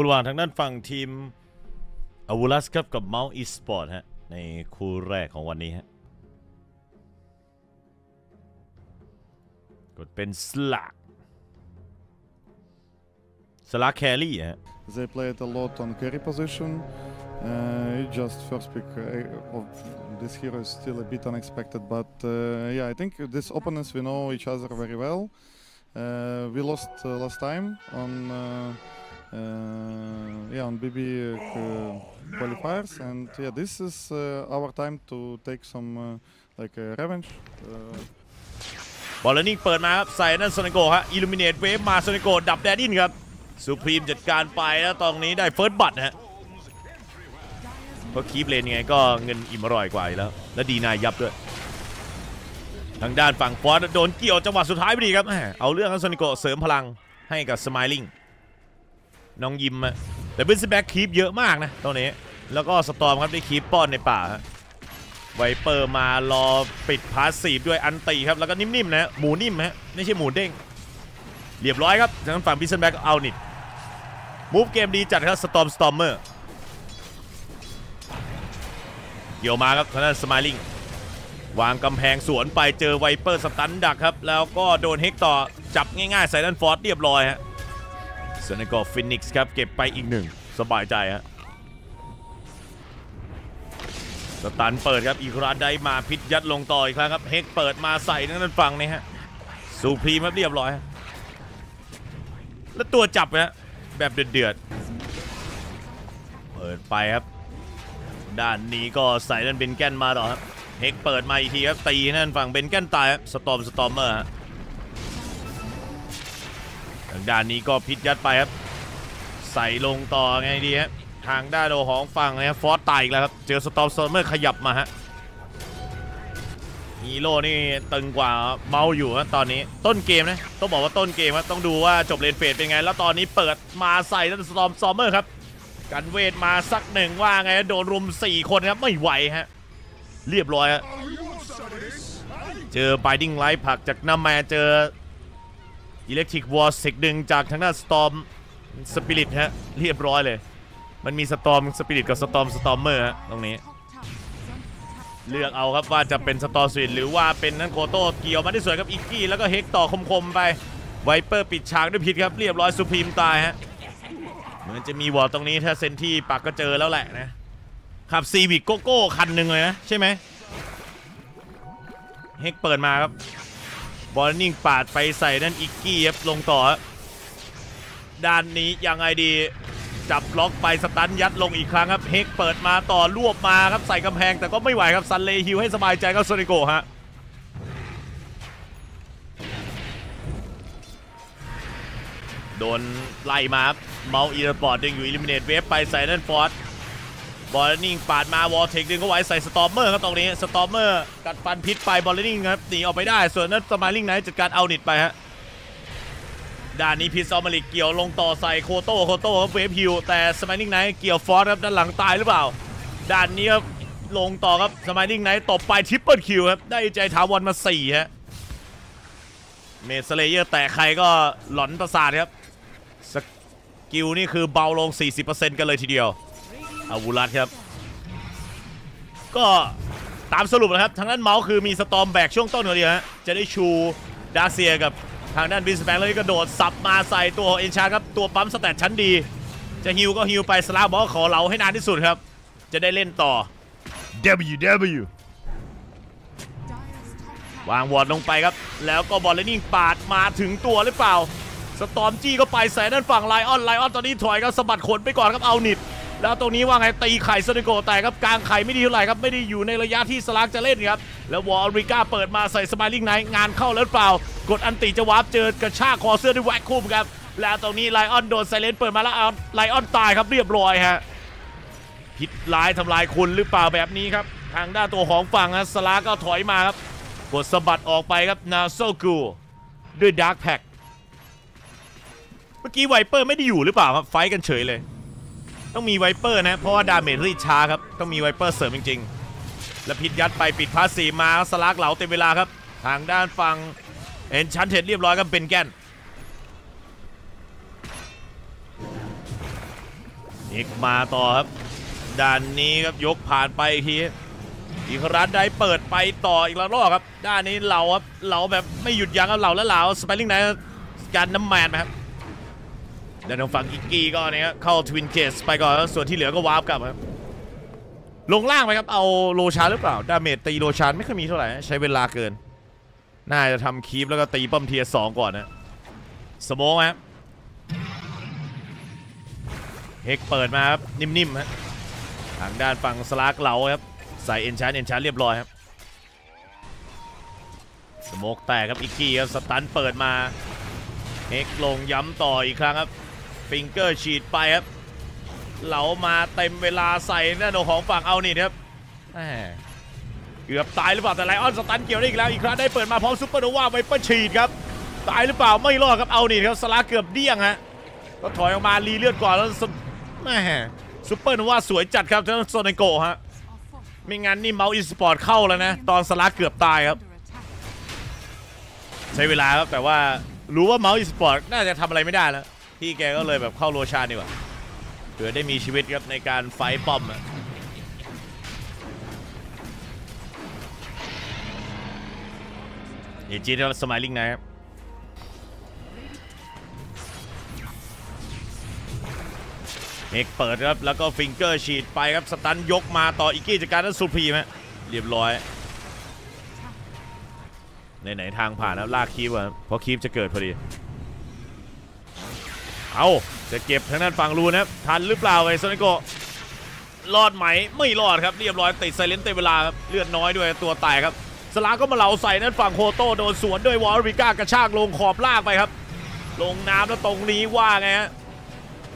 คู่ระหว่างทางด้านฝั่งทีม AVULUS ครับกับ mousesports ฮะในคู่แรกของวันนี้ฮะกดเป็น Slark Slark carry ฮะ They played a lot on carry position. Uh, it just first pick uh, of this hero is still a bit unexpected, but uh, yeah, I think these opponents we know each other very well. Uh, we lost uh, last time on uh, yeah on BB uh, qualifiers, and yeah, this is uh, our time to take some uh, like uh, revenge. บอลนิ่งเปิดมาครับใส่นั่นโซนิโกฮะอิลูมิเนตเวฟมาโซนิโกดับแดดดินครับสุพรีมจัดการไปแล้วตรงนี้ได้เฟิร์สบัตฮะเพราะคีปเลนยังไงก็เงินอิ่มอร่อยกว่าแล้ว และดีนายยับด้วย ทางด้านฝั่งฟอสโดนเกี่ยวจังหวะสุดท้ายพอดีครับ เอาเรื่องครับโซนิโกเสริมพลังให้กับสไมลิง น้องยิมอะแต่บิสแบ็กคีปเยอะมากนะตรงนี้ แล้วก็สตอมครับได้คีปป้อนในป่าฮะไวเปอร์มารอปิดพาสซีฟด้วยอันตีครับ แล้วก็นิ่มๆนะหมูนิ่มฮะไม่ใช่หมูเด้งเรียบร้อยครับทางฝั่งพิซซันแบ็กเอานิดมูฟเกมดีจัดครับสตอมสตอมเมอร์เกี่ยวมาครับทางด้านสม i ลิงวางกำแพงสวนไปเจอไวเปอร์สตันดักครับ แล้วก็โดนเฮกต่อจับง่ายๆใส่ด้านฟอร์ดเรียบร้อยฮะ ส่วนในก็ฟินิกส์ครับ เก็บไปอีกหนึ่ง สบายใจฮะสตันเปิดครับอีกราได้มาพิษยัดลงต่ออีกครั้งครับ เฮกเปิดมาใส่นั่นฝั่งนี่ฮะสูพรีมครับเรียบร้อย แล้วตัวจับนะฮะแบบเดือดๆเปิดไปครับ ด้านนี้ก็ใส่นั่นเบนแกนมาต่อครับเฮกเปิดมาอีกทีครับตีนั่นฝั่งเบนแกนตายครับสตอมสตอมเมอร์ฮะ ทางด้านนี้ก็พิษยัดไปครับ ใส่ลงต่อไงดีฮะทางด้านโดของฝั่งนะฟอสตายอีกแล้วครับ เจอสตอมสตอมเมอร์ขยับมาฮะฮีโร่นี่ตึงกว่าเมาอยู่ฮะตอนนี้ต้นเกมนะต้องบอกว่าต้นเกมครต้องดูว่าจบเลนเฟสเป็นไง แล้วตอนนี้เปิดมาใส่นั่นสตอมสตอมเมอร์ครับ กันเวทมาสักหนึ่งว่าไงโดนรุม 4 คนครับไม่ไหวฮะเรียบร้อยฮะเจอไบดิ้งไลท์ผลักจากน้ำแมเจอ อิเล็กทริกวอลสิกดึงจากทางด้านสตอมสปิริตฮะ เรียบร้อยเลย มันมีสตอมสปิริตกับสตอมสตอมเมอร์ฮะ ตรงนี้ เลือกเอาครับว่าจะเป็นสตอร์สวิตหรือว่าเป็นนั่นโคโต้เกี่ยวมาได้สวยกับอีกกี้แล้วก็เฮกต่อคมๆไปไวเปอร์ปิดฉากด้วยพิษครับ เรียบร้อยสุพีมตายฮะเหมือนจะมีวอลตรงนี้ถ้าเซนที่ปักก็เจอแล้วแหละนะขับซีวิกโกโก้คันหนึ่งเลยนะใช่ไหมเฮกเปิดมาครับ บอลนิ่งปาดไปใส่นั่นอิกกี้ครับลงต่อ ด้านนี้ยังไงดี จับล็อกไปสตันยัดลงอีกครั้งครับเฮกเปิดมาต่อรวบมาครับใส่กำแพงแต่ก็ไม่ไหวครับซันเลฮิวให้สบายใจครับโซนิโกฮะโดนไล่มาครับเมาอีร์ปอร์ตดึงอยู่อิลิมิเนตเวฟไปใส่นั่นฟอร์ด บอลนิ่งปาดมาวอลเทคดึงเข้าไว้ใส่สตอมเมอร์ครับตรงนี้สตอมเมอร์กัดฟันพิษไปบอลนิ่งครับหนีออกไปได้ส่วนนั้นสมาลิงไนจัดการเอานิดไปฮะด้านนี้พิซซอมาลิกเกี่ยวลงต่อใส่โคโต้โคโต้ครับเวฟฮิวแต่สมาลิงไนเกี่ยวฟอร์ดครับด้านหลังตายหรือเปล่า ด้านนี้ครับลงต่อครับสมาลิงไนตบไปทริปเปิลคิวครับได้ใจถาวรมาสี่ฮะเมสเลเยอร์แต่ใครก็หลอนประสาทครับสกิลนี่คือเบาลง 40%กันเลยทีเดียว อาวุรัตครับ ก็ตามสรุปนะครับ ทางด้านเมาส์คือมีสตอมแบกช่วงต้นคนเดียวฮะ จะได้ชูดาเซียกับทางด้านวินสแปงเลยกระโดดสับมาใส่ตัวเอ็นชาร์ครับ ตัวปั๊มสแตทชั้นดี จะฮิวก็ฮิวไปสลาบอกขอเราให้นานที่สุดครับ จะได้เล่นต่อ WW วางวอร์ดลงไปครับ แล้วก็บอลเลนนิ่งปาดมาถึงตัวหรือเปล่า สตอมจี้ก็ไปใส่ด้านฝั่งไลออนไลออนตอนนี้ถอยครับสะบัดขนไปก่อนครับเอานิด แล้วตรงนี้ว่าไงตีไข่โซนิโกแต่ครับกลางไข่ไม่ดีเท่าไหร่ครับไม่ได้อยู่ในระยะที่สลากจะเล่นครับแล้ววอลริก้าเปิดมาใส่สมายลิงไนงานเข้าแล้วหรือเปล่ากดอันติจะวาร์ปเจอกระชากคอเสื้อด้วยแวคคุมครับแล้วตรงนี้ไลออนโดนไซเลนเปิดมาแล้วไลออนตายครับเรียบร้อยฮะพิษร้ายทำลายคุณหรือเปล่าแบบนี้ครับทางด้านตัวของฝั่งสลาก็ถอยมาครับกดสะบัดออกไปครับนาโซกูด้วยดาร์กแพ็กเมื่อกี้ไวเปอร์ไม่ได้อยู่หรือเปล่าครับไฟกันเฉยเลย ต้องมีไวเปอร์นะ เพราะว่าดาเมจรีดช้าครับ ต้องมีไวเปอร์เสริมจริงๆ แล้วพิษยัดไปปิดพาสีมาสลากเหลาเต็มเวลาครับ ทางด้านฝั่งเอ็นชันเท็ดเรียบร้อยครับเป็นแกนอีกมาต่อครับด้านนี้ครับยกผ่านไปอีกทีอีกร้านได้เปิดไปต่ออีกแล้วรอบครับ ด้านนี้เหลาครับเหลาแบบไม่หยุดยั้งครับเหลาและเหลาสไปริงไนการน้ำแมนนะครับ ด้านทางฝั่งอีกกี้ก็เนี่ยเข้าทวินเคสไปก่อนส่วนที่เหลือก็วาร์ปกลับครับลงล่างไปครับ เอาโลชานหรือเปล่า ดาเมจตีโลชานไม่ค่อยมีเท่าไหร่ ใช้เวลาเกิน น่าจะทำคีปแล้วก็ตีป้อมเทียสองก่อนนะสโมองครับเฮกเปิดมาครับ นิ่มๆฮะทางด้านฝั่งสลากเหลาครับ ใส่เอนชานเอนชานเรียบร้อยครับสโมกแตกครับ อิกกี้ครับ สตันเปิดมาเฮกลงย้ำต่ออีกครั้งครับ ฟิงเกอร์ฉีดไปครับ เหลามาเต็มเวลาใส่หน้าโนของฝั่งเอานี่ครับแหมเกือบตายหรือเปล่าแต่ไลออนสตันเกี่ยวได้อีกแล้วอีกครั้งได้เปิดมาพร้อมซุปเปอร์โนวาไวเปอร์ฉีดครับ ตายหรือเปล่าไม่รอดครับเอานี่ครับ Slark เกือบเดี้ยงฮะก็ถอยออกมารีเลือดก่อนแล้วสแม่ซุปเปอร์โนวาสวยจัดครับทั้ง SoNNeikO ฮะไม่งั้นนี่ Mouz Esports เข้าแล้วนะตอน Slark เกือบตายครับ ใช้เวลาครับแต่ว่ารู้ว่า Mouz Esports น่าจะทำอะไรไม่ได้แล้ว พี่แกก็เลยแบบเข้า Roshan ดีกว่าเผื่อได้มีชีวิตครับในการ fight ป้อมอะเอจีครับสมัยลิงนะครับเอกเปิดครับ แล้วก็ฟิงเกอร์ฉีดไปครับ สตันยกมาต่ออีกกี้จากการนั้นสุพีมฮะเรียบร้อยไหนๆทางผ่านแล้วลากคีบอะเพราะคีบจะเกิดพอดี เอาจะเก็บทางด้านฝั่งรูนะครับทันหรือเปล่าไอ้โซนิโกรอดไหมไม่รอดครับเรียบร้อยติดไซเลนต์เต็มเวลาครับเลือดน้อยด้วยตัวแตกครับสลาก็มาเหลาใส่นั้นฝั่งโคโต้โดนสวนด้วยวอลริก้ากระชากลงขอบลากไปครับ ลงน้ำแล้วตรงนี้ว่าไงฮะ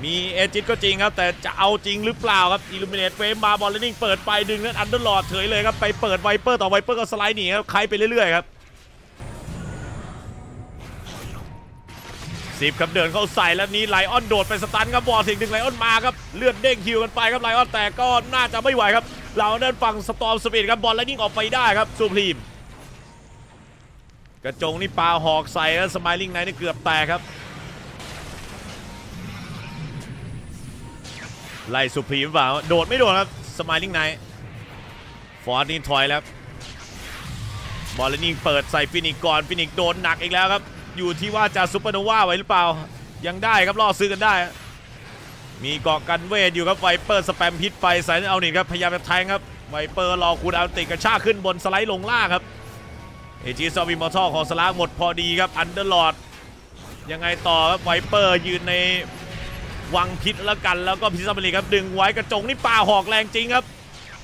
มีเอจิตก็จริงครับ แต่จะเอาจริงหรือเปล่าครับอิลูมิเนตเฟมมาบอลเลนนิ่งเปิดไปดึงนั้นอันเดอร์ลอดเฉยเลยครับไปเปิดไวเปอร์ต่อไวเปอร์ก็สไลด์หนีครับใครไปเรื่อยๆครับ สิบครับเดินเข้าใส่แล้วนี้ไลออนโดดไปสตันครับบอลถึงดึงไลออนมาครับเลือดเด้งคิวกันไปครับไลออนแต่ก็น่าจะไม่ไหวครับเราเดินฝั่งสตอมสปีดครับบอลแล้วนิ่งออกไปได้ครับซูพรีมกระจงนี่ปาหอกใส่แล้วสมายลิงไนนี่เกือบแตกครับไล่สุพรีมเปล่าโดดไม่โดดครับสมายลิงไนฟอร์ดนี่ถอยแล้วบอลแล้วนิ่งเปิดใส่ฟินิกก่อนฟินิกโดนหนักอีกแล้วครับ อยู่ที่ว่าจะซุปเปอร์โนวาไว้หรือเปล่า ยังได้ครับล่อซื้อกันได้ มีเกาะกันเวทอยู่ครับไวเปอร์สแปมพิษไปใส่เอาหนิครับพยายามจะแทงครับไวเปอร์รอคูดเอาติดกระชากขึ้นบนสไลด์ลงล่างครับเอจีซอวิมอทัลของสลากหมดพอดีครับอันเดอร์ลอดยังไงต่อครับไวเปอร์ยืนในวังพิษแล้วกันแล้วก็พิซซัมเบรีครับดึงไว้กระจงนี่ป่าหอกแรงจริงครับ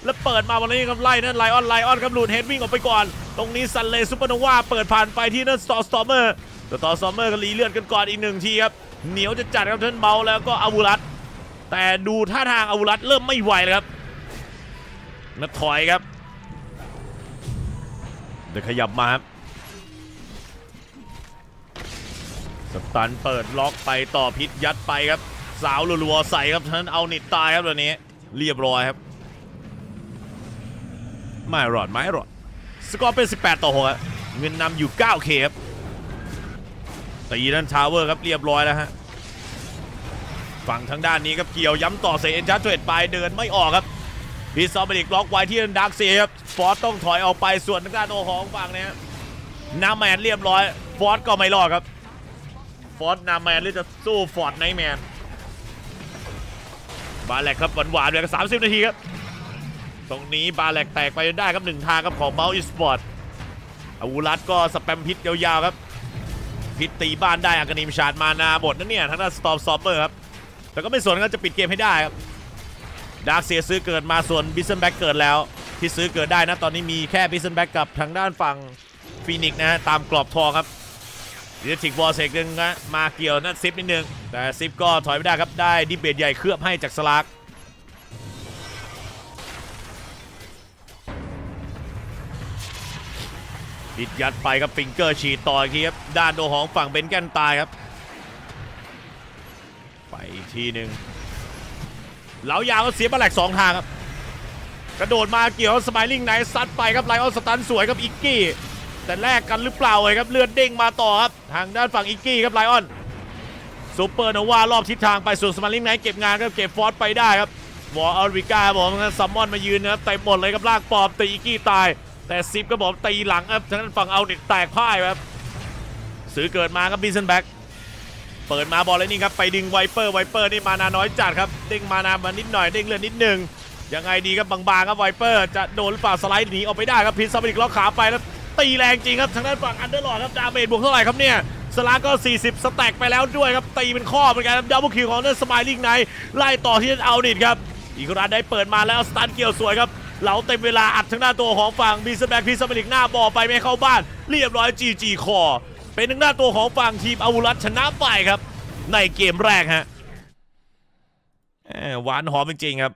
แล้วเปิดมาวันนี้ครับไล่นั่นไลออนไลออนครับหลุดเฮดวิ่งออกไปก่อน ตรงนี้ซันเลซูเปอร์โนวาเปิดผ่านไปที่นั่นสตอร์สตอมเมอร์ สตอร์สตอมเมอร์ก็รีเลือดกันก่อนอีกหนึ่งทีครับ เหนียวจะจัดครับท่านเมาแล้วก็อาวุรัตแต่ดูท่าทางอาวุรัตเริ่มไม่ไหวแล้วครับนัดถอยครับเดี๋ยวขยับมาครับสตันเปิดล็อกไปต่อพิษยัดไปครับ สาวรัวๆใส่ครับท่านเอานิดตายครับตอนนี้ เรียบร้อยครับ ไม่รอดไม่รอด สกอร์เป็น 18 ต่อ6ครับเงินนำอยู่ 9K ครับ ตีนั่นทาวเวอร์ครับเรียบร้อยแล้วฮะฝั่งทางด้านนี้ครับเกี่ยวย้ำต่อเซเอ็นชาร์เทรดไปเดินไม่ออกครับพีซอมเบริกล็อกไว้ที่ดักเซีครับฟอสต้องถอยออกไปส่วนทางด้านโอของฝั่งนี้นาแมนเรียบร้อย ฟอสก็ไม่รอดครับ ฟอสนาแมนหรือจะสู้ฟอร์ดไนแมนบาแลกครับหวานๆเลยครับ30นาทีครับ ตรงนี้บาแลกแตกไปได้ครับหนึ่งทางครับของเมาส์อีสปอร์ตอาวุรัตก็สแปมพิษยาวๆครับ พิษตีบ้านได้อากานิมชาดมานาบทนั่นเนี่ยทางด้านสตอมซอปเปอร์ครับแต่ก็ไม่สนก็จะปิดเกมให้ได้ครับดาร์คเซียซื้อเกิดมาส่วนบิสเซนแบ็กเกิดแล้ว ที่ซื้อเกิดได้นะตอนนี้มีแค่บิสเซนแบ็กกับทางด้านฝั่งฟีนิกซ์นะฮะตามกรอบทองครับเดียทิกบอลเซกนึงนะมาเกี่ยวนั่นซิปนิดนึงแต่ซิปก็ถอยไม่ได้ครับได้ดิเบตใหญ่เคลือบให้จากสลาก ปิดยัดไปครับฟิงเกอร์ฉีดต่ออีกทีครับด้านโดของฝั่งเบนแกนตายครับ ไปอีกทีหนึ่งเหลายาวก็เสียบแหลกสองทางครับ กระโดดมาเกี่ยวสไมลิงไนท์ซัดไปครับไลออนสตันสวยครับอิกกี้ แต่แลกกันหรือเปล่าเลยครับเลือดเด้งมาต่อครับทางด้านฝั่งอิกกี้ครับไลออนซูเปอร์โนวารอบทิศทางไปส่วนสมาร์ลิงไนท์เก็บงานครับเก็บฟอสไปได้ครับวอลอัลริก้าบอกว่าซัมมอนมายืนนะครับเต็มหมดเลยครับลากปอบตีอีกกี้ตาย แต่ซิปก็บอกตีหลังครับทางนั้นฝั่งเอาเด็ดแตกพ่ายครับซื้อเกิดมาครับบินเซนแบ็กเปิดมาบอลเลยนี่ครับไปดึงไวเปอร์ไวเปอร์นี่มานาน้อยจัดครับเด้งมานามานิดหน่อยเด้งเลือดนิดหนึ่งยังไงดีครับบางๆครับไวเปอร์จะโดนหรือเปล่าสไลด์หนีออกไปได้ครับพินซัมบิกล็อกขาไปแล้วตีแรงจริงครับทางด้านฝั่งอันเดอร์ลอร์ครับดาเมจบวกเท่าไหร่ครับเนี่ยสลาก็ 40 สแต็กไปแล้วด้วยครับ ตีเป็นข้อเหมือนกันครับดับเบิลคิวของเนอร์สไมลิงไนไล่ต่อที่เอานิดครับ อีกรันได้เปิดมาแล้วสตันเกี่ยวสวยครับ เหลาเต็มเวลาอัดทางหน้านตัวของฝั่งบีสแบ็กพินซัมบิกหน้าบอไปไม่เข้าบ้าน เรียบร้อยจีจีคอ เป็นทางหน้านตัวของฝั่งทีมอาวุรัตชนะไปครับ ในเกมแรกฮะหวานหอมจริงๆครับ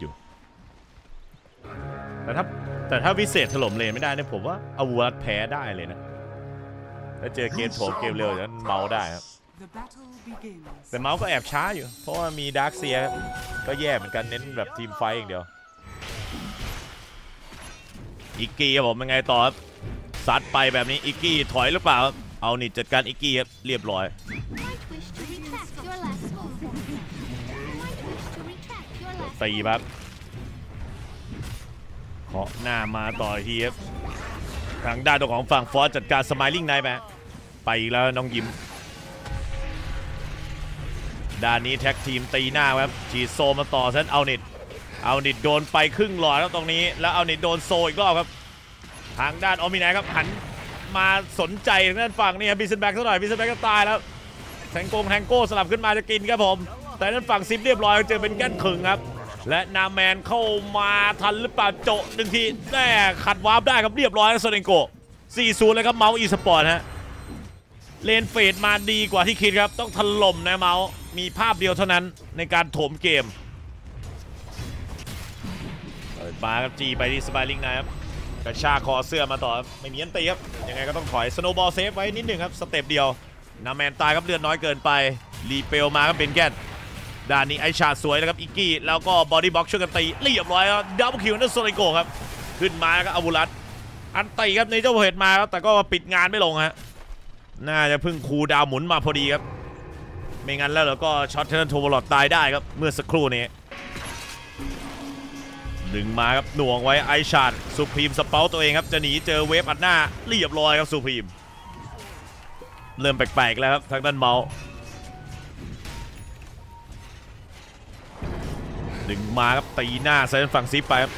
อยู่แต่ถ้าแต่ถ้าวิเศษถล่มเลนไม่ได้เนี่ยผมว่าอาวุธแพ้ได้เลยนะ ถ้าเจอเกมโถมเกมเร็วนั้นเมาได้ครับแต่เมาส์ก็แอบช้าอยู่ เพราะว่ามีดาร์คเซียครับก็แย่เหมือนกันเน้นแบบทีมไฟอย่างเดียว อิกกี้ครับผมเป็นไงต่อครับซัดไปแบบนี้อิกกี้ถอยหรือเปล่าครับเอานี่จัดการอิกกี้ครับเรียบร้อย ตีครับเคาะหน้ามาต่อทีครับ ทางด้านตัวของฝั่งฟอสจัดการสม i ลิงไน h t ไปไปอีกแล้วน้องยิมด้านนี้แท็กทีมตีหน้าครับฉีดโซมาต่อเซนเอานิดเอานิดโดนไปครึ่งหลอดแล้วตรงนี้ แล้วเอานิดโดนโซอีกรอบครับ ทางด้านออมินายครับหันมาสนใจทางด้านฝั่งนี่ครับบิสเซนแบ็กซะหน่อยบิสเซนแบ็กก็ตายแล้วแทงโกงแทงโก้สลับขึ้นมาจะกินครับผม แต่นั้นฝั่งซิปเรียบร้อยเจอเป็นแก้นขึงครับ และนาแมนเข้ามาทันหรือเปล่าโจหนึ่งทีแน่ขัดวาร์ปได้ครับเรียบร้อยแล้วโซเดนโก4-0เลยครับเมาส์อีสปอร์ตฮะเลนเฟดมาดีกว่าที่คิดครับ ต้องถล่มนะเมาส์มีภาพเดียวเท่านั้นในการโถมเกมเปิดมาครับจีไปที่สปายลิงนะครับกระชากคอเสื้อมาต่อไม่มีอันตีครับ ยังไงก็ต้องถอยสโนบอลเซฟไว้นิดหนึ่งครับ สเต็ปเดียวนาแมนตายครับเลือดน้อยเกินไปรีเปลมาครับเป็นแกน ด้านนี้ไอชาสวยนะครับอิกกี้แล้วก็บอดี้บ็อกช่วยกันตีเรียบร้อยครับดับเบิลคิวนั่นโซลิโกครับ ขึ้นมาก็อาวุรัตอันตีครับในเจ้าเหตุมาครับแต่ก็ปิดงานไม่ลงฮะน่าจะเพิ่งคูดาวหมุนมาพอดีครับ ไม่งั้นแล้วเราก็ช็อตเทนโทวลอดตายได้ครับเมื่อสักครู่นี้ดึงมาครับหน่วงไว้ไอชาดสุพรีมสเปาตัวเองครับจะหนีเจอเวฟอัดหน้าเรียบร้อยครับสุพรีม เริ่มแปลกๆแล้วครับทางด้านเมาส์ ดึงมาครับตีหน้าเซนฝั่งซิปไปครับ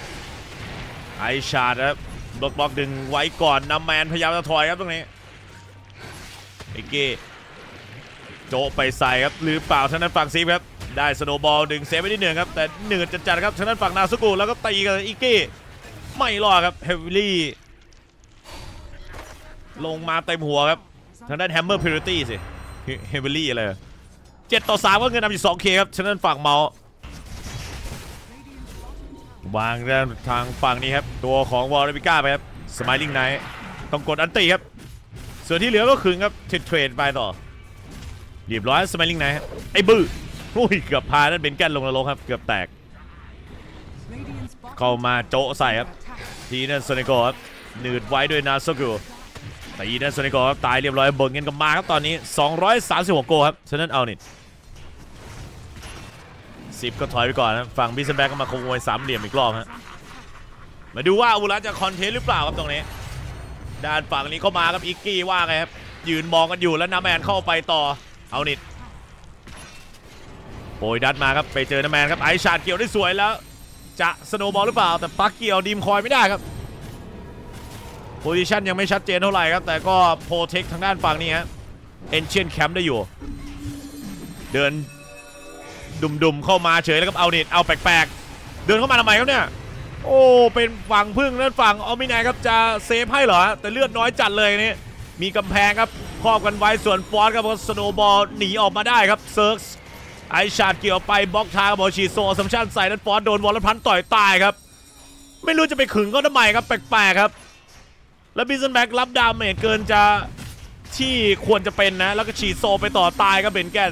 ไอชาดครับบล็อกบล็อกดึงไว้ก่อนนำแมนพยายามจะถอยครับตรงนี้ไอเก้โจไปใส่ครับหรือเปล่าทางนั้นฝั่งซีฟครับได้สโนบอลดึงเซฟไปที่หนึ่งครับแต่เหนืดจัดๆครับทางนั้นฝั่งนาซุกุแล้วก็ตีกับอิเก้ไม่รอดครับเฮฟวี่ลี่ลงมาเต็มหัวครับทางด้านแฮมเมอร์พิริตี้สิเฮฟวี่ลี่อะไรเจ็ดต่อสามก็เงินนำอยู่สองเคครับทางนั้นฝั่งเมาส์ วางด้านทางฝั่งนี้ครับ ตัวของวอลเลวิก้าไปครับสไมลิงไนท์ต้องกดอันตีครับ ส่วนที่เหลือก็คืนครับเทรดเทรดไปต่อเรียบร้อยสมัยลิงไนครับไอ้บื้ออุ้ยเกือบพานั่นเป็นแก้นลงนรกครับ เกือบแตก เข้ามาโจะใส่ครับ ทีนั่นโซนิโกครับหนืดไว้ด้วยนาโซกุตีนั่นโซนิโกครับตายเรียบร้อยเบิกเงินกันมาครับตอนนี้ 236 โกครับฉะนั้นเอานิด สิบก็ถอยไปก่อนนะฝั่งบิสแบ็กก็มาขโมยสามเหลี่ยมอีกรอบฮะมาดูว่าอูรัสจะคอนเทนต์หรือเปล่าครับตรงนี้ ด้านฝั่งนี้เข้ามาครับอิกกี้ว่าไงครับยืนมองกันอยู่แล้วน้าแมนเข้าไปต่อเอานิดโปรยดัดมาครับไปเจอน้าแมนครับไอชาดเกี่ยวได้สวยแล้ว จะสโนบอลหรือเปล่า แต่ปักเกี่ยวดีมคอยไม่ได้ครับโพซิชันยังไม่ชัดเจนเท่าไหร่ครับ แต่ก็โปรเทคทางด้านฝั่งนี้ฮะเอนเชียนแคมป์ได้อยู่ เดิน ดุมๆเข้ามาเฉยแล้วครับเอาเนิดเอาแปลกๆ เดินเข้ามาทำไมครับเนี่ย โอ้เป็นฝั่งพึ่งนั่นฝั่งเออมินายครับจะเซฟให้เหรอ แต่เลือดน้อยจัดเลยนี่มีกำแพงครับครอบกันไว้ส่วนฟอสครับสโนบอลหนีออกมาได้ครับเซิร์กไอชาดเกี่ยวไปบล็อกทางบอลชีโซซัมชันใส่นั้นฟอสโดนวอลพันต่อยตายครับ ไม่รู้จะไปขึงก็ทำไมครับแปลกๆครับ แล้วบิสเซนแบ็กรับดาเมจเกินจะที่ควรจะเป็นนะ แล้วก็ฉีดโซไปต่อตายครับเบนแกน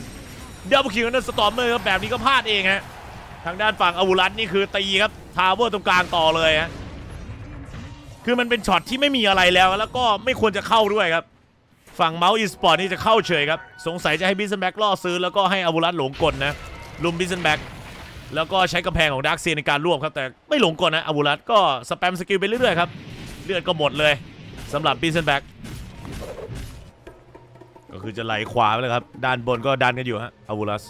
เดบคิวนั่นสตอมเมอร์ครับแบบนี้ก็พลาดเองฮะทางด้านฝั่งอาวุรัตนี่คือตีครับ tower ตรงกลางต่อเลยฮะคือมันเป็นช็อตที่ไม่มีอะไรแล้ว แล้วก็ไม่ควรจะเข้าด้วยครับ ฝั่ง MOUZ Esports นี่จะเข้าเฉยครับ สงสัยจะให้ Bristleback ล่อซื้อแล้วก็ให้อาวุรัตหลงกลนะลุม Bristleback แล้วก็ใช้กำแพงของ Dark Seer ในการรวบครับแต่ไม่หลงกลนะอาวุรัตก็ spam skill ไปเรื่อยๆครับเลือดก็หมดเลยสำหรับ Bristleback ก็คือจะไหลขวาไปเลยครับ ด้านบนก็ดันกันอยู่ฮะ Avulus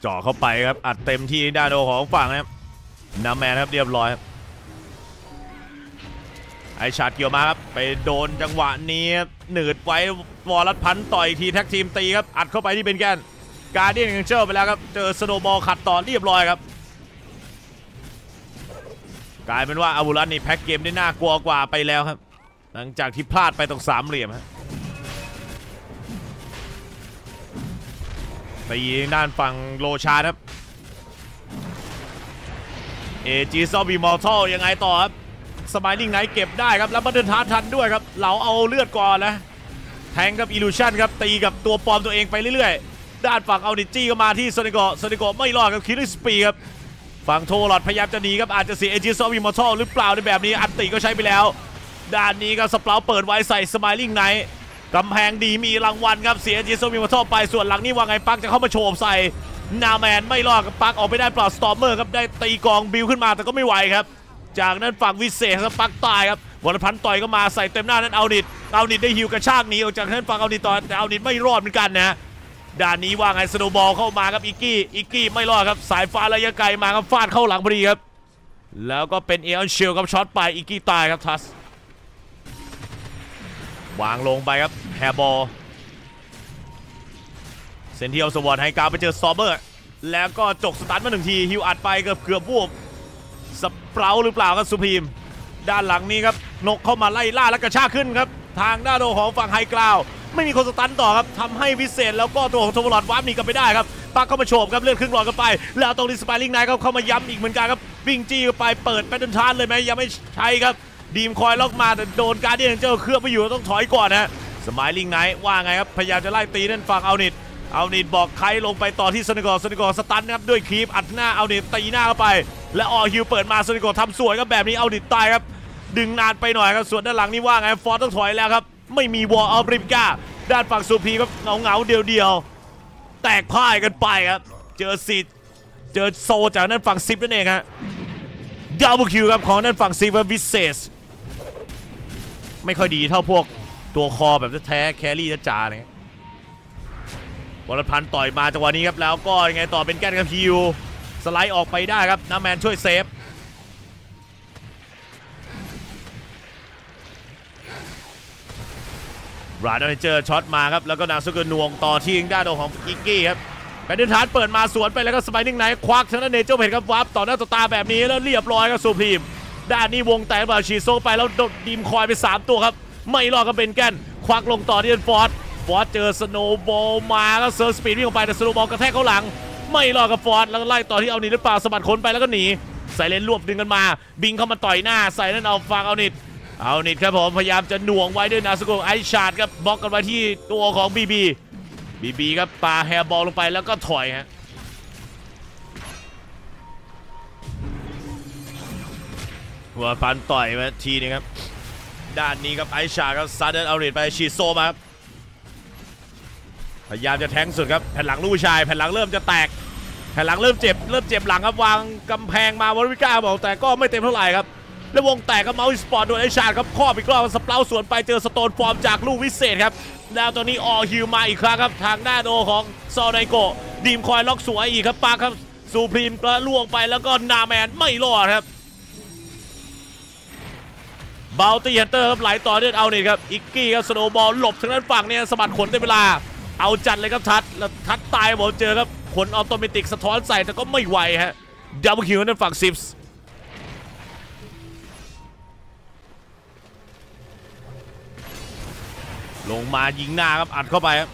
เจาะเข้าไปครับ อัดเต็มที่ด้านโดของฝั่งนะครับน้ำแมนครับเรียบร้อยครับไอชาดเกี่ยวมาครับ ไปโดนจังหวะนี้หนืดไว้วอลัดพันต่อยทีแท็กทีมตีครับ อัดเข้าไปที่เป็นแกน การเดียนยังเจอไปแล้วครับ เจอสโนบอลขัดต่อเรียบร้อยครับ กลายเป็นว่าอาวุรัตนี่แพ็กเกมได้น่ากลัวกว่าไปแล้วครับ หลังจากที่พลาดไปตรงสามเหลี่ยมฮะไปยิงด้านฝั่งโลชาครับเอจีซอบีมอลทัลยังไงต่อครับสมายลิงไนท์เก็บได้ครับ แล้วมาเดินทาทันด้วยครับเหลาเอาเลือดก่อนนะ แทงกับอิลูชันครับ ตีกับตัวปลอมตัวเองไปเรื่อยๆ ด้านฝั่งเอาดิจี้ก็มาที่โซนิโกโซนิโกไม่รอดครับคิริสปีครับ ฝั่งโทลอดพยายามจะหนีครับอาจจะเสียเอจีซอบีมอทัลหรือเปล่าในแบบนี้อันติก็ใช้ไปแล้ว ด้านนี้ก็สเปราเปิดไว้ใส่สมายลิงไนท์กำแพงดีมีรางวัลครับเสียเจีโซมีมาทอไปส่วนหลังนี่ว่าไงปักจะเข้ามาโฉบใส่นาแมนไม่รอดครับปักออกไปได้เปล่าสตอมเมอร์ครับได้ตีกองบิวขึ้นมาแต่ก็ไม่ไหวครับ จากนั้นฝั่งวิเศษครับปักตายครับวรพันธ์ต่อยก็มาใส่เต็มหน้านั้นเอานิดเอานิดได้ฮิวกระชากหนีออกจากนั้นฝั่งเอานิดต่อแต่เอานิดไม่รอดเหมือนกันนะ ด้านนี้ว่าไงสโนบอลเข้ามาครับอิกกี้อิกกี้ไม่รอดครับสายฟ้าระยะไกลมาครับฟาดเข้าหลังพอดีครับ แล้วก็เป็นเอออนเชลครับช็อตไปอิกกี้ตายครับทัสวางลงไปครับแฮบอลเซนเทียลสวอตให้กาวไปเจอซอเบอร์ แล้วก็จกสตันมาหนึ่งทีฮิวอัดไปเกือบเกือบวูบสเปราหรือเปล่าครับสุพีม ด้านหลังนี้ครับนกเข้ามาไล่ล่าและกระชากขึ้นครับ ทางด้านโดของฝั่งไฮกราว ไม่มีคนสตันต่อครับทำให้วิเศษแล้วก็ตัวของโทมลอดวาร์ปหนีกลับไปได้ครับปักเข้ามาโฉบครับเลือดครึ่งหลอดกันไป แล้วตรงนี้สไปริงไนท์เขาเข้ามาย้ำอีกเหมือนกันครับวิ่งจี้ไปเปิดแพทเทิร์นทานเลยไหมยังไม่ใช่ครับดีมคอยล็อกมาแต่โดนการเดียนเจอเคลือบไปอยู่ต้องถอยก่อนนะสมายลิงไนท์ว่าไงครับพยายามจะไล่ตีนั่นฝั่งเอานิดเอานิดบอกใครลงไปต่อที่สนิกอสนิกอสตันนะครับด้วยครีปอัดหน้าเอานิดตีหน้าเข้าไป และออฮิวเปิดมาสนิกอทำสวยครับแบบนี้เอานิดตายครับดึงนานไปหน่อยครับส่วนด้านหลังนี่ว่าไงฟอร์ต้องถอยแล้วครับ ไม่มีวอลอัลบริมกาด้านฝั่งซูพีครับเงาเงาๆเดียวเดียวๆแตกพ่ายกันไปครับ เจอซีเจอโซจากนั่นฝั่งซิปนั่นเองฮะดับเบิลคิวครับของนั่นฝั่งซิปวิเศษ ไม่ค่อยดีเท่าพวกตัวคอแบบแท้แครี่จ๋าเนี่ยวรพันต่อยมาจังหวะนี้ครับแล้วก็ยังไงต่อเป็นแกนกับฮิวสไลด์ออกไปได้ครับน้าแมนช่วยเซฟ ราดอนเจอร์ช็อตมาครับ แล้วก็นาซุกนวงต่อที่ทางด้านของอิกกี้ครับแบนเดนทาร์เปิดมาสวนไปแล้วก็สไปนิ่งไนท์ควักทางด้านเนเจอร์เพนครับวับต่อหน้าต่อตาแบบนี้แล้วเรียบร้อยครับสูพีมด้านนี้วงแตกแบบชีโซไปแล้วโดดดีมคอยไป 3 ตัวครับ ไม่รอดก็เป็นแกนควักลงต่อที่ฟอร์ดฟอร์ดเจอสโนว์บอลมาแล้วเซิร์ฟสปีดวิ่งออกไปแต่สโนว์บอลกระแทกเข้าหลัง ไม่รอดกับฟอร์ดแล้วก็ไล่ต่อที่เอานิดหรือเปล่าสะบัดขนไปแล้วก็หนีใส่เลนรวบดึงกันมา บิงเข้ามาต่อยหน้าใส่นั่นเอาฟังเอานิด เอานิดครับผมพยายามจะหน่วงไว้ด้วยนาสโกไอชาร์ดครับบล็อกกันไว้ที่ตัวของบีบีบีบีครับปาแฮร์บอลลงไปแล้วก็ถอยฮะหัวพันต่อยมาทีนึงครับ ด้านนี้ครับไอชาร์ดครับซัดเดนเอานิดไปฉีดโซมาครับพยายามจะแทงสุดครับแผ่นหลังลูกชายแผ่นหลังเริ่มจะแตกแผ่นหลังเริ่มเจ็บเริ่มเจ็บหลังครับวางกำแพงมาวอริก้าบอกแต่ก็ไม่เต็มเท่าไหร่ครับ แล้วงแตกกับเมาส์สปอร์ตโดนไอชาดครับครอบอีกรอบสเปราสวนไปเจอสโตนฟอร์มจากลูกวิเศษครับแล้วตอนนี้ออฮิวมาอีกครั้งครับทางหน้าโดของซอไนโกดีมคอยล็อกสวยอีกครับปาครับซูพรีมกระล่วงไปแล้วก็นาแมนไม่รอดครับบาลตี้ฮันเตอร์ครับไหลต่อเนื่องเอานี่ครับอิกกี้ครับสโนบอลหลบทางด้านฝั่งเนี่ยสะบัดขนได้เวลา เอาจัดเลยครับทัดแล้วทัดตายบอกเจอครับขนออโตเมติกสะท้อนใส่แต่ก็ไม่ไหวฮะดับเบิลคิวนั่นฝั่งซิปส์ ลงมายิงหน้าครับอัดเข้าไปครับ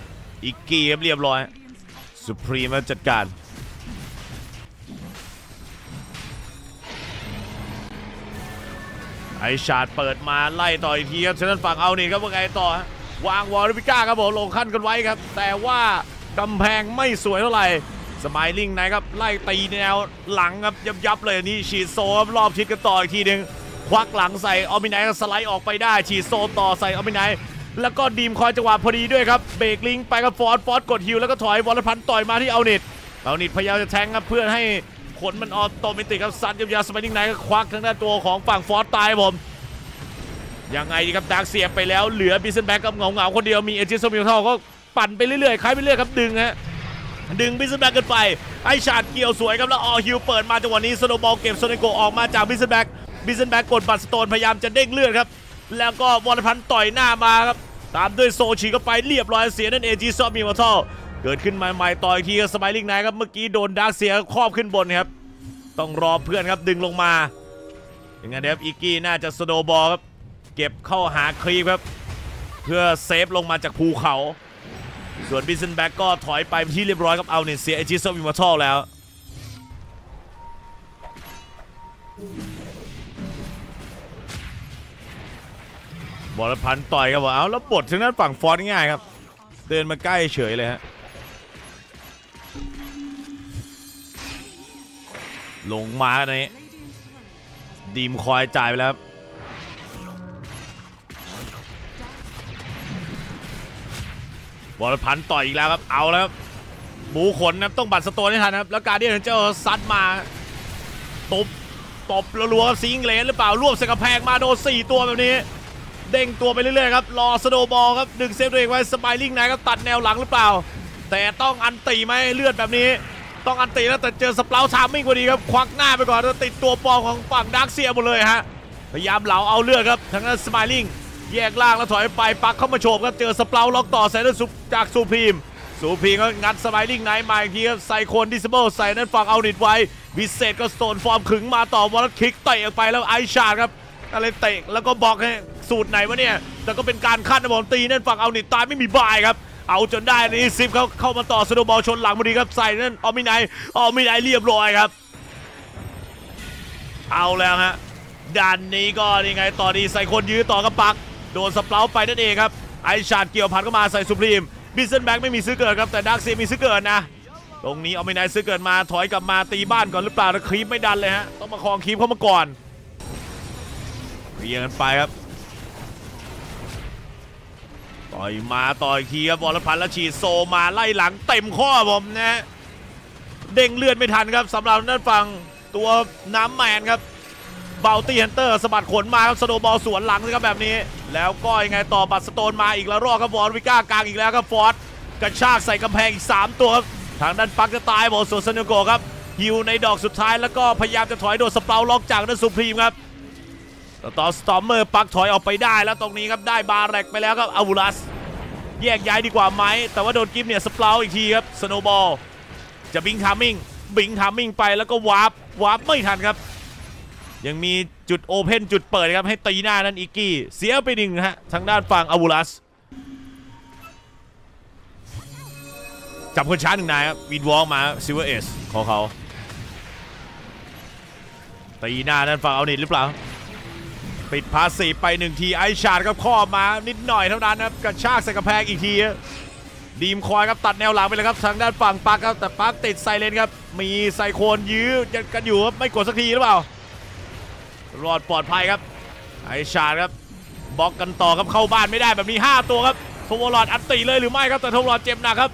อีกกี้ครับเรียบร้อยสุพรีมจัดการไอชาดเปิดมาไล่ต่ออีกทีครับฉะนั้นฝั่งเอานี่ครับว่าไงต่อ วางวอริปิก้าครับผมลงขั้นกันไว้ครับ แต่ว่ากำแพงไม่สวยเท่าไหร่ สมายลิงไหนครับ ไล่ตีแนวหลังครับยับยับเลยนนี่ฉีดโซครับรอบชิดกันต่ออีกทีหนึ่งควักหลังใส่ออมิไนก็สไลด์ออกไปได้ ฉีดโซต่อใส่ออมิไน แล้วก็ดีมคอยจังหวะพอดีด้วยครับเบรกลิงไปกับฟอร์ดฟอร์ดกดฮิวแล้วก็ถอยวอลพันต่อยมาที่เอาเน็ตเอาเน็ตพยายามจะแทงครับเพื่อให้ขนมันออโตเมติกครับซัดยาวๆสมายิงไหนก็ควักทางด้าตัวของฝั่งฟอร์ดตายผมยังไงดีครับดักเสียบไปแล้วเหลือบิสเซนแบ็กกับเหงาเงาๆคนเดียวมีเอจิสโซมิลเท่าก็ปั่นไปเรื่อยๆคล้ายไปเรื่อยครับดึงฮะดึงบิสเซนแบ็กกันไปไอชาดเกี่ยวสวยครับแล้วออฮิวเปิดมาจังหวะนี้สโนบอลเก็บโซนิโกออกมาจากบิสเซนแบ็กบิสเซนแบ็กกดบัตสโตนพยายามจะเด้งเลือดครับ แล้วก็วอลพันธ์ต่อยหน้ามาครับ ตามด้วยโซชีเข้าไปเรียบร้อยเสียนั่นเอจิซอมมิลเท่าเกิดขึ้นมาใหม่ต่ออีกทีกับสไมลิงไนครับเมื่อกี้โดนดักเสียครอบขึ้นบนครับ ต้องรอเพื่อนครับดึงลงมาอย่างนั้นครับอีกกี้น่าจะสโนบอลครับเก็บเข้าหาครีปครับ เพื่อเซฟลงมาจากภูเขา ส่วนบิสเซนแบ็กก็ถอยไปที่เรียบร้อยครับเอาเนี่ยเซียเอจิโซมิมาทอลแล้ว บอลพันต่อยครับบอกเอาแล้วบททางด้านฝั่งฟอร์ดง่ายครับ เดินมาใกล้เฉยเลยฮะลงมาในดีมคอยจ่ายไปแล้วครับบอลพันต่อยอีกแล้วครับเอาแล้วครับหมูขนนะต้องบัตรสโตนให้ทันนะครับ แล้วการเดียนเจ้าซัดมาตบตบรัวๆครับซิงเลนหรือเปล่ารวบสกระแพงมาโดนสี่ตัวแบบนี้ เด้งตัวไปเรื่อยๆครับรอสโนบอลครับดึงเซฟตัวเองไว้สไมลิงไนครับตัดแนวหลังหรือเปล่า แต่ต้องอันตีไหมเลือดแบบนี้ ต้องอันตีแล้วแต่เจอสเปราทามมิ่งพอดีครับควักหน้าไปก่อนแล้วติดตัวปอของฝั่งดักเซียหมดเลยฮะพยายามเหลาเอาเลือดครับทางนั้นสไมลิงแยกล่างแล้วถอยไปปักเข้ามาโฉบครับเจอสเปราล็อกต่อใส่ด้วยซุปจากซูพรีมซูพีมก็งัดสไมลิงไนท์มาอีกทีครับใส่คนดิสเบิลใส่นั่นฝั่งเอานิดไว้วิเศษก็สโตนฟอร์มขึงมาต่อวอลคิกเตะออกไปแล้วไอชาร์ครับอะไรเตะแล้วก็บอกให้ สูตรไหนวะเนี่ย แต่ก็เป็นการคัดนะบอลตีนั่นฝั่งเอานิดตายไม่มีบายครับเอาจนได้นี่ซิฟเขาเข้ามาต่อสโนบอลชนหลังพอดีครับใส่นั่นออมิไนออมิไนเรียบร้อยครับ เอาแล้วฮะด้านนี้ก็นี่ไงต่อดีใส่คนยื้อต่อกับปัก โดนสเปราไปนั่นเองครับไอชาดเกี่ยวพันเข้ามาใส่สุพรีมบิสเซนแบ็กไม่มีซื้อเกิดครับแต่ดักเซียมีซื้อเกิดนะ ตรงนี้เอาไม่ไหนซื้อเกิดมาถอยกลับมาตีบ้านก่อนหรือเปล่าแล้วครีปไม่ดันเลยฮะต้องมาคลองครีปเข้ามาก่อนเคลียร์กันไปครับ ต่อยมาต่อยทีครับวรพันธ์และฉีดโซมาไล่หลังเต็มข้อผมนะเด้งเลือดไม่ทันครับสำหรับด้านฝั่งตัวน้ำแมนครับเบลตี้ฮันเตอร์สะบัดขนมาครับสโนบอลสวนหลังนะครับแบบนี้ แล้วก็ยังไงต่อบัตรสโตนมาอีกแล้วรอบครับวอลวิก้ากลางอีกแล้วครับฟอร์ดกระชากใส่กำแพงอีก 3 ตัวครับทางด้านปักจะตายบอลสวนซนโกครับฮิวในดอกสุดท้ายแล้วก็พยายามจะถอยโดนสเปาล็อกจากด้านสุพรีมครับ ต่อสตอมเมอร์ปักถอยออกไปได้แล้วตรงนี้ครับได้บาร์แรกไปแล้วครับอาวูลัส แยกย้ายดีกว่าไหม แต่ว่าโดนกิฟเนี่ยสเปาอีกทีครับสโนบอลจะบิงทามิงบิงทามิงไปแล้วก็วาร์ปวาร์ปไม่ทันครับ ยังมีจุดโอเพนจุดเปิดครับให้ตีหน้านั่นอิกกี้เสียไปหนึ่งฮะทางด้านฝั่งอาวูลัสจับคนช้าหนึ่งนายครับวินวอลมาซิลเวอร์เอสของเขาตีหน้านั่นฝั่งเอานิดหรือเปล่า ปิดพาสีไปหนึ่งทีไอชาดครับข้อมานิดหน่อยเท่านั้นนะครับกระชากใส่กระแพงอีกทีดีมคอยครับตัดแนวหลังไปเลยครับทางด้านฝั่งปักครับแต่ปักติดไซเลนครับมีไซโคนยื้อกันอยู่ครับไม่กดสักทีหรือเปล่ารอดปลอดภัยครับไอชาดครับบล็อกกันต่อครับเข้าบ้านไม่ได้แบบนี้ 5 ตัวครับโทวลอดอัดตีเลยหรือไม่ครับแต่โทวลอดเจ็บหนักครับ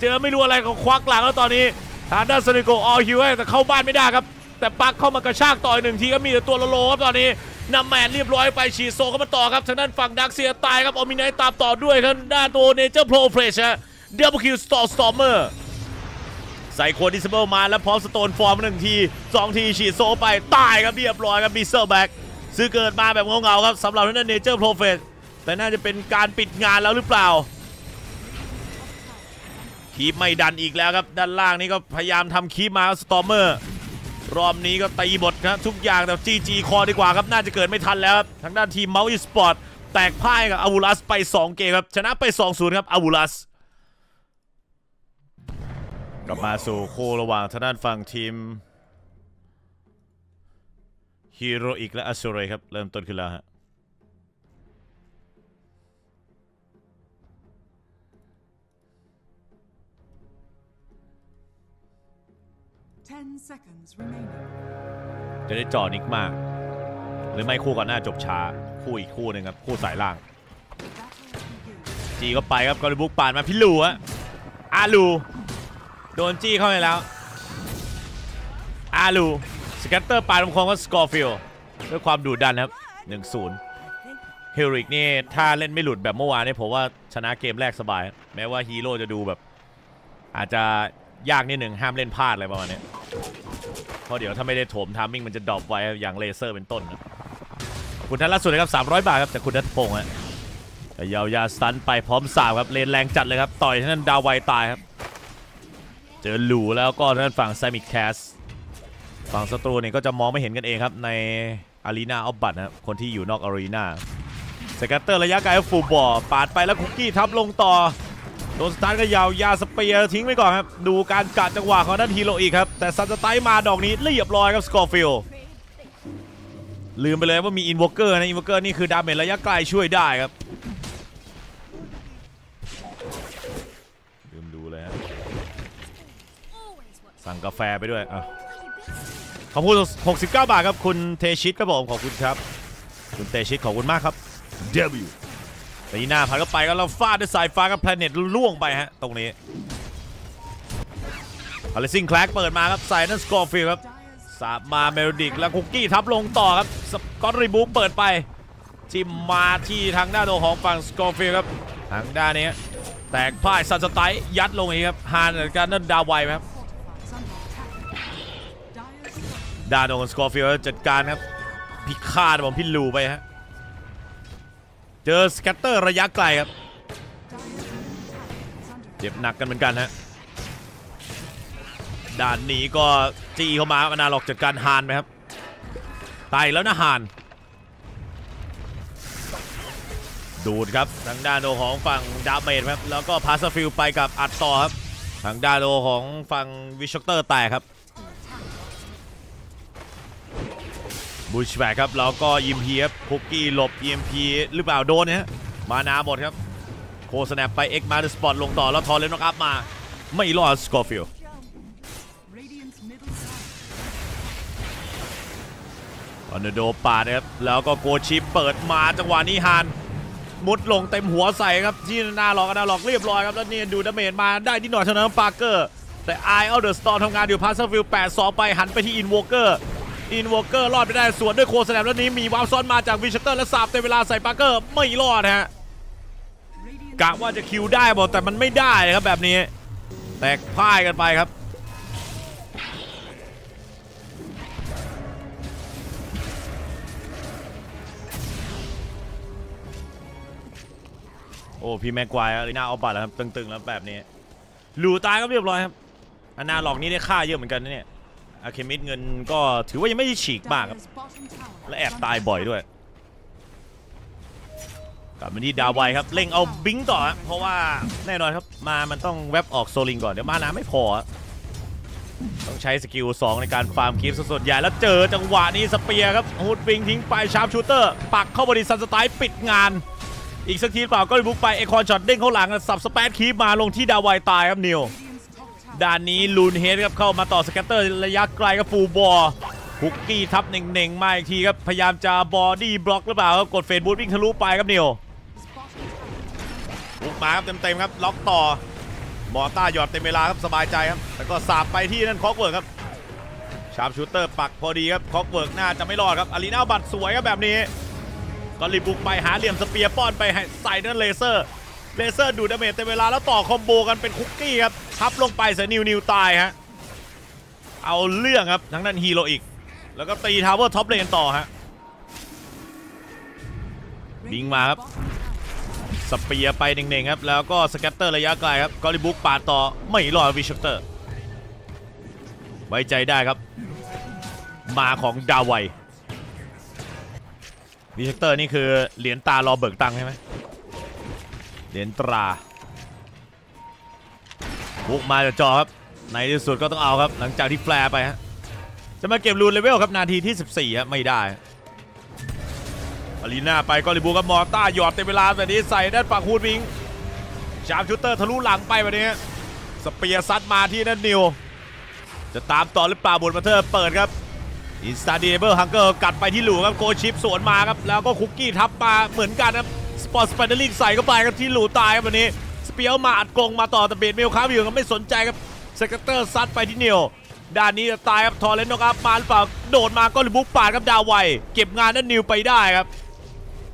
เจอไม่รู้อะไรเขาควักหลังแล้วตอนนี้ทางด้านสนิโกออลฮิวแต่เข้าบ้านไม่ได้ครับแต่ปักเข้ามากระชากต่อยหนึ่งทีก็มีแต่ตัวโลๆครับตอนนี้ นำแมนเรียบร้อยไปฉีดโซเข้ามาต่อครับทางด้านฝั่งดักเซียตายครับออมินายตามต่อด้วยครับด้านตัวเนเจอร์โปรเฟรชฮะเดบิคิวสตอร์สตอมเมอร์ใส่โคดิสเบิลมาแล้วพร้อมสโตนฟอร์มหนึ่งทีสองทีฉีดโซไปตายครับเรียบร้อยครับมีเซอร์แบ็กซื้อเกิดมาแบบเงาๆครับสำหรับทางด้าน Nature's Prophet แต่น่าจะเป็นการปิดงานแล้วหรือเปล่า creep ไม่ดันอีกแล้วครับ ด้านล่างนี้ก็พยายามทำ creep มา Stormer รอบนี้ก็ตีหมดนะทุกอย่างแต่จีจีคอดีกว่าครับ น่าจะเกิดไม่ทันแล้วทางด้านทีม MOUZ Esports แตกพ่ายกับ AVULUS ไป 2 เกมครับ ชนะไป 2-0 ครับ AVULUS กลับมาสู่คู่ระหว่างทางด้านฝั่งทีมฮีโรอีกและอสูรครับ เริ่มต้นขึ้นแล้วฮะ 10. จะได้จ่อนิกมาก หรือไม่คู่ก่อนหน้าจบช้า คู่อีกคู่หนึ่งครับ คู่สายล่าง จีก็ไปครับกอริบุกปาดมาพิลูอะอาลู โดนจี้เข้าไปแล้ว อาลูสแกตเตอร์ปาดลำคองก็สกอร์ฟิลด้วยความดุดันครับ1-0เฮริกนี่ถ้าเล่นไม่หลุดแบบเมื่อวานนี่ผมว่าชนะเกมแรกสบาย แม้ว่าฮีโร่จะดูแบบ อาจจะ ยากนิดหนึ่งห้ามเล่นพลาดอะไรประมาณนี้เพราะเดี๋ยวถ้าไม่ได้โถมทามมิ่งมันจะดรอปไว้อย่างเลเซอร์เป็นต้นนะขอบคุณท่านล่าสุดนะครับ300 บาทครับจากคุณนัทพงศ์ฮะยาวยาสตันไปพร้อมสาวครับเลนแรงจัดเลยครับต่อยท่านดาวไวตายครับเจอหลูแล้วก็ท่านฝั่งไซมิคแคสฝั่งศัตรูเนี่ยก็จะมองไม่เห็นกันเองครับในอารีนาออฟบัตนะครับคนที่อยู่นอกอารีนาสกัตเตอร์ระยะไกลฟูบอลปาดไปแล้วคุกกี้ทับลงต่อ โดนสตาร์ทก็ยาวยาสเปียร์ทิ้งไว้ก่อนครับ ดูการกัดจังหวะของด้านฮีโร่อีกครับ แต่ซันสไตล์มาดอกนี้เรียบร้อยครับสกอร์ฟิลลืมไปเลยว่ามีอินวอ k เกอร์นะ อินวอ k เกอร์นี่คือดาเมจระยะไกลช่วยได้ครับลืมดูเลยฮะสั่งกาแฟไปด้วยอะขอบคุณ 69 บาทครับ คุณเทชิตครับผมขอบคุณครับ คุณเตชิตขอบคุณมากครับ W ตีหน้าผ่านเข้าไปก็เราฟาดด้วยสายฟ้ากับแพลเน็ตล่วงไปฮะ ตรงนี้อลิซิงแคลกเปิดมาครับใส่นั่นสกอร์ฟิลครับสาบมาเมโลดิกแล้วคุกกี้ทับลงต่อครับสกอตรีบูเปิดไปจิมมาที่ทางด้านโดของฝั่งสกอร์ฟิลครับทางด้านนี้แตกพ่ายซันสไตล์ยัดลงอีกครับฮานกับการนั่นดาวไวครับ fortifies under attack. Dyer's ดานโดนสกอร์ฟิลจัดการครับพิฆาตผมพิลูไปฮะ เจอสแกตเตอร์ระยะไกลครับ เจ็บหนักกันเหมือนกันฮะ ด่านนี้ก็จีเข้ามาอนาล็อกจัดการฮานไหมครับ ตายแล้วนะฮาน ดูดครับ ทางด้านโดของฝั่งดาเมจครับ แล้วก็พาสฟิลไปกับอัดต่อครับ ทางด้านโดของฝั่งวิชเตอร์แตกครับ บูชแบกครับแล้วก็ยิมพีครับคุกกี้หลบ EMP หรือเปล่าโดนเนี่ยฮะมานาหมดครับ โคสแนปไปเอ็กมาเดสปอตลงต่อแล้วทอเรนน็อกอัพมา ไม่รอดสกอร์ฟิล Radiant's middle tower. ออนโดปาดนครับแล้วก็โกชิปเปิดมาจังหวะนี้ฮานมุดลงเต็มหัวใส่ครับที่หน้าหลอกนหน้าหลอกเรียบร้อยครับแล้วนี่ดูดาเมจมาได้นิดหน่อยเท่านั้นปาร์เกอร์แต่ไอเอาเดอะสตอร์ทำงานอยู่พาสฟิล8 2ไปหันไปที่อินวอเกอร์ อินวอ k เกอร์รอดไปได้สวนด้วยโคสแนปแล้วนี้มีวาวซ้อนมาจากวิชเตอร์และสาบเต็มเวลาใส่ปาร์เกอร์ไม่รอดฮะกะว่าจะคิวได้บอกแต่มันไม่ได้ครับแบบนี้ แตกพ่ายกันไปครับโอ้พี่แม็กควายอารีนาเอาบัตรแล้วครับตึงๆแล้วแบบนี้หลูตายก็เรียบร้อยครับอนาหลอกนี้ได้ค่าเยอะเหมือนกันนะเนี่ย อาเคมิดเงินก็ถือว่ายังไม่ได้ฉีกมากครับ และแอบตายบ่อยด้วยกลับมาที่ดาวไวครับเร่งเอาบิงต่อ เพราะว่าแน่นอนครับมามันต้องแวบออกโซลิงก่อน เดี๋ยวมาน้ำไม่พอ ต้องใช้สกิล 2 ในการฟาร์มคลิปสดๆใหญ่แล้วเจอจังหวะนี้สเปียครับฮูดวิงทิ้งไปชาร์ปชูเตอร์ ปักเข้าบริษัทสไตล์ปิดงาน อีกสักทีเปล่าก็บุกไปเอคอนช็อตเด้งเข้าหลังสับสเปซคีปมาลงที่ดาวไวตายครับนิว ด้านนี้ลูนเฮดครับเข้ามาต่อสแกตเตอร์ระยะไกลกับฟูบอลคุกกี้ทับเน่งๆมาอีกทีครับ พยายามจะบอดี้บล็อกหรือเปล่าครับ กดเฟดบูทวิ่งทะลุไปครับนิว His bottom tower บุกมาครับเต็มๆครับ ล็อกต่อมอต้าหยอดเต็มเวลาครับสบายใจครับ แล้วก็สาบไปที่นั่นคอกเวิร์กครับ ชาร์ปชูเตอร์ปักพอดีครับคอกเวิร์กน่าจะไม่รอดครับอารีนาบัตรสวยครับแบบนี้ ก็รีบบุกไปหาเหลี่ยมสเปียร์ป้อนไปให้ใส่นั่นเลเซอร์ เลเซอร์ดูดดาเมจเต็มเวลาแล้วต่อคอมโบกันเป็นคุกกี้ครับทับลงไปเสียนิวนิวตายฮะเอาเรื่องครับทั้งนั้นฮีโร่อีก แล้วก็ตีทาวเวอร์ท็อปเลนต่อฮะบิงมาครับสเปียไปเน่งๆครับ แล้วก็สแกตเตอร์ระยะไกลครับกอริบุกปาดต่อไม่รอดวิชเตอร์ ไว้ใจได้ครับ มาของดาวไววิชเตอร์นี่คือเหรียญตารอเบิกตังใช่ไหม เหรียญตราบุกมาจากจอครับ ในที่สุดก็ต้องเอาครับ หลังจากที่แฟร์ไปฮะจะมาเก็บรูนเลเวลครับนาทีที่ 14ครับไม่ได้อารีนาไปก็ริบูกับมอต้าหยอดเต็มเวลาแบบนี้ใส่ด้านฝั่งฮูดวิงชาร์ปชูเตอร์ทะลุหลังไปแบบนี้สเปียร์ซัดมาที่นั่นนิว จะตามต่อหรือเปล่าบุญมาเธอเปิดครับอินสตาดีเบิลฮังเกอร์กัดไปที่หลูครับโกชิปสวนมาครับแล้วก็คุกกี้ทับมาเหมือนกันครับ สปอร์ตสไปเดอร์ลิงใส่เข้าไปครับที่หลูตายครับวันนี้สเปียวมาอัดกงมาต่อแต่เบดเมลค้าอยู่ครับไม่สนใจครับสเกตเตอร์ซัดไปที่นิวด้านนี้จะตายครับทอร์เรนต์นะครับมาหรือเปล่าโดดมาก็เลยบุกปาดครับดาวไวเก็บงานนั้นนิวไปได้ครับ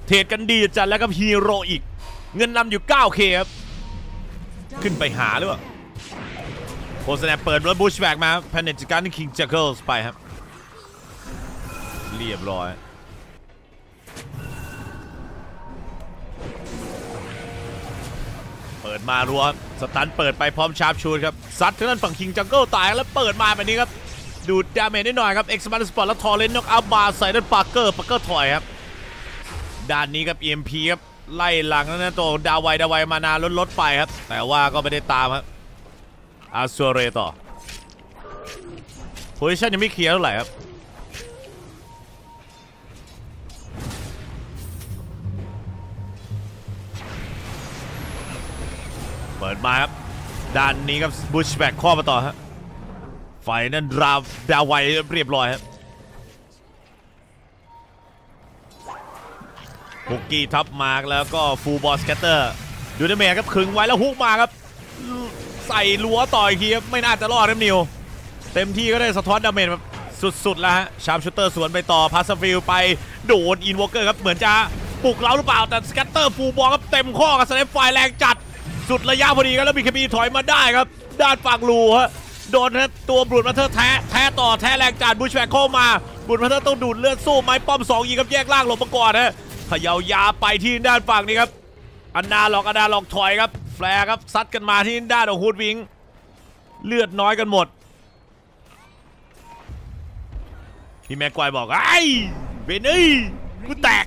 เทรดกันดีจัดแล้วครับฮีโร่อีก เงินนำอยู่ 9K ครับขึ้นไปหาหรือเปล่าโคสแนปเปิดรถบูชแบกมาแพนเนจการที่คิงเจเกิลไปครับ เรียบร้อย ดมารัวสตันเปิดไปพร้อมชาร์ปชูดครับซัดทางด้านฝั่งคิงจังเกิลตายแล้วเปิดมาแบบนี้ครับดูดดาเมจนิดหน่อยครับเอ็กซ์มาร์สปอร์ตแล้วทอร์เรนต์นกเอาบาใส่ด้านปาร์เกอร์ปาร์เกอร์ถอยครับด้านนี้ครับ EMP ครับไล่หลังนั่นนะตัวดาวไวดาวไวมานานลดลดไปครับ แต่ว่าก็ไม่ได้ตามครับอาซัวเรต่อโพซิชันยังไม่เคลียร์เท่าไหร่ครับ เปิดมาครับด้านนี้ครับบูชแบกข้อมาต่อฮะไฟนั่นราดาวไวเรียบร้อยครับคุกกี้ทับมาร์กแล้วก็ฟูลบอลสแกตเตอร์ดูดาเมจครับขึงไว้แล้วฮุกมาครับ ใส่ลัวต่ออีกทีครับไม่น่าจะรอดครับนิว เต็มที่ก็ได้สะท้อนดาเมจแบบสุดๆแล้วฮะชามชูเตอร์สวนไปต่อพาสฟิลไปโดนอินวอเกอร์ครับเหมือนจะปลุกเราหรือเปล่าแต่สแกตเตอร์ฟูลบอลครับเต็มข้อกับสเนปไฟแรงจัด สุดระยะพอดีครับแล้วมีเคบีถอยมาได้ครับ ด้านฝั่งลูฮะโดนนะตัวบรูดมาเธอแท้แท้ต่อแท้แรงจัดบูชแบกเข้ามาบรูดมาเธอต้องดูดเลือดสู้ไม้ป้อมสองยิงครับแยกล่างหลบมาก่อนฮะขย่ายาไปที่ด้านฝั่งนี้ครับอันนาหลอกอันนาหลอกถอยครับแฟร์ครับซัดกันมาที่ด้านของฮูดวิงเลือดน้อยกันหมดพี่แม็กควายบอกไอ้เบนเอ้ยกูแตก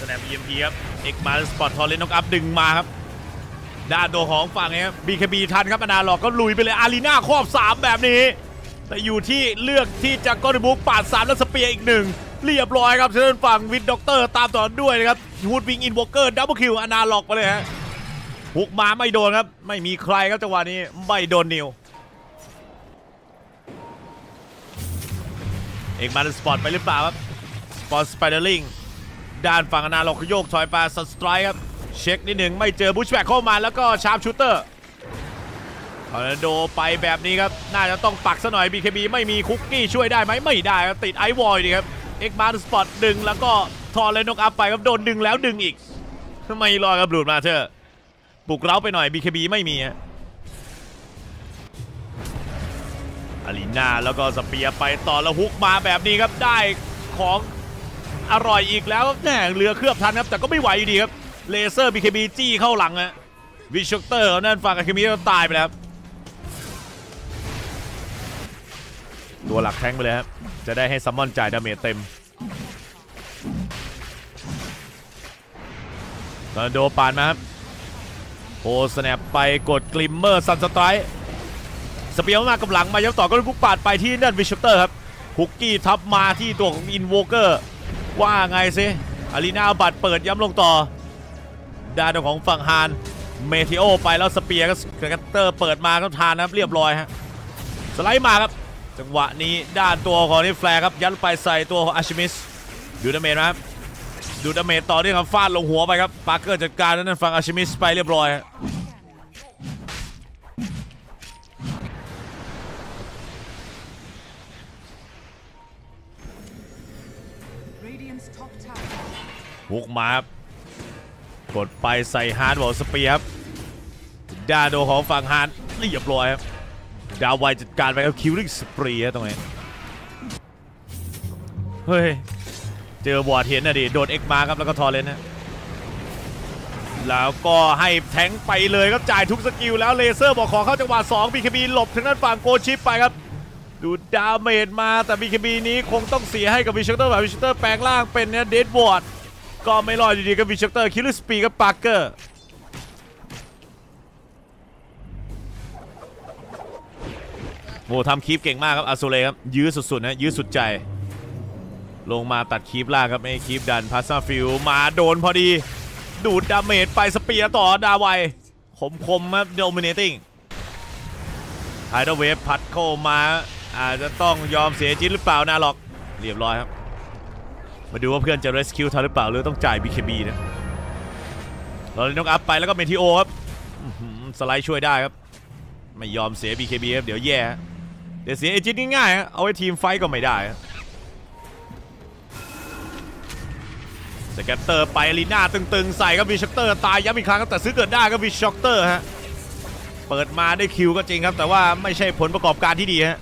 สแนป EMP ครับเอกมาสปอร์ตทอร์เรนต์นกอัพดึงมาครับด้านตัวของฝั่งนี้ครับ BKB ทันครับอนาหลอกก็ลุยไปเลยอารีนาครอบ 3 แบบนี้ แต่อยู่ที่เลือกที่จะก้อนบุกปาด3แล้วสเปียร์อีกหนึ่งเรียบร้อยครับเชิญฝั่งวิดด็อกเตอร์ตามต่อด้วยนะครับฮูดวิงอินวอเกอร์ดับเบิลคิวอนาหลอกไปเลยฮะฮุกมาไม่โดนครับ ไม่มีใครครับจังหวะนี้ไม่โดนนิวเอกมาสปอร์ตไปหรือเปล่าครับสปอร์ตสไปเดอร์ลิง ด้านฝั่งอนาล็อกโยกถอยไปสไตร์ครับเช็คนิดหนึ่งไม่เจอบูชแบกเข้ามาแล้วก็ชาร์ปชูเตอร์ทอร์นาโดไปแบบนี้ครับ น่าจะต้องปักซะหน่อย BKB ไม่มีคุกกี้ช่วยได้ไหมไม่ได้ครับติดไอวอยดีครับเอ็กมาสปอร์ตดึงแล้วก็ทอร์เลนกอัพไปครับโดนดึงแล้วดึงอีกไม่รอครับบลูดมาเธอปลุกเร้าไปหน่อย BKB ไม่มีฮะอารีนาแล้วก็สเปียร์ไปต่อแล้วฮุกมาแบบนี้ครับได้ของ อร่อยอีกแล้วแหน่เรือเคลือบทันครับแต่ก็ไม่ไหวอยู่ดีครับเลเซอร์ BKB จี้เข้าหลังฮะวิชเตอร์นั่นฝั่งอะเคมีก็ตายไปแล้วตัวหลักแทงไปเลยครับจะได้ให้ซัมมอนจ่ายดาเมจเต็มตอนโดปานมาครับโฮสแนปไปกดกลิมเมอร์ซันสไตร์สเปียวมากับหลังมายับต่อก็ลุกปาดไปที่นั่นวิชเตอร์ครับคุกกี้ทับมาที่ตัวของอินโวเกอร์ ว่าไงซิอารีนาบัตรเปิดย้ำลงต่อด้านของฝั่งฮานเมทิโอไปแล้วสเปียร์ก็เกตเตอร์เปิดมาก็ทานนะครับเรียบร้อยฮะสไลด์มาครับ จังหวะนี้ด้านตัวของนี่แฟร์ครับ ยัดไปใส่ตัวของอาชิมิสดูดาเมจนะครับดูดาเมจต่อด้วยครับฟาดลงหัวไปครับปาร์เกอร์จัดการนั่นฝั่งอาชิมิสไปเรียบร้อย บุกมาครับกดไปใส่ฮาร์ดบอลสเปียครับดาโดของฝั่งฮาร์ดเรียบร้อยครับดาวไวจัดการไปครับคิวริงสปรีครับตรงนี้เฮ้ยเจอบอดเห็นนะดิโดนเอ็กมาครับแล้วก็ทอร์เลนนะแล้วก็ให้แทงค์ไปเลยครับจ่ายทุกสกิลแล้วเลเซอร์บอกขอเข้าจังหวะ2 BKB หลบทางด้านฝั่งโกชิปไปครับดูดาเมจมาแต่ BKB นี้คงต้องเสียให้กับวิชเตอร์แบบวิชเตอร์แปลงร่างเป็นเนี่ยเดดบอร์ด ก็ไม่รอดอยู่ดีกับวิชเตอร์คิลเลอร์สปีกับปาร์เกอร์โอ้ทำคีปเก่งมากครับอาซูเลครับยื้อสุดๆนะยื้อสุดใจ ลงมาตัดคีปล่างครับไม่คีปดันพาสซาฟิลมาโดนพอดี ดูดดาเมจไปสเปียร์ต่อดาไวคมคมครับ dominating ไฮเดอร์เวฟพัดเข้ามา อาจจะต้องยอมเสียจิตหรือเปล่านาหรอก เรียบร้อยครับ มาดูว่าเพื่อนจะ rescue ทันหรือเปล่าหรือต้องจ่าย BKB นะเราเลยนกอัพไปแล้วก็เมทิโอครับสไลด์ช่วยได้ครับ ไม่ยอมเสีย BKB ครับเดี๋ยวแย่เดี๋ยวเสีย Aegis ง่ายๆฮะเอาไว้ team fight ก็ไม่ได้ฮะ scatter ไป Lina ตึงๆ ใส่ครับ Witch Doctor ตายย้ำอีกครั้งครับแต่ซื้อเกิดได้ครับ Witch Doctor ฮะเปิดมาได้คิวก็จริงครับ แต่ว่าไม่ใช่ผลประกอบการที่ดีฮะ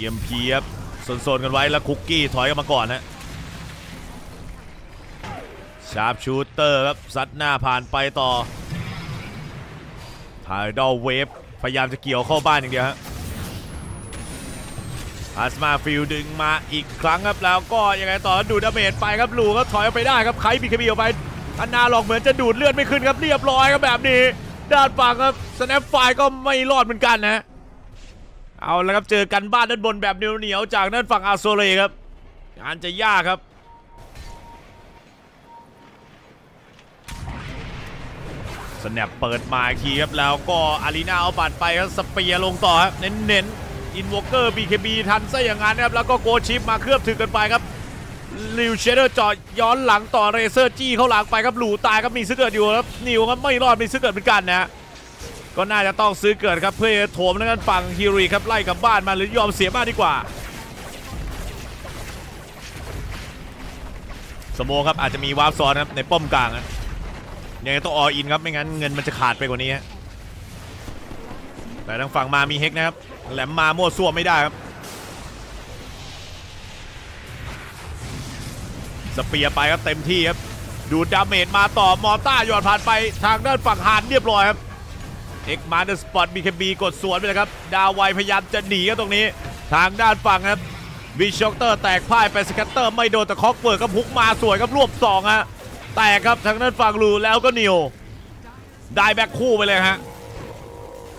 ยี่ยมเพียบโซนๆกันไว้แล้วคุกกี้ถอยกันมาก่อนฮะชาร์ปชูเตอร์ครับซัดหน้าผ่านไปต่อไทดอลเวฟพยายามจะเกี่ยวเข้าบ้านอย่างเดียวฮะอาสมาฟิลดึงมาอีกครั้งครับแล้วก็ยังไงต่อดูดาเมจไปครับลูก็ถอยไปได้ครับไคบีคบีออกไปอันนาหลอกเหมือนจะดูดเลือดไม่ขึ้นครับเรียบร้อยครับแบบนี้ด้านฝั่งครับสแนปไฟก็ไม่รอดเหมือนกันนะ เอาแล้วครับเจอกันบ้านด้านบนแบบเหนียวๆจากด้านฝั่งอาโซเลครับงานจะยากครับสแนปเปิดมาอีครับแล้วก็อารีนาเอาบัตรไปครับสเปียลงต่อครับเน้นๆอินวอเกอร์ BKB ทันซะอย่างนั้นครับแล้วก็โกชิปมาเคลือบถึงกันไปครับลิวเชเดอร์จอดย้อนหลังต่อเรเซอร์จี้เข้าหลังไปครับหลูตายครับมีซึเกิดอยู่ครับนิวครับไม่รอดมีซึเกิดเหมือนกันนะ ก็น่าจะต้องซื้อเกิดครับเพื่อโถมทางด้านฝั่งฮิรีครับไล่กลับบ้านมาหรือยอมเสียบ้านดีกว่าสโมครับอาจจะมีวาร์ปซ้อนครับในป้อมกลางอะยังต้องออินครับไม่งั้นเงินมันจะขาดไปกว่านี้แต่ทางฝั่งมามีเฮกนะครับแหลมมามั่วซั่วไม่ได้ครับสเปียร์ไปครับเต็มที่ครับดูดดาเมจมาต่อมอต้าหยอดผ่านไปทางด้านฝั่งฮานเรียบร้อยครับ เอ็กมาเดอร์สปอตบีเคบีกดสวนไปเลยครับ ดาวไวพยายามจะหนีครับตรงนี้ ทางด้านฝั่งครับวิชช็อกเตอร์แตกพ่ายไปสแกัตเตอร์ไม่โดนแต่คอกเปิดครับฮุกมาสวยครับรวบสองฮะแตกครับทางด้านฝั่งลูแล้วก็นิวได้แบ็คคู่ไปเลยฮะ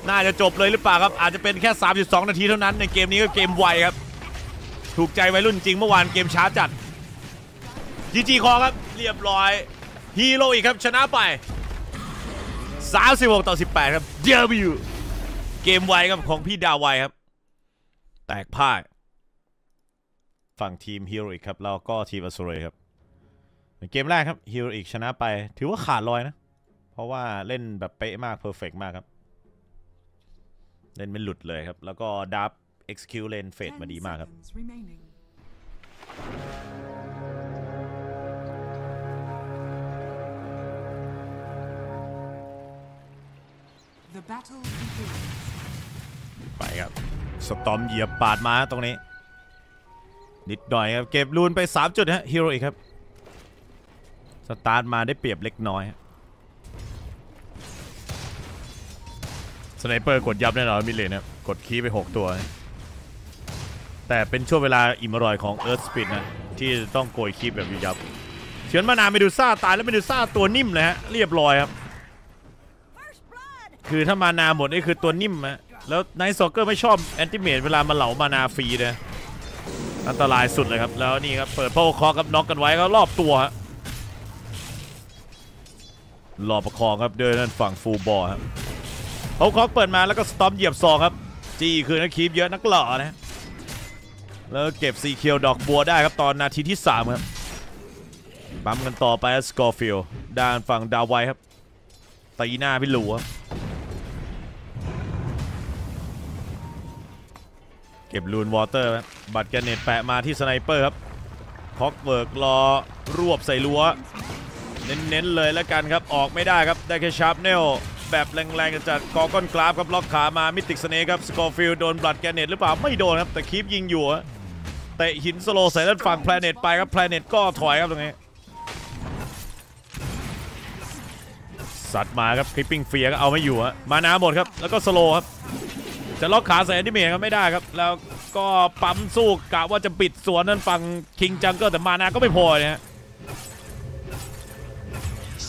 น่าจะจบเลยหรือเปล่าครับ อาจจะเป็นแค่ 3.2 นาทีเท่านั้นในเกมนี้ก็เกมไวครับ ถูกใจวัยรุ่นจริงเมื่อวานเกมช้าจัดจีจีคอครับ เรียบร้อย Heroic ครับชนะไป 36 ต่อ 18 ครับ W เกมไวครับของพี่ดาวไวครับ แตกพ่าย ฝั่งทีม Heroic ครับแล้วก็ทีมอ s สเรครับเกมแรกครับ Heroic ชนะไป ถือว่าขาดลอยนะ เพราะว่าเล่นแบบเป๊ะมาก perfect มากครับ เล่นไม่หลุดเลยครับ แล้วก็ดับ execute เลนเฟดมาดีมากครับ ไปครับ สตอมเหยียบปาดมาตรงนี้ นิดหน่อยครับ เก็บลูนไป 3 จุดฮะฮีโร่อีกครับ สตาร์ทมาได้เปรียบเล็กน้อยฮะสไนเปอร์กดยับแน่นอนมิเลนครับกดคีย์ไป 6 ตัว แต่เป็นช่วงเวลาอิ่มอร่อยของเอิร์ธสปิดนะ ที่ต้องโกยคีย์แบบยับ เฉือนมานาเมดูซ่าตายแล้วเมดูซ่าตัวนิ่มเลยฮะเรียบร้อยครับ คือถ้ามานาหมดนี่คือตัวนิ่มฮะแล้วไนท์ซอกเกอร์ไม่ชอบแอนติเมตเวลามาเหลามานาฟรีนะอันตรายสุดเลยครับ แล้วนี่ครับ เปิดโพคอกับน็อกกันไว้ก็รอบตัวฮะรอประคองครับเดินนั่นฝั่งฟูลบอลครับโพคอกเปิดมาแล้วก็สตอมเหยียบซองครับ จี้คือนักคีบเยอะนักหล่อนะแล้วเก็บซีเคียวดอกบัวได้ครับตอนนาทีที่ 3 ครับปั๊มกันต่อไปสกอร์ฟิลด้านฝั่งดาวไวครับตีหน้าพี่หลูค เก็บลูนวอเตอร์บัตรแกเนตแปะมาที่สไนเปอร์ครับคอกเบิร์กรอรวบใส่รั้ว เน้นๆเลยแล้วกันครับออกไม่ได้ครับ ได้แค่ชาร์ปเนลแบบแรงๆจากกอก้อนกราฟครับล็อกขามามิติกสเนครับสกอร์ฟิลโดนบัตรแกเนตหรือเปล่าไม่โดนครับแต่คีปยิงอยู่ฮะเตะหินสโลใส่ด้านฝั่งแพลเน็ตไปครับแพลเน็ตก็ถอยครับตรงนี้สัตว์มาครับคลิปปิ้งเฟียก็เอาไม่อยู่ฮะมานาหมดครับแล้วก็สโลครับ จะล็อกขาใส่อนติเมทก็ไม่ได้ครับ แล้วก็ปั๊มสู้กะว่าจะปิดสวนนั่นฝั่งคิงจังเกิลแต่มานาก็ไม่พอเนี่ยฮะ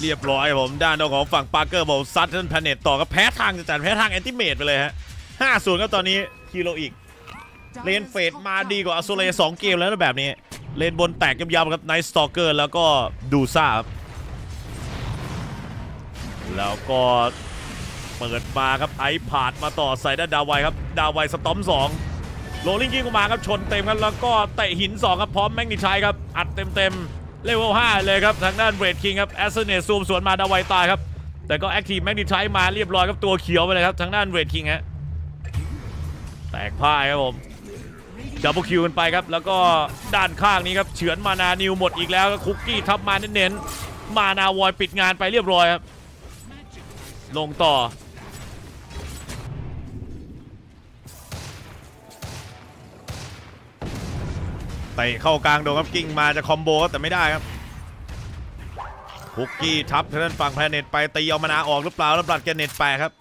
เรียบร้อยผมด้านของฝั่งปาร์เกอร์บอกซัดท่านแพเนตต่อก็แพ้ทางจะจัดแพ้ทางแอนติเมทไปเลยฮะห้าศูนย์ก็ตอนนี้ฮีโรอีก เลนเฟดมาดีกว่าอ s โซเลสองเกมแล้วนะแบบนี้ เลนบนแตกยับๆครับไนท์สตอเกอร์แล้วก็ดูซ่าครับแล้วก็ เปิดมาครับไอพาดมาต่อใส่ด้านดาวไวครับ ดาวไวสตอมสองโรลลิงกิ้งมาครับชนเต็มครับแล้วก็เตะหิน2ครับพร้อมแมกนิชัยครับอัดเต็มๆเลเวล5เลยครับทางด้านเรดคิงครับแอสเซเนตซูมสวนมาดาวไวตายครับแต่ก็แอคทีฟแมกนิชัยมาเรียบร้อยครับตัวเขียวไปเลยครับทางด้านเรดคิงฮะแตกพ่ายครับผมดับเบิลคิวกันไปครับ แล้วก็ด้านข้างนี้ครับเฉือนมานานิวหมดอีกแล้วคุกกี้ทับมาเน้นๆมานาวอยปิดงานไปเรียบร้อยครับ ลงต่อ เตะเข้ากลางโดนครับกิ้งมาจะคอมโบครับแต่ไม่ได้ครับคุกกี้ทับทางด้านฝั่งแพลเน็ตไปตีเอามานาออกหรือเปล่าแล้วบลัดแกเน็ตแปครับ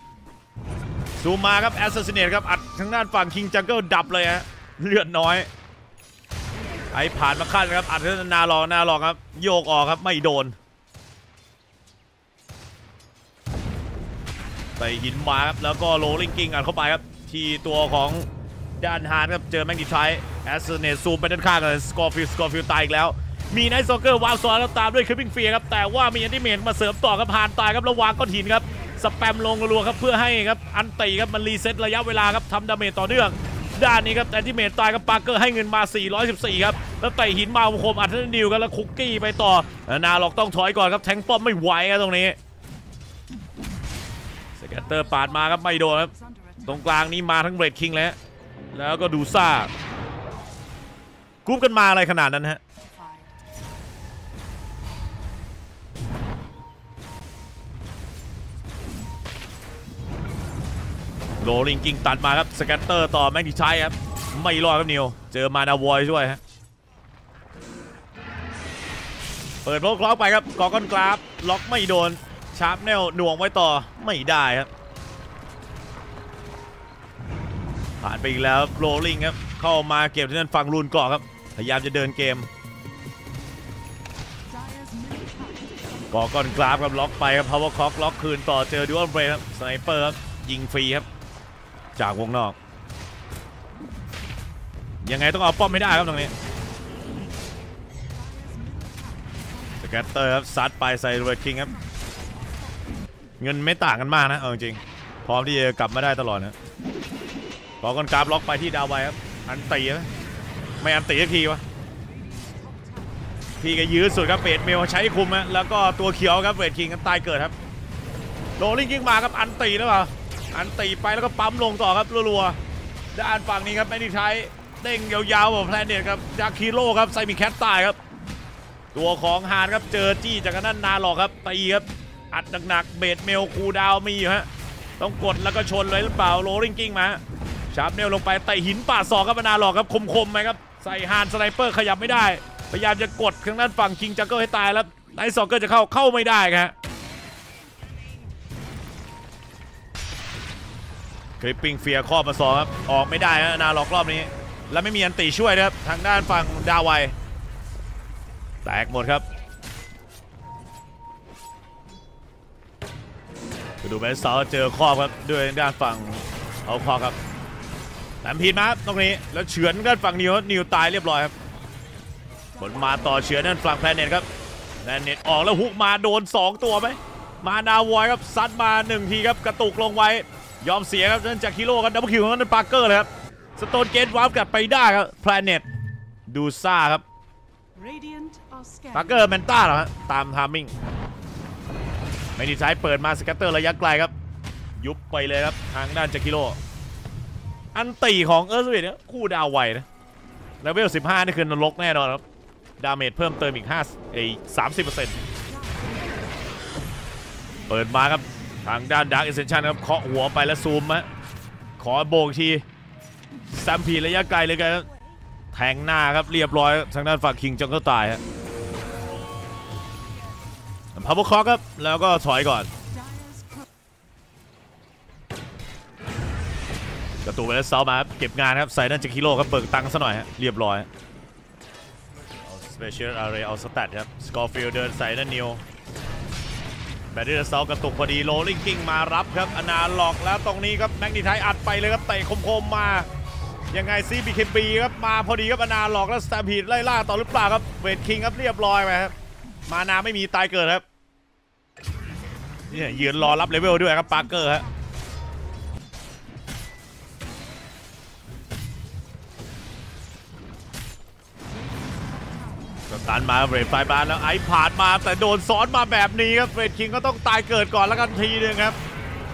ซูมาครับแอสซัสซิเนตครับอัดทางด้านฝั่งคิงจังเกิลดับเลยฮะเลือดน้อยไอ้ผ่านมาขั้นครับอัดทางด้านนาลองนาลองครับ โยกออกครับไม่โดนใส่หินมาครับแล้วก็โรลลิงกิ้งอัดเข้าไปครับ ที่ตัวของ ด้านฮาร์ดครับเจอแม็กดิชัยแอสเนตซูมไปด้านข้างเลยสกอร์ฟิลสกอร์ฟิลตายอีกแล้ว มีไนท์ซ็อกเกอร์วางซ้อนแล้วตามด้วยคลิปปิ้งเฟียครับแต่ว่ามีอันติเมตมาเสริมต่อครับฮานตายครับแล้ววางก้อนหินครับสแปมลงรัวครับเพื่อให้ครับอันตีครับมันรีเซ็ตระยะเวลาครับทำดาเมจต่อเนื่องด้านนี้ครับแอนติเมตตายครับปาร์เกอร์ให้เงินมา 414 ครับ แล้วไต่หินมาคมอัดทันนิวครับแล้วคุกกี้ไปต่อ นาล็อกต้องถอยก่อนครับแทงป้อมไม่ไหวครับตรงนี้สแกตเตอร์ปาดมาครับไม่โดนครับ ตรงกลางนี้มาทั้งเบรดคิงแล้ว แล้วก็ดูซ่ากรุ๊ปกันมาอะไรขนาดนั้นฮะโรลิงกิ้งตัดมาครับ สแกตเตอร์ต่อแม็กดิชัยครับ ไม่รอดครับนิว เจอมาดาวอยช่วยฮะ เปิดโลคล็อกไปครับกอก้อนกราฟ ล็อกไม่โดน ชาร์ปแนวหน่วงไว้ต่อไม่ได้ครับ ผ่านไปอีกแล้วโรลลิงครับ เข้ามาเก็บที่นั่นฝั่งรูนเกาะครับ พยายามจะเดินเกม Dire's middle tower กอก้อนกราฟครับล็อกไปครับ power clock ล็อกคืนต่อเจอดูอัลเบรครับสไนเปอร์ครับยิงฟรีครับ จากวงนอก ยังไงต้องเอาป้อมไม่ได้ครับตรงนี้ Scatter ครับซัดไปใส่เรดคิงครับ เงินไม่ต่างกันมากนะ เอาจริง พร้อมที่จะกลับมาได้ตลอดนะ Gorgon's Grasp ล็อกไปที่ดาวไวครับ อัลติไหมไม่อัลติสักทีวะ พี่ก็ยื้อสุดครับ Blade Mail ใช้คุมฮะแล้วก็ตัวเขียวครับ Wraith King กันตายเกิดครับ โรลลิงกิ้งมาครับอันตีแล้วเปล่า อันตีไปแล้วก็ปั๊มลงต่อครับรัวๆ ด้านฝั่งนี้ครับไม่ได้ใช้เด้งยาวๆแบบแพลนเน็ตครับจาคีโร่ครับไซมีแคทตายครับ ตัวของฮานครับเจอจี้จากนั้นนาหลอกครับตีครับอัดหนักๆเบดเมลคูดาวมีฮะต้องกดแล้วก็ชนเลยหรือเปล่าโรลลิงกิ้งมา ชาร์ปเนลลงไปไต่หินป่าศอกครับนาหลอกครับคมๆไหมครับใส่ฮานสไนเปอร์ขยับไม่ได้ พยายามจะกดทางด้านฝั่งคิงจังเกิลให้ตายแล้วไนท์ซอกเกอร์จะเข้าเข้าไม่ได้ครับคลิปปิ้งเฟียร์ครอบมาสองครับออกไม่ได้ฮะนาหลอกรอบนี้ แล้วไม่มีอันตีช่วยนะครับทางด้านฝั่งดาวไวแตกหมดครับดูแมนซาเจอครอบครับด้วยด้านฝั่งเอาคอบครับ แหลมพีดมาครับตรงนี้แล้วเฉือนด้านฝั่งนิวนิวตายเรียบร้อยครับผลมาต่อเชื้อนั่นฝั่งแพลเน็ตครับแพลเน็ตออกแล้วฮุกมาโดน 2 ตัวไหมมานาวอยครับซัดมา 1 ทีครับกระตุกลงไว้ ยอมเสียครับนั่นจากฮิโร่ครับดับเบิลคิวของนั่นปาร์เกอร์เลยครับสโตนเกตวาร์ปกลับไปได้ครับแพลเน็ตดูซ่าครับ Radiant are ปาร์ scanning. เกอร์แมนต้าเหรอฮะตามทามมิ่งไม่ดีใช้เปิดมาสกัตเตอร์ระยะไกลครับ ยุบไปเลยครับทางด้านจากฮิโร่ อันตีของเออร์สวิตเนี่ยคู่ดาวไวนะเลเวล15 นี่คือนรกแน่นอนครับ ดาเมจเพิ่มเติมอีก5ไอ้30%เปิดมาครับทางด้านดาร์กเอเซนชันครับเคาะหัวไปแล้วซูมฮะขอโบกทีแซมพีระยะไกลเลยกันแทงหน้าครับเรียบร้อยทางด้านฝั่งคิงจังก็ตายฮะพับบิลคอครับแล้วก็ถอยก่อน กระตูไปแล้วเซามาเก็บงานครับใส่นั่นจากฮิโร่ครับเบิกตังค์ซะหน่อยฮะเรียบร้อยเอาสเปเชียลอาร์เรย์เอาสแตทครับสกอร์ฟิลเดินใส่นั่นนิวแบตเตอร์เซากระตุกพอดีโรลิงกิ้งมารับครับอนาล็อกแล้วตรงนี้ครับแม็กนีไทยอัดไปเลยครับเตะคมๆมายังไงซีบีเคบีครับมาพอดีครับอนาหลอกแล้วสแตมพีดไล่ล่าต่อหรือเปล่าครับเวทคิงครับเรียบร้อยไปครับมานาไม่มีตายเกิดครับเนี่ยยืนรอรับเลเวลด้วยครับปาร์เกอร์ฮะ ตันมาเรดไฟบานแล้วไอ้ผ่านมาแต่โดนซ้อนมาแบบนี้ครับเฟรดคิงก็ต้องตายเกิดก่อนแล้วกันทีหนึงครับ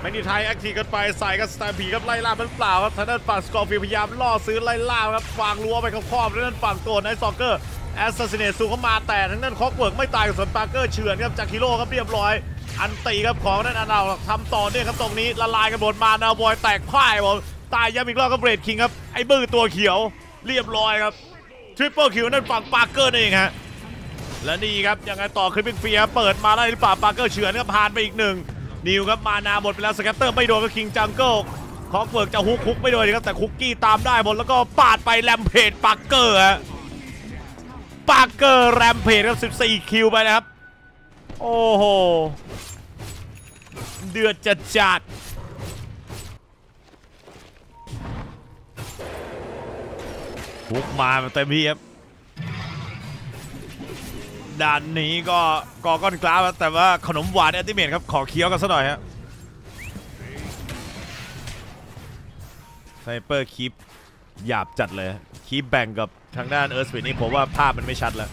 ไม่ด้ไทยแอคทีฟกันไปใส่กันสแตมพีครับไล่ล่ามันเปล่าครับทางด้านฝั่งสกอร์ฟิลพยายามล่อซื้อไล่ล่าครับวางรั้วไปครอบๆทางด้านฝั่งตัวไนท์ซอกเกอร์แอสซัสเนตสูงเข้ามาแต่ทางด้านคอกเวิร์กไม่ตายกับส่วนปาร์เกอร์เฉือนครับจากฮิโร่ครับเรียบร้อย อันตีครับของนั่นอันเราทำต่อเนี่ยครับตรงนี้ละลายกันหมดมานาบอยแตกพ่ายผมตายย้ำอีกรอบครับเบรดคิงครับไอ้บื้อตัวเขียวเรียบร้อยครับ ทริปเปิลคิวนั่นฝั่งปาร์เกอร์นั่นเองฮะและนี่ครับยังไงต่อคลิปปิ้งเฟียเปิดมาได้หรือเปล่าปาร์เกอร์เฉือนครับผ่านไปอีกหนึ่งนิวครับมานาหมดไปแล้วสแกตเตอร์ไม่โดนก็คิงจังเกิลของเฟิร์กจะฮุกคุกไม่โดนครับแต่คุกกี้ตามได้หมดแล้วก็ปาดไปแรมเพจปาร์เกอร์ฮะปาร์เกอร์แรมเพจครับ14 คิวไปนะครับ โอ้โห เดือดจัดจัด ฮุกมาเต็มที่ครับด้านนี้ก็กอก้อนกราฟแต่ว่าขนมหวานแอนติเมตครับ ขอเคี้ยวกันสักหน่อยฮะไซเปอร์คีปหยาบจัดเลย คีปแบ่งกับทางด้านเอิร์ธสปีดนี่ผมว่าภาพมันไม่ชัดแล้ว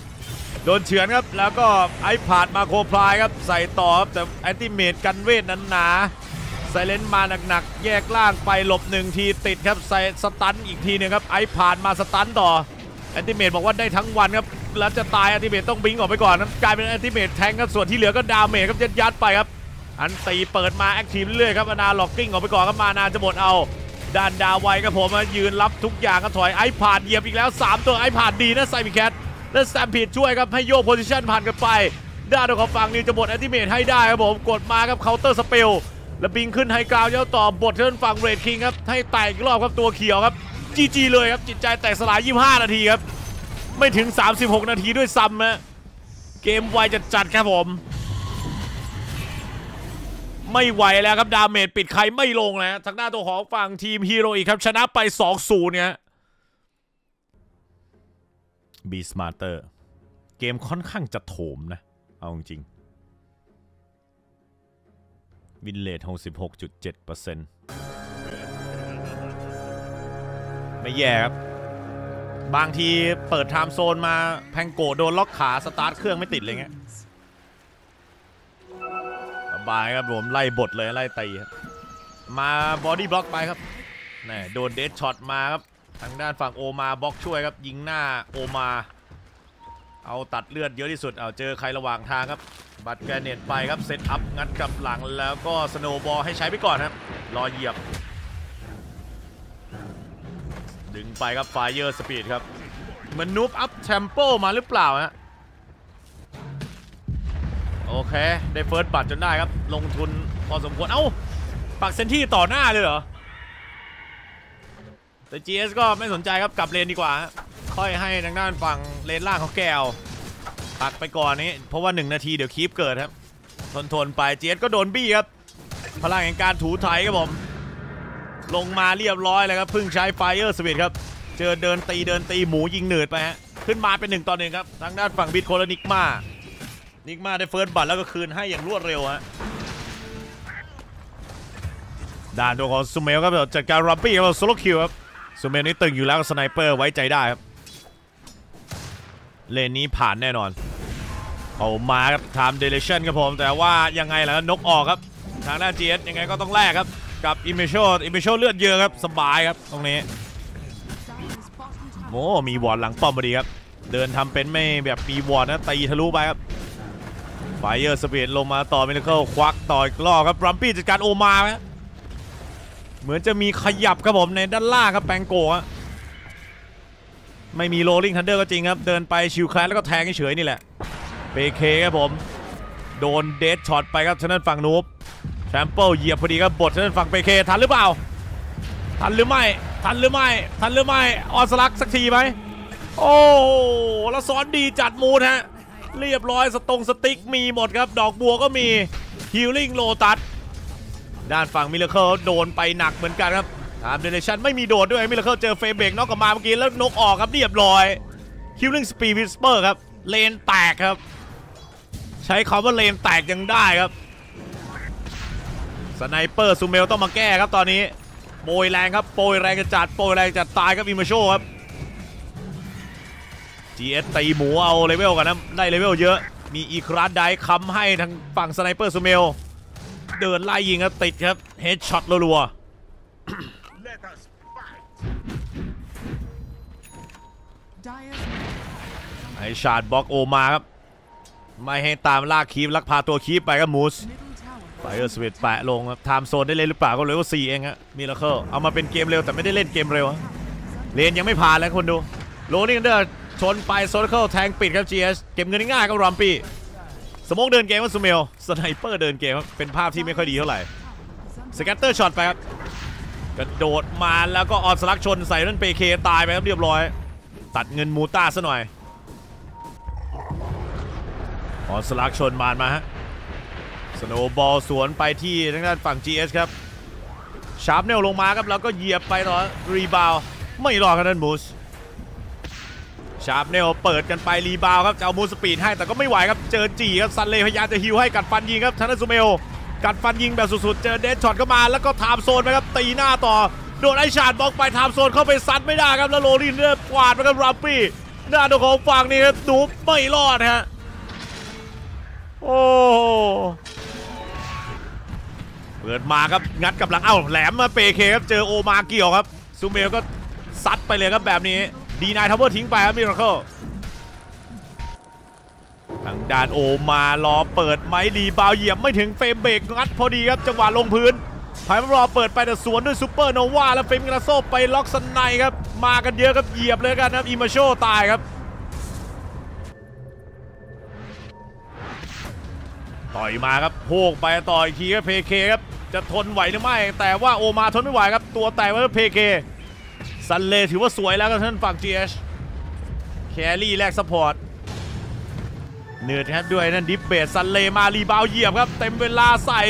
โดนเฉือนครับ แล้วก็ไอพาดมาโครพลายครับ ใส่ต่อครับแต่แอนติเมตกันเวทนั้นหนา ไซเลนมาหนักๆ แยกล่างไปหลบหนึ่งทีติดครับใส่สตันอีกทีหนึงครับไอพาดมาสตันต่อแอนติเมตบอกว่าได้ทั้งวันครับแล้วจะตายแอนติเมตต้องบิงออกไปก่อนกลายเป็นแอนติเมตแทงครับส่วนที่เหลือก็ดาเมจครับยัดยัดๆไปครับ อันตีเปิดมาแอคทีฟเรื่อยๆครับอนาล็อกกิ้งออกไปก่อนครับมานาจะหมดเอาด้านดาวไวครับผมมายืนรับทุกอย่างครับถอยไอผ่านเหยียบอีกแล้ว 3 ตัวไอผ่านดีนะไซมิแคทและแตมพีดช่วยครับให้โยกโพซิชันผ่านกันไปด้านของฝั่งนิวจะบดแอนติเมตให้ได้ครับผมกดมาครับเคาน์เตอร์สเปล แล้วบิงขึ้นไฮกราวเย้าต่อบทเทิร์นฝั่งเรดคิงครับให้แตกอีกรอบครับตัวเขียวครับจีจีเลยครับจิตใจแตกสลาย 25 นาทีครับ ไม่ถึง 36 นาทีด้วยซ้ำนะเกมไวจัดจัดครับผม ไม่ไหวแล้วครับ damage ปิดใครไม่ลงแล้วทางหน้าตัวของฝั่งทีมฮีโร่อีกครับ ชนะไป 2-0 เนี่ย Beastmaster เกมค่อนข้างจะโถมนะ เอาจริง win rate 66.7%ไม่แย่ครับ บางทีเปิด time zone มา Pango โดนล็อกขาสตาร์ทเครื่องไม่ติดเลยเงี้ยสบายครับผมไล่บทเลยไล่ตีครับ มาบอดี้บล็อกไปครับนี่โดนเดดช็อตมาครับ ทางด้านฝั่งโอมาบล็อกช่วยครับ ยิงหน้าโอมา เอาตัดเลือดเยอะที่สุด เอาเจอใครระหว่างทางครับ บัตรแกรเนตไปครับ เซตอัพงัดกับหลังแล้วก็สโนบอลให้ใช้ไปก่อนครับ รอเหยียบ ดึงไปครับไฟเ r อร์สปีดครับเหมันนูบอัพแชมโปมาหรือเปล่าฮะ โอเค ได้ first blood จนได้ครับ ลงทุนพอสมควร เอ้า ปัก sentry ต่อหน้าเลยเหรอ แต่ GS ก็ไม่สนใจครับ กลับเลนดีกว่าฮะ ค่อยให้ทางด้านฝั่งเลนล่างเขาแก้วปักไปก่อนนี้ เพราะว่า 1 นาทีเดี๋ยว creep เกิดครับ ทนทนไป GS ก็โดนบี้ครับ พลังแห่งการถูไถครับผม ลงมาเรียบร้อยเลยครับเพิ่งใช้ไฟเ r อร์สปีดครับ เจอเดินตีเดินตีหมูยิงหนืดไปฮะ ขึ้นมาเป็นหนึ่งต่อหนึ่งครับ ทางด้านฝั่งบิดโคลนิกมานิกมาได้ first blood แล้วก็คืนให้อย่างรวดเร็วฮะด่านตัวของซูเมลครับจัดการรัมปี้ครับ solo kill ครับซูเมลนี่ตึงอยู่แล้วกับ Sniper ไว้ใจได้ครับ เลนนี้ผ่านแน่นอนเอามาครับ Time Dilation ครับผม แต่ว่ายังไงล่ะนกออกครับ ทางด้าน GS ยังไงก็ต้องแลกครับ กับอิมเมโชอิมเมโชเลือดเยอะครับ สบายครับตรงนี้โอ้มีวอร์ดหลังป้อมพอดีครับ เดินทำเป็นไม่แบบมีวอร์ดนะตีทะลุไปครับไฟเออร์สปีดลงมาต่อมิลเคิลควักต่ออีกรอครับรัมปี้จัดการโอมาครับเหมือนจะมีขยับครับผมในด้านล่างครับแปงโกะ ไม่มีโรลลิงทันเดอร์ก็จริงครับ เดินไปชิวคลาสแล้วก็แทงเฉยนี่แหละเปเคครับผม โดนเดดช็อตไปครับทางด้นฝั่งนูบแชมเปิลเหยียบพอดีครับบททางด้นฝั่งเปเคทันหรือเปล่า ทันหรือไม่ ทันหรือไม่ ทันหรือไม่ ออสลักสักทีไหม โอ้แล้วซ้อนดีจัดมูดฮะ เรียบร้อยสตงสติ๊กมีหมดครับ ดอกบัวก็มีฮิลลิ่งโลตัสด้านฝั่งมิลเลอร์โดนไปหนักเหมือนกันครับ ตามเดเนชั่นไม่มีโดดด้วยมิลเลอร์เจอเฟเบกนอกกลับมาเมื่อกี้แล้วนกออกครับเรียบร้อยคิวลิงสปีวิสเปอร์ครับเลนแตกครับ ใช้คำว่าเลนแตกยังได้ครับSniper ซูเมลต้องมาแก้ครับตอนนี้โปรยแรงครับโปรยแรงจะจัดโปรยแรงจัดตายครับอิมาโชครับ GS ตีหมูเอาเลเวลกันนะได้เลเวลเยอะมีอีคราสได้ค้ำให้ทางฝั่ง Sniper ซูเมลเดินไล่ยิงครับติดครับ headshot รัวๆ Ice Shard block โอมาครับ ไม่ให้ตามลากคีฟลักพาตัวคีฟไปครับมูสไฟเออร์สวิตแปะลงครับไทม์โซนได้เล่นหรือเปล่าก็เลยว่า4เองฮะมิราเคิลเอามาเป็นเกมเร็วแต่ไม่ได้เล่นเกมเร็วเลนยังไม่ผ่านเลยคนดูโรนี่กันเดอร์ชนไปโซลเคิลแทงปิดครับ GS เก็บเงินง่ายๆครับรัมปี้สโมกเดินเกมว่าซูเมลสไนเปอร์เดินเกมเป็นภาพที่ไม่ค่อยดีเท่าไหร่สแกตเตอร์ช็อตไปครับกระโดดมาแล้วก็ออนสลักชนใส่นั่นเปเคตายไปครับเรียบร้อย ตัดเงินมูต้าซะหน่อย ออนสลักชนมานมาฮะสโนบอลสวนไปที่ทางด้านฝั่ง GS ครับชาร์ปเนลลงมาครับแล้วก็เหยียบไปต่อรีบาวไม่รอดครับนั่นมูสชาร์ปเนลเปิดกันไปรีบาวครับจะเอามูสสปีดให้แต่ก็ไม่ไหวครับเจอจีครับซันเลพยายามจะฮิวให้กัดฟันยิงครับทันนซูเมลกัดฟันยิงแบบสุดๆ เจอเดดช็อตเข้ามาแล้วก็ไทม์โซนไปครับตีหน้าต่อโดนไอชาดบล็อกไปไทม์โซนเข้าไปซัดไม่ได้ครับแล้วโรลินเนี่ยกวาดไปครับรัมปี้หน้าตัวของฝั่งนี้ครับดูไม่รอดฮะ โอ้เปิดมาครับงัดกับหลังเอ้าแหลมมาเปเคครับเจอโอมาเกี่ยวครับซูเมลก็ซัดไปเลยครับแบบนี้ดีนายทัพเวอร์ทิ้งไปครับมิราเคิลทางด้านโอมารอเปิดไม้รีบาวเหยียบไม่ถึงเฟรมเบรกงัดพอดีครับจังหวะลงพื้นไผ่รอเปิดไปแต่สวนด้วยซูเปอร์โนวาแล้วเฟรมกราโซไปล็อกสนในครับมากันเยอะครับเหยียบเลยกันครับอิมาโชตายครับ ต่อยมาครับโพกไปต่ออีกทีครับเพเคครับจะทนไหวหรือไม่ แต่ว่าโอมาทนไม่ไหวครับ ตัวแตกไว้เพเคซันเลถือว่าสวยแล้วครับท่านฝั่ง GH แครี่แลกซัพพอร์ตเนือดครับด้วยนั่นดิฟเบสซันเลมารีบาวเหยียบครับ เต็มเวลาใส่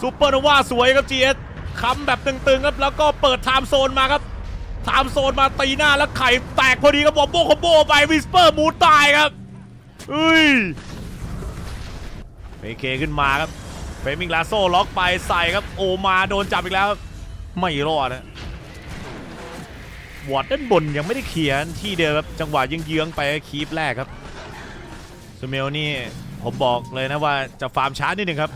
ซูเปอร์โนวาสวยครับ GH ค้ำแบบตึงๆครับแล้วก็เปิดไทม์โซนมาครับไทม์โซนมาตีหน้าแล้วไข่แตกพอดีครับบอมโบคอมโบไปวิสเปอร์มูตายครับเอ้ย เฟเคขึ้นมาครับเฟมิงลาโซ่ล็อกไปใส่ครับโอมาโดนจับอีกแล้วไม่รอดนะวอร์ดด้านบนยังไม่ได้เคลียร์ที่เดิมครับจังหวะยังเยื้องไปคีปแรกครับซูเมลนี่ผมบอกเลยนะว่าจะฟาร์มช้านิดหนึ่งครับ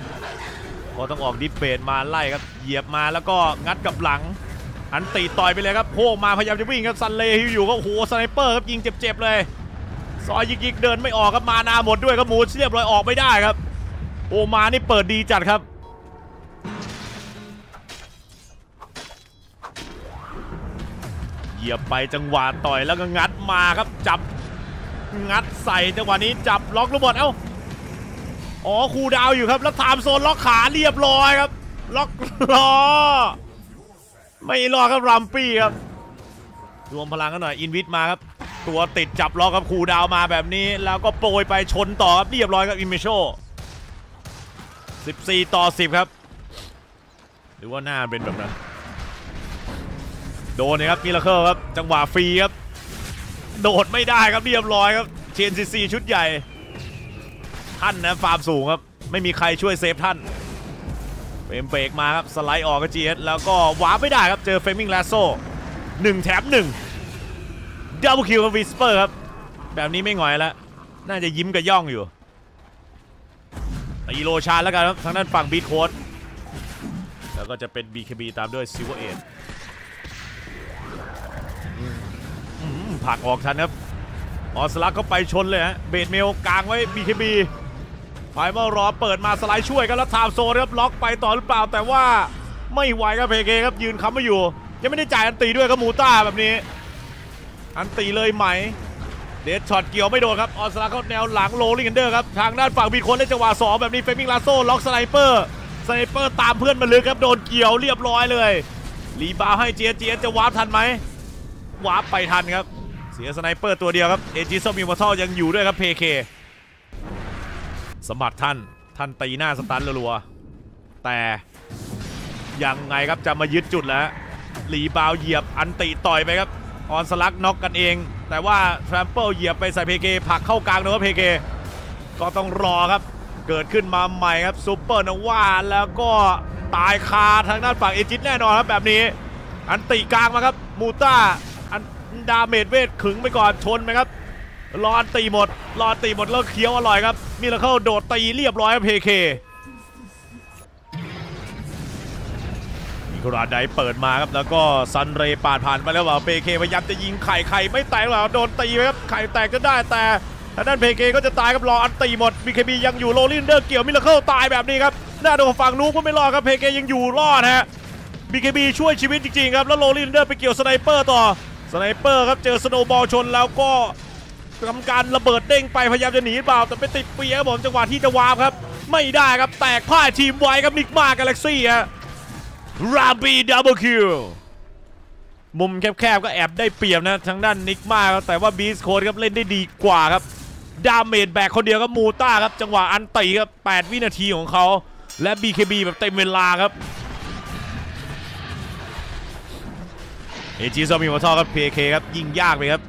เพราะต้องออกดิฟเบตมาไล่ครับเหยียบมาแล้วก็งัดกับหลังอันตีต่อยไปเลยครับโพกมาพยายามจะวิ่งครับซันเลฮิวอยู่ก็โหสไนเปอร์ครับยิงเจ็บๆเลยซอยยิกๆเดินไม่ออกครับมานาหมดด้วยครับมูเรียบร้อยออกไม่ได้ครับ โอมานี่เปิดดีจัดครับ เหยียบไปจังหวะต่อยแล้วก็งัดมาครับจับ งัดใส่จังหวะนี้จับล็อกลูกบอลเอ้าอ๋อคูดาวอยู่ครับ แล้วไทม์โซนล็อกขาเรียบร้อยครับ ล็อกล้อไม่รอครับรัมปี้ครับ รวมพลังกันหน่อยอินวิทมาครับ ตัวติดจับล็อกครับคูดาวมาแบบนี้ แล้วก็โปรยไปชนต่อครับเรียบร้อยครับอิมเมโช 14 ต่อ 10 ครับ หรือว่าหน้าเป็นแบบนั้น โดนนะครับมิลเลอร์ครับ จังหวะฟรีครับ โดดไม่ได้ครับเรียบร้อยครับเชนซีซีชุดใหญ่ ท่านนะฟาร์มสูงครับ ไม่มีใครช่วยเซฟท่านเฟมเบรกมาครับ สไลด์ออกกับจีเอสแล้วก็วาร์ปไม่ได้ครับ เจอเฟมิงแลโซ่หนึ่งแถมหนึ่งดับเบิลคิวกับวิสเปอร์ครับ แบบนี้ไม่หงอยแล้ว น่าจะยิ้มกับย่องอยู่ ตีโลชานแล้วกันครับทางด้านฝั่งบีทโค้ดแล้วก็จะเป็น BKB ตามด้วยซิ l เวอร์เอ็ดผักออกทันครับออสลักก็ไปชนเลยฮะเบดเมลกลางไว้ BKB ไฟมอรอเปิดมาสไลด์ช่วยกันแล้วทามโซครับล็อกไปต่อหรือเปล่าแต่ว่าไม่ไหวครับเพเคครับยืนค้ำไม่อยู่ ยังไม่ได้จ่ายอันตีด้วยครับมูต้าแบบนี้ อันตีเลยไหม เดดช็อตเกี่ยวไม่โดนครับ ออสลาเข้าแนวหลังโรลลิงเดอร์ครับ ทางด้านฝั่งบีคนเล่นจังหวะ2แบบนี้เฟมิงลาโซ่ล็อกสไนเปอร์สไนเปอร์ตามเพื่อนมาลึกครับโดนเกี่ยวเรียบร้อยเลยรีบาวให้เจียเจียจะวาร์ปทันไหมวาร์ปไปทันครับ เสียสไนเปอร์ตัวเดียวครับเอจิซมิวอทัลยังอยู่ด้วยครับเพเคสมบัติท่านท่านตีหน้าสตันรัวๆแต่ยังไงครับจะมายึดจุดแล้วหลีบาวเหยียบอันติต่อยไปครับ ออนสลักน็อกกันเอง แต่ว่าทรัมเปิลเหยียบไปใส่เพเกผักเข้ากลางโดนเพเกก็ต้องรอครับ เกิดขึ้นมาใหม่ครับซูเปอร์นว่าแล้วก็ตายคาทางด้านฝั่งเอจิตแน่นอนครับแบบนี้ อันติกลางมาครับมูต้าอันดาเมจเวทขึงไปก่อนชนไหมครับรอนตีหมดรอนตีหมดแล้วเคี้ยวอร่อยครับมิราเคิลโดดตีเรียบร้อยครับเพเค มิโคราไดเปิดมาครับแล้วก็ซันเรย์ปาดผ่านไปแล้วว่าเพเคพยายามจะยิงไข่ไข่ไม่แตกหรอกโดนตีครับไข่แตกก็ได้แต่ทางด้านเพเคก็จะตายครับรออันตีหมดบีเคบียังอยู่โรลินเดอร์เกี่ยวมิราเคิลตายแบบนี้ครับหน้าโดนฝั่งนู้นก็ไม่รอดครับเพเคยังอยู่รอดฮะ BKB ช่วยชีวิตจริงๆครับแล้วโรลินเดอร์ไปเกี่ยวสไนเปอร์ต่อสไนเปอร์ครับเจอสโนว์บอลชนแล้วก็ทำการระเบิดเด้งไปพยายามจะหนีเปล่าแต่ไปติดเปียครับผมจังหวะที่จะวาร์ปครับ ไม่ได้ครับแตกพ่ายทีมไว้ครับนิกมากาแล็กซี่ฮะ ราบีดับเบิลคิวมุมแคบๆก็แอบได้เปรียบนะทางด้านนิกมาครับแต่ว่าบีสโคดครับเล่นได้ดีกว่าครับดาเมจแบกคนเดียวครับมูต้าครับจังหวะอันตีครับ 8 วินาทีของเขาและ BKB แบบเต็มเวลาครับเอจีซอมมีมาทอครับ PK ครับยิงยากไปครับ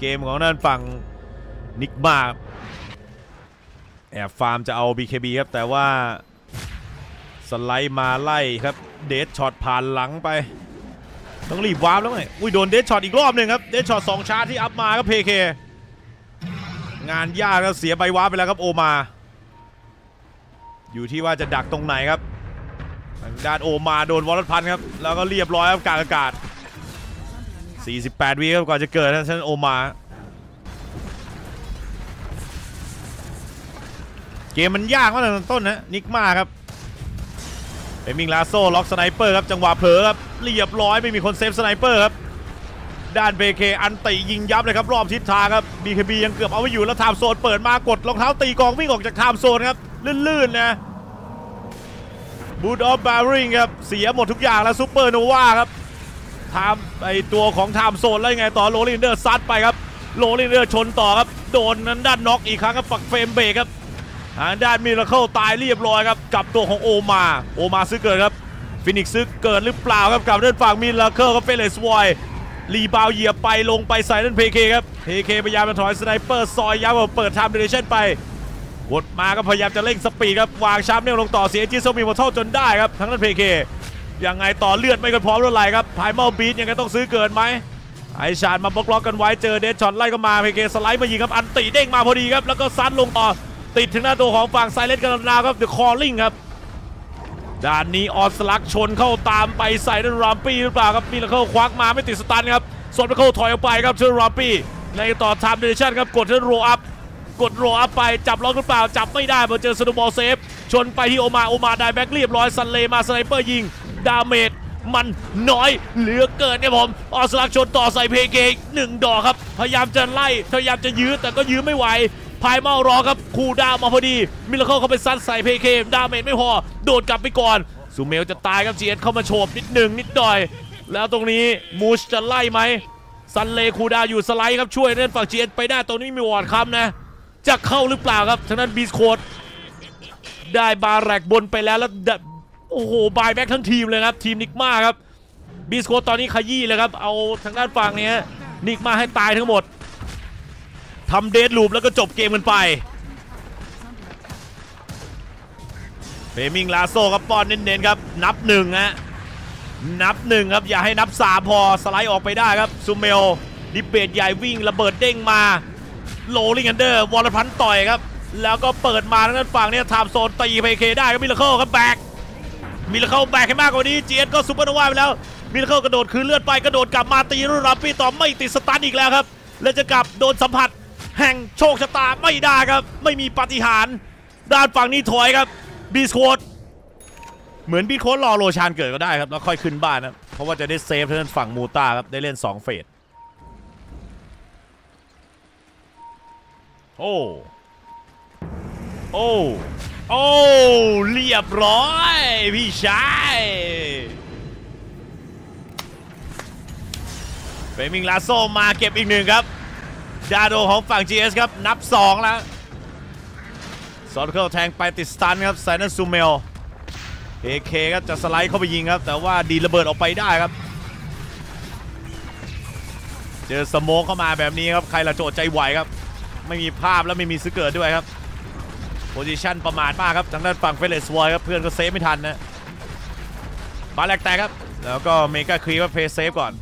เกมของนั่นฝั่งนิกมาแอบฟาร์มจะเอา BKB ครับแต่ว่า สไลด์มาไล่ครับ Dead Shot ผ่านหลังไป ต้องรีบวาร์ปแล้วไงอุ้ยโดน Dead Shot อีกรอบหนึ่งครับ Dead Shot สองชาร์จที่ up มาครับ Payk งานยากแล้วเสียใบวาร์ปไปแล้วครับ OmaR อยู่ที่ว่าจะดักตรงไหนครับทางด้าน OmaR โดน Walrus Punch ครับแล้วก็เรียบร้อยครับกลางอากาศ 48 วิครับก่อนจะเกิดนะท่าน OmaRเกมมันยากมากตั้งต้นนะนิกมาครับ เป็นมิงลาโซล็อกสไนเปอร์ครับจังหวะเผลอครับเรียบร้อยไม่มีคนเซฟสไนเปอร์ครับด้านเบเคอันติยิงยับเลยครับรอบทิศทางครับ BKB ยังเกือบเอาไว้อยู่แล้วไทม์โซนเปิดมากดรองเท้าตีกองวิ่งออกจากไทม์โซนครับลื่นๆนะบูดออฟบาริงครับเสียหมดทุกอย่างแล้วซูเปอร์โนวาครับทามไอตัวของไทม์โซนแล้วยังไงต่อโรลินเดอร์ซัดไปครับโรลินเดอร์ชนต่อครับโดนนั้นด้านน็อกอีกครั้งครับฝักเฟรมเบรกครับ ทางด้านมิราเคิลตายเรียบร้อยครับกับตัวของโอมาโอมาซื้อเกิดครับฟินิกซ์ซื้อเกิดหรือเปล่าครับกับด้านฝั่งมิราเคิลครับเฟเลสวอยรีบาวเหยียบไปลงไปใส่ด้านเพเคครับเพเคพยายามจะถอยสไนเปอร์ซอยยับเปิดไทม์เดเรชั่นไปกดมาก็พยายามจะเร่งสปีดครับวางชาร์ปเนี่ยลงต่อเสียจีโซมีมอเทลจนได้ครับทั้งด้านเพเคยังไงต่อเลือดไม่กันพร้อมเท่าไหร่ครับไพเมาบีทยังไงต้องซื้อเกินไหมไอชาดมาบล็อกล็อกกันไว้เจอเดชช็อตไล่ก็มาเพเกสไลด์มายิงครับอันติเด้งมาพอดีครับแล้วก็ซัดลงต่อ ติดถึงหน้าตัวของฝั่งไซเลนกันนาครับเดอะคอลลิงครับด้านนี้ออสลักชนเข้าตามไปใส่ด้านรามปี้หรือเปล่าครับมีแล้วเข้าควักมาไม่ติดสตันครับส่วนไปเข้าถอยออกไปครับเชื่อรามปี้ในต่อไทม์เดชั่นครับกดเชื่อโรอัพกดโรอัพไปจับล็อกหรือเปล่าจับไม่ได้พอเจอสโนบอลเซฟชนไปที่โอมาโอมาได้แบ็กเรียบร้อยซันเลมาสไนเปอร์ยิงดาเมจมันน้อยเหลือเกินครับผมออสลักชนต่อใส่เพเกอีกหนึ่งดอกครับ พยายามจะไล่พยายามจะยื้อแต่ก็ยื้อไม่ไหว พายเมารอครับคูลดาวมาพอดี มิลเลอร์เข้าไปซัดใส่เพเคดาเมจไม่พอ โดดกลับไปก่อนซูเมลจะตายครับจีเอสเข้ามาโฉบนิดหนึ่งนิดหน่อย แล้วตรงนี้มูชจะไล่ไหมซันเลคูดาอยู่สไลด์ครับช่วยเล่นฝั่งจีเอสไปได้ตรงนี้มีวอร์ดคำนะ จะเข้าหรือเปล่าครับทางนั้นบีสโคดได้บาแรกบนไปแล้วแล้วโอ้โหบายแบ็กทั้งทีมเลยครับทีมนิกมาครับบีสโคตอนนี้ขยี้เลยครับเอาทางด้านฝั่งนี้นิกมาให้ตายทั้งหมด ทำเดดลูปแล้วก็จบเกมกันไปเฟมิงลาโซครับป้อนเน้นๆครับ นับหนึ่งฮะนับหนึ่งครับ อย่าให้นับสามพอสไลด์ออกไปได้ครับซูเมลดิเบตใหญ่วิ่งระเบิดเด้งมาโลลิงอันเดอร์วอลพันต่อยครับ แล้วก็เปิดมาทางด้านฝั่งเนี่ยไทม์โซนตีไปเคได้ครับมิลเลอร์เคิลครับแบกมิลเลอร์เคิลแบกให้มากกว่านี้เจียนก็ซุปเปอร์โนวาไปแล้วมิลเลอร์เคิลกระโดดคืนเลือดไปกระโดดกลับมาตีรุ่นรับปีต่อไม่ติดสตันอีกแล้วครับ แล้วจะกลับโดนสัมผัส แห่งโชคชะตาไม่ได้ครับ ไม่มีปาฏิหาริย์ด้านฝั่งนี้ถอยครับบีสโคดเหมือนบีสโคดรอโรชานเกิดก็ได้ครับแล้วค่อยขึ้นบ้านนะเพราะว่าจะได้เซฟทางด้านฝั่งมูต้าครับได้เล่นสองเฟสโอ้โอ้โอ้เรียบร้อย พี่ชายเฟมิงลาโซมาเก็บอีกหนึ่งครับ ดาโดของฝั่ง GS ครับ นับ 2 แล้วซอร์เคิลแทงไปติดสตันครับไซนันซูเมลเอเคครับจะสไลด์เข้าไปยิงครับ แต่ว่าดีระเบิดออกไปได้ครับ เจอสโมกเข้ามาแบบนี้ครับ ใครละโจดใจไหวครับ ไม่มีภาพแล้วไม่มีซื้อเกิดด้วยครับโพซิชันประมาทมากครับทางด้านฝั่งเฟเลสวอยครับ เพื่อนก็เซฟไม่ทันนะบาแลกแตกครับ แล้วก็เมกาครีว่าเพย์เซฟก่อน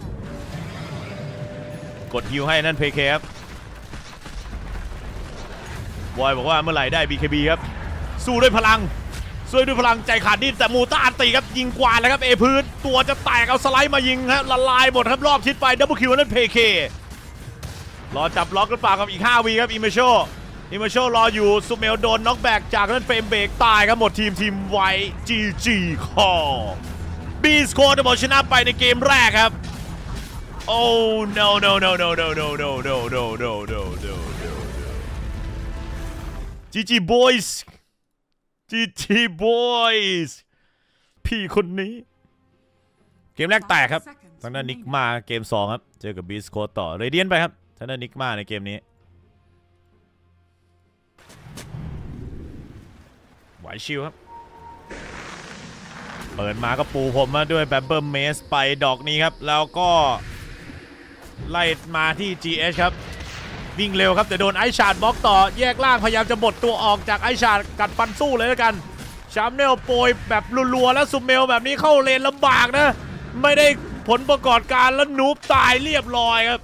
กดฮิวให้นั่นเพย์เคครับ บอยบอกว่าเมื่อไหร่ได้ BKB ครับ สู้ด้วยพลังสู้ด้วยพลังใจขาดดิ้นแต่มูต้าอันตีครับยิงกวาดแล้วครับเอพื้นตัวจะแตกเอาสไลด์มายิงฮะละลายหมดครับรอบชิดไปดับเบิลคิวนั่นเพเครอจับล็อกหรือเปล่าครับอีก5วีครับ Elmisho Elmisho รออยู่ SumaiL โดน knockback จากนั่น Flamebreak ตายครับหมดทีม team wipe GG call beastcoast จะบอกชนะไปในเกมแรกครับ Oh no no no no no no no no no no no no no GG boys GG boys พี่คนนี้ เกมแรกแตกครับทางด้านนิกมาเกม2ครับ เจอกับบีสโคต่อเรเดียนไปครับทางด้านนิกมาในเกมนี้ไหวชิวครับ เปิดมาก็ปูผมมาด้วยแบมเบิร์เมสไปดอกนี้ครับ แล้วก็ไล่มาที่ GH ครับ วิ่งเร็วครับแต่โดนไอชาร์ดบล็อกต่อแยกล่างพยายามจะบดตัวออกจากไอชาร์ดกัดฟันสู้เลยแล้วกันชามเนลโปยแบบรัวๆแล้วซุมเมลแบบนี้เข้าเลนลำบากนะ ไม่ได้ผลประกอบการแล้วนูบตายเรียบร้อยครับ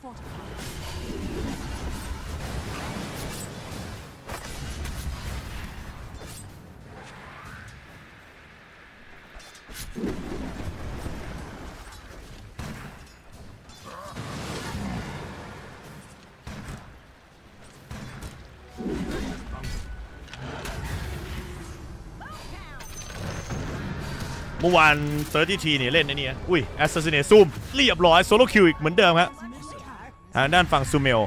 เมื่อวาน30ทีเนี่ยเล่นไอ้นี่อุ้ย Assassinate Zoom เรียบร้อยโซโลคิวอีกเหมือนเดิมครับ ทางด้านฝั่งซูเมล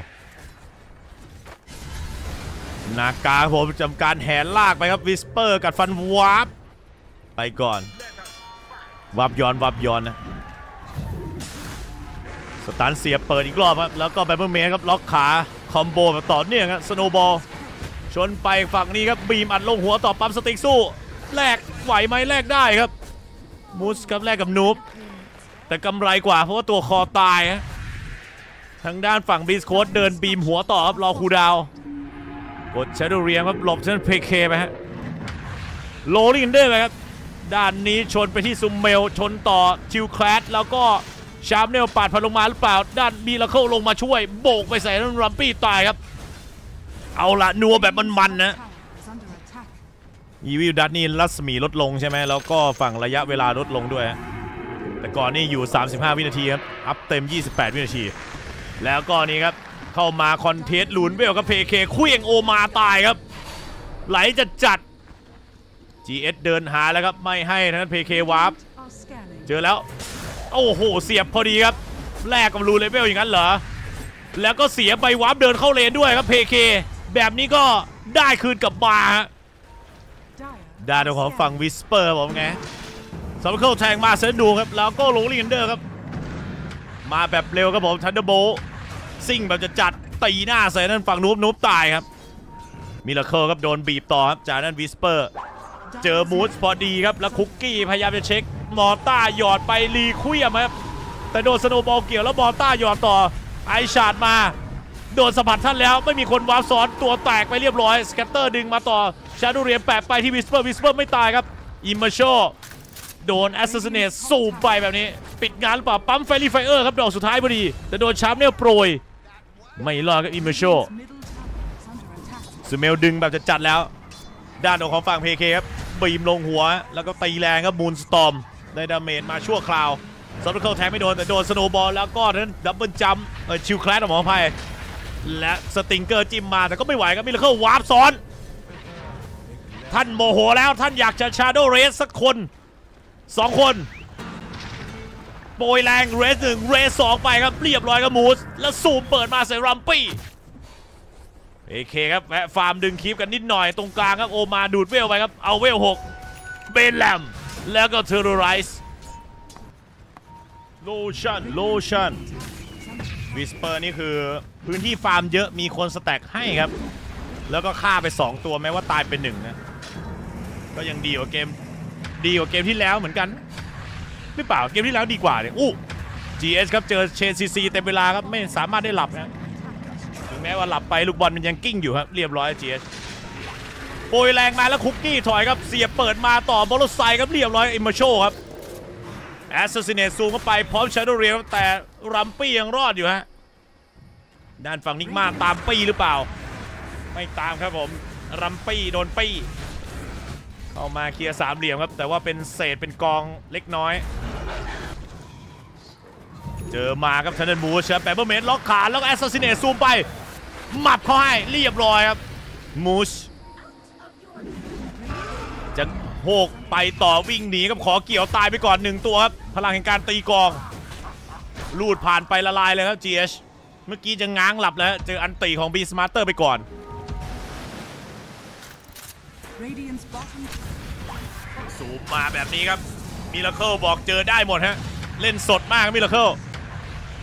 นากาผมจำการแหนลากไปครับวิสเปอร์กัดฟันวาร์ปไปก่อนวับย้อนวับย้อนนะสตันเสียบเปิดอีกรอบครับแล้วก็ไบเบิลเมนครับล็อกขาคอมโบแบบต่อเนื่องครับสโนบอลชนไปฝั่งนี้ครับบีมอัดลงหัวต่อปั๊มสติ๊กสู้แลกไหวไหมแลกได้ครับมูสครับแลกกับนูบแต่กำไรกว่าเพราะว่าตัวคอตายฮะ ทางด้านฝั่งบีสโคดเดินบีมหัวต่อครับรอคูดาว กด Shadow เรียงครับหลบเช่นเพเคไปฮะโลลิงเดอร์ไปครับด้านนี้ชนไปที่ซุมเมลชนต่อชิวแคลดแล้วก็ชาร์ปเนลปาดพันลงมาหรือเปล่า ด้านมีลาเคิลลงมาช่วย โบกไปใส่นั่นรัมปี้ตายครับ เอาละนัวแบบมันๆนะ Tower is under attack. อีวิลดัตนี่รัศมีลดลงใช่ไหมแล้วก็ฝั่งระยะเวลาลดลงด้วย แต่ก่อนนี่อยู่ 35 วินาทีครับ อัพเต็ม 28 วินาที แล้วก็นี่ครับเข้ามาคอนเทสต์ลูนเวลกับเพเคคลี้ยงโอมาตายครับ ไหลจะจัด GS เดินหาแล้วครับไม่ให้ทางนั้นเพเควาร์ปเจอแล้ว โอ้โห เสียบพอดีครับแลกกับรูเลเวลอย่างนั้นเหรอ แล้วก็เสียใบวาร์ปเดินเข้าเลนด้วยครับเพเคแบบนี้ก็ได้คืนกลับมาฮะด้านของฝั่งวิสเปอร์ผมไงสำเคิลแทงมาเซนดูครับ แล้วก็โรลิงเดอร์ครับ มาแบบเร็วครับผมทันเดอร์โบ ซิ่งแบบจะจัดตีหน้าใส่นั่นฝั่งนูบนูบตายครับมิลเคิลครับโดนบีบต่อครับจากนั่นวิสเปอร์เจอมูสพอดีครับ แล้วคุกกี้พยายามจะเช็คมอต้าหยอดไปรีคุยมครับ แต่โดนสโนว์บอลเกี่ยวแล้วมอต้าหยอดต่อไอชาร์ดมา โดนสะบัดท่านแล้วไม่มีคนวาร์ปซ้อนตัวแตกไปเรียบร้อย สแกตเตอร์ดึงมาต่อชาดูเรียนแปะไปที่วิสเปอร์วิสเปอร์ไม่ตายครับอิมเมอร์โชโดนแอสซัสเนตสูบไปแบบนี้ ปิดงานหรือเปล่าปั๊มไฟรีไฟเออร์ครับดอกสุดท้ายพอดี แต่โดนชาร์ปเนลโปรย ไม่รอดครับอิมเมโชซูเมลดึงแบบจะจัดแล้ว ด้านของฝั่งเพเคครับบีมลงหัว แล้วก็ตีแรงครับมูนสตอมได้ดาเมจมาชั่วคราวซอฟต์เคิลแทงไม่โดนแต่โดนสโนบอลแล้วก็นั้นดับเบิลจัมชิวแคลสหมอภัยและสติงเกอร์จิ้มมาแต่ก็ไม่ไหวครับมิลเคิลวาร์ปซ้อน ท่านโมโหแล้วท่านอยากจะชาโดเรสสักคนสองคน ปโปรยแรงเรสหนึ่งเรสสองไปครับเรียบร้อยครับมูสแล้วซูมเปิดมาใส่รัมปี้เอเคครับแวะฟาร์มดึงคลิปกันนิดหน่อยตรงกลางครับโอมาดูดเวลไปครับเอาเวล6เบนแลมแล้วก็เทอร์ไรส์โลชั่นโลชั่นวิสเปอร์นี่คือพื้นที่ฟาร์มเยอะมีคนสแต็กให้ครับ แล้วก็ฆ่าไป 2 ตัวแม้ว่าตายเป็นหนึ่งนะ ก็ยังดีกว่าเกมดีกว่าเกมที่แล้วเหมือนกัน หรือเปล่าเกมที่แล้วดีกว่าเนี่ยอู้ GS ครับเจอเชนซีซีเต็มเวลาครับไม่สามารถได้หลับนะถึงแม้ว่าหลับไปลูกบอลมันยังกิ้งอยู่ครับเรียบร้อย GS โปรยแรงมาแล้วคุกกี้ถอยครับเสียเปิดมาต่อบอลไซครับเรียบร้อยอิมมาโชครับแอสซัสซิเนตซูมเข้าไปพร้อมชาโดเรียแต่รัมปี้ยังรอดอยู่ฮะด้านฝั่งนิกมาตามปี้หรือเปล่า ไม่ตามครับผมรัมปี้โดนปี้ เข้ามาเคลียร์สามเหลี่ยมครับ แต่ว่าเป็นเศษเป็นกองเล็กน้อย เจอมาครับชันเดนบูชครับแปเปอร์เมนล็อกขา แล้วก็แอสซัสซิเนตซูมไป หมับเข้าให้เรียบร้อยครับมูชจะโหกไปต่อวิ่งหนีครับขอเกี่ยวตายไปก่อนหนึ่งตัวครับพลังแห่งการตีกอง ลูดผ่านไปละลายเลยครับ GH เมื่อกี้จะง้างหลับแล้วเจออันตีของ B Smarter ไปก่อน Radiant's bottom สูมมาแบบนี้ครับมิราเคิลบอกเจอได้หมดฮะ เล่นสดมากมิราเคิล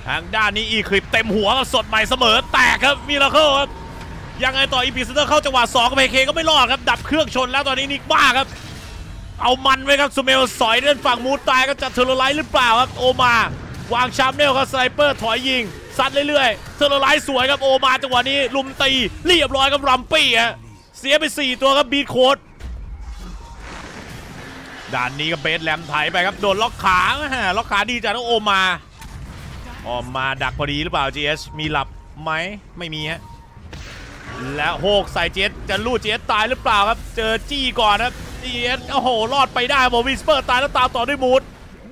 ทางด้านนี้อีคลิปเต็มหัวครับสดใหม่เสมอแตกครับมิราเคิลครับยังไงต่ออีพีเซนเตอร์เข้าจังหวะ2กับเพเคก็ไม่รอดครับดับเครื่องชนแล้วตอนนี้นิกบ้าครับ เอามันไว้ครับซูเมลสอยเดินฝั่งมูดตายก็จะเทอร์ไลท์หรือเปล่าครับโอมาวางชามเนลครับสไนเปอร์ถอยยิงซัดเรื่อยๆเทอร์ไลท์สวยครับโอมาจังหวะนี้ลุมตีเรียบร้อยครับรัมปี้ฮะเสียไป 4 ตัวครับบีทโค้ด ด่านนี้ก็เบสแลมไถไปครับ โดนล็อกขาแหม่ล็อกขาดีจากน้องโอมาออมมาดักพอดีหรือเปล่า GS มีหลับไหมไม่มีฮะแล้วโหกใส่เจสจะลูดเจสตายหรือเปล่าครับ เจอจี้ก่อนครับ GS โอ้โหรอดไปได้บอวิสเปอร์ตายแล้วตามต่อด้วยมูด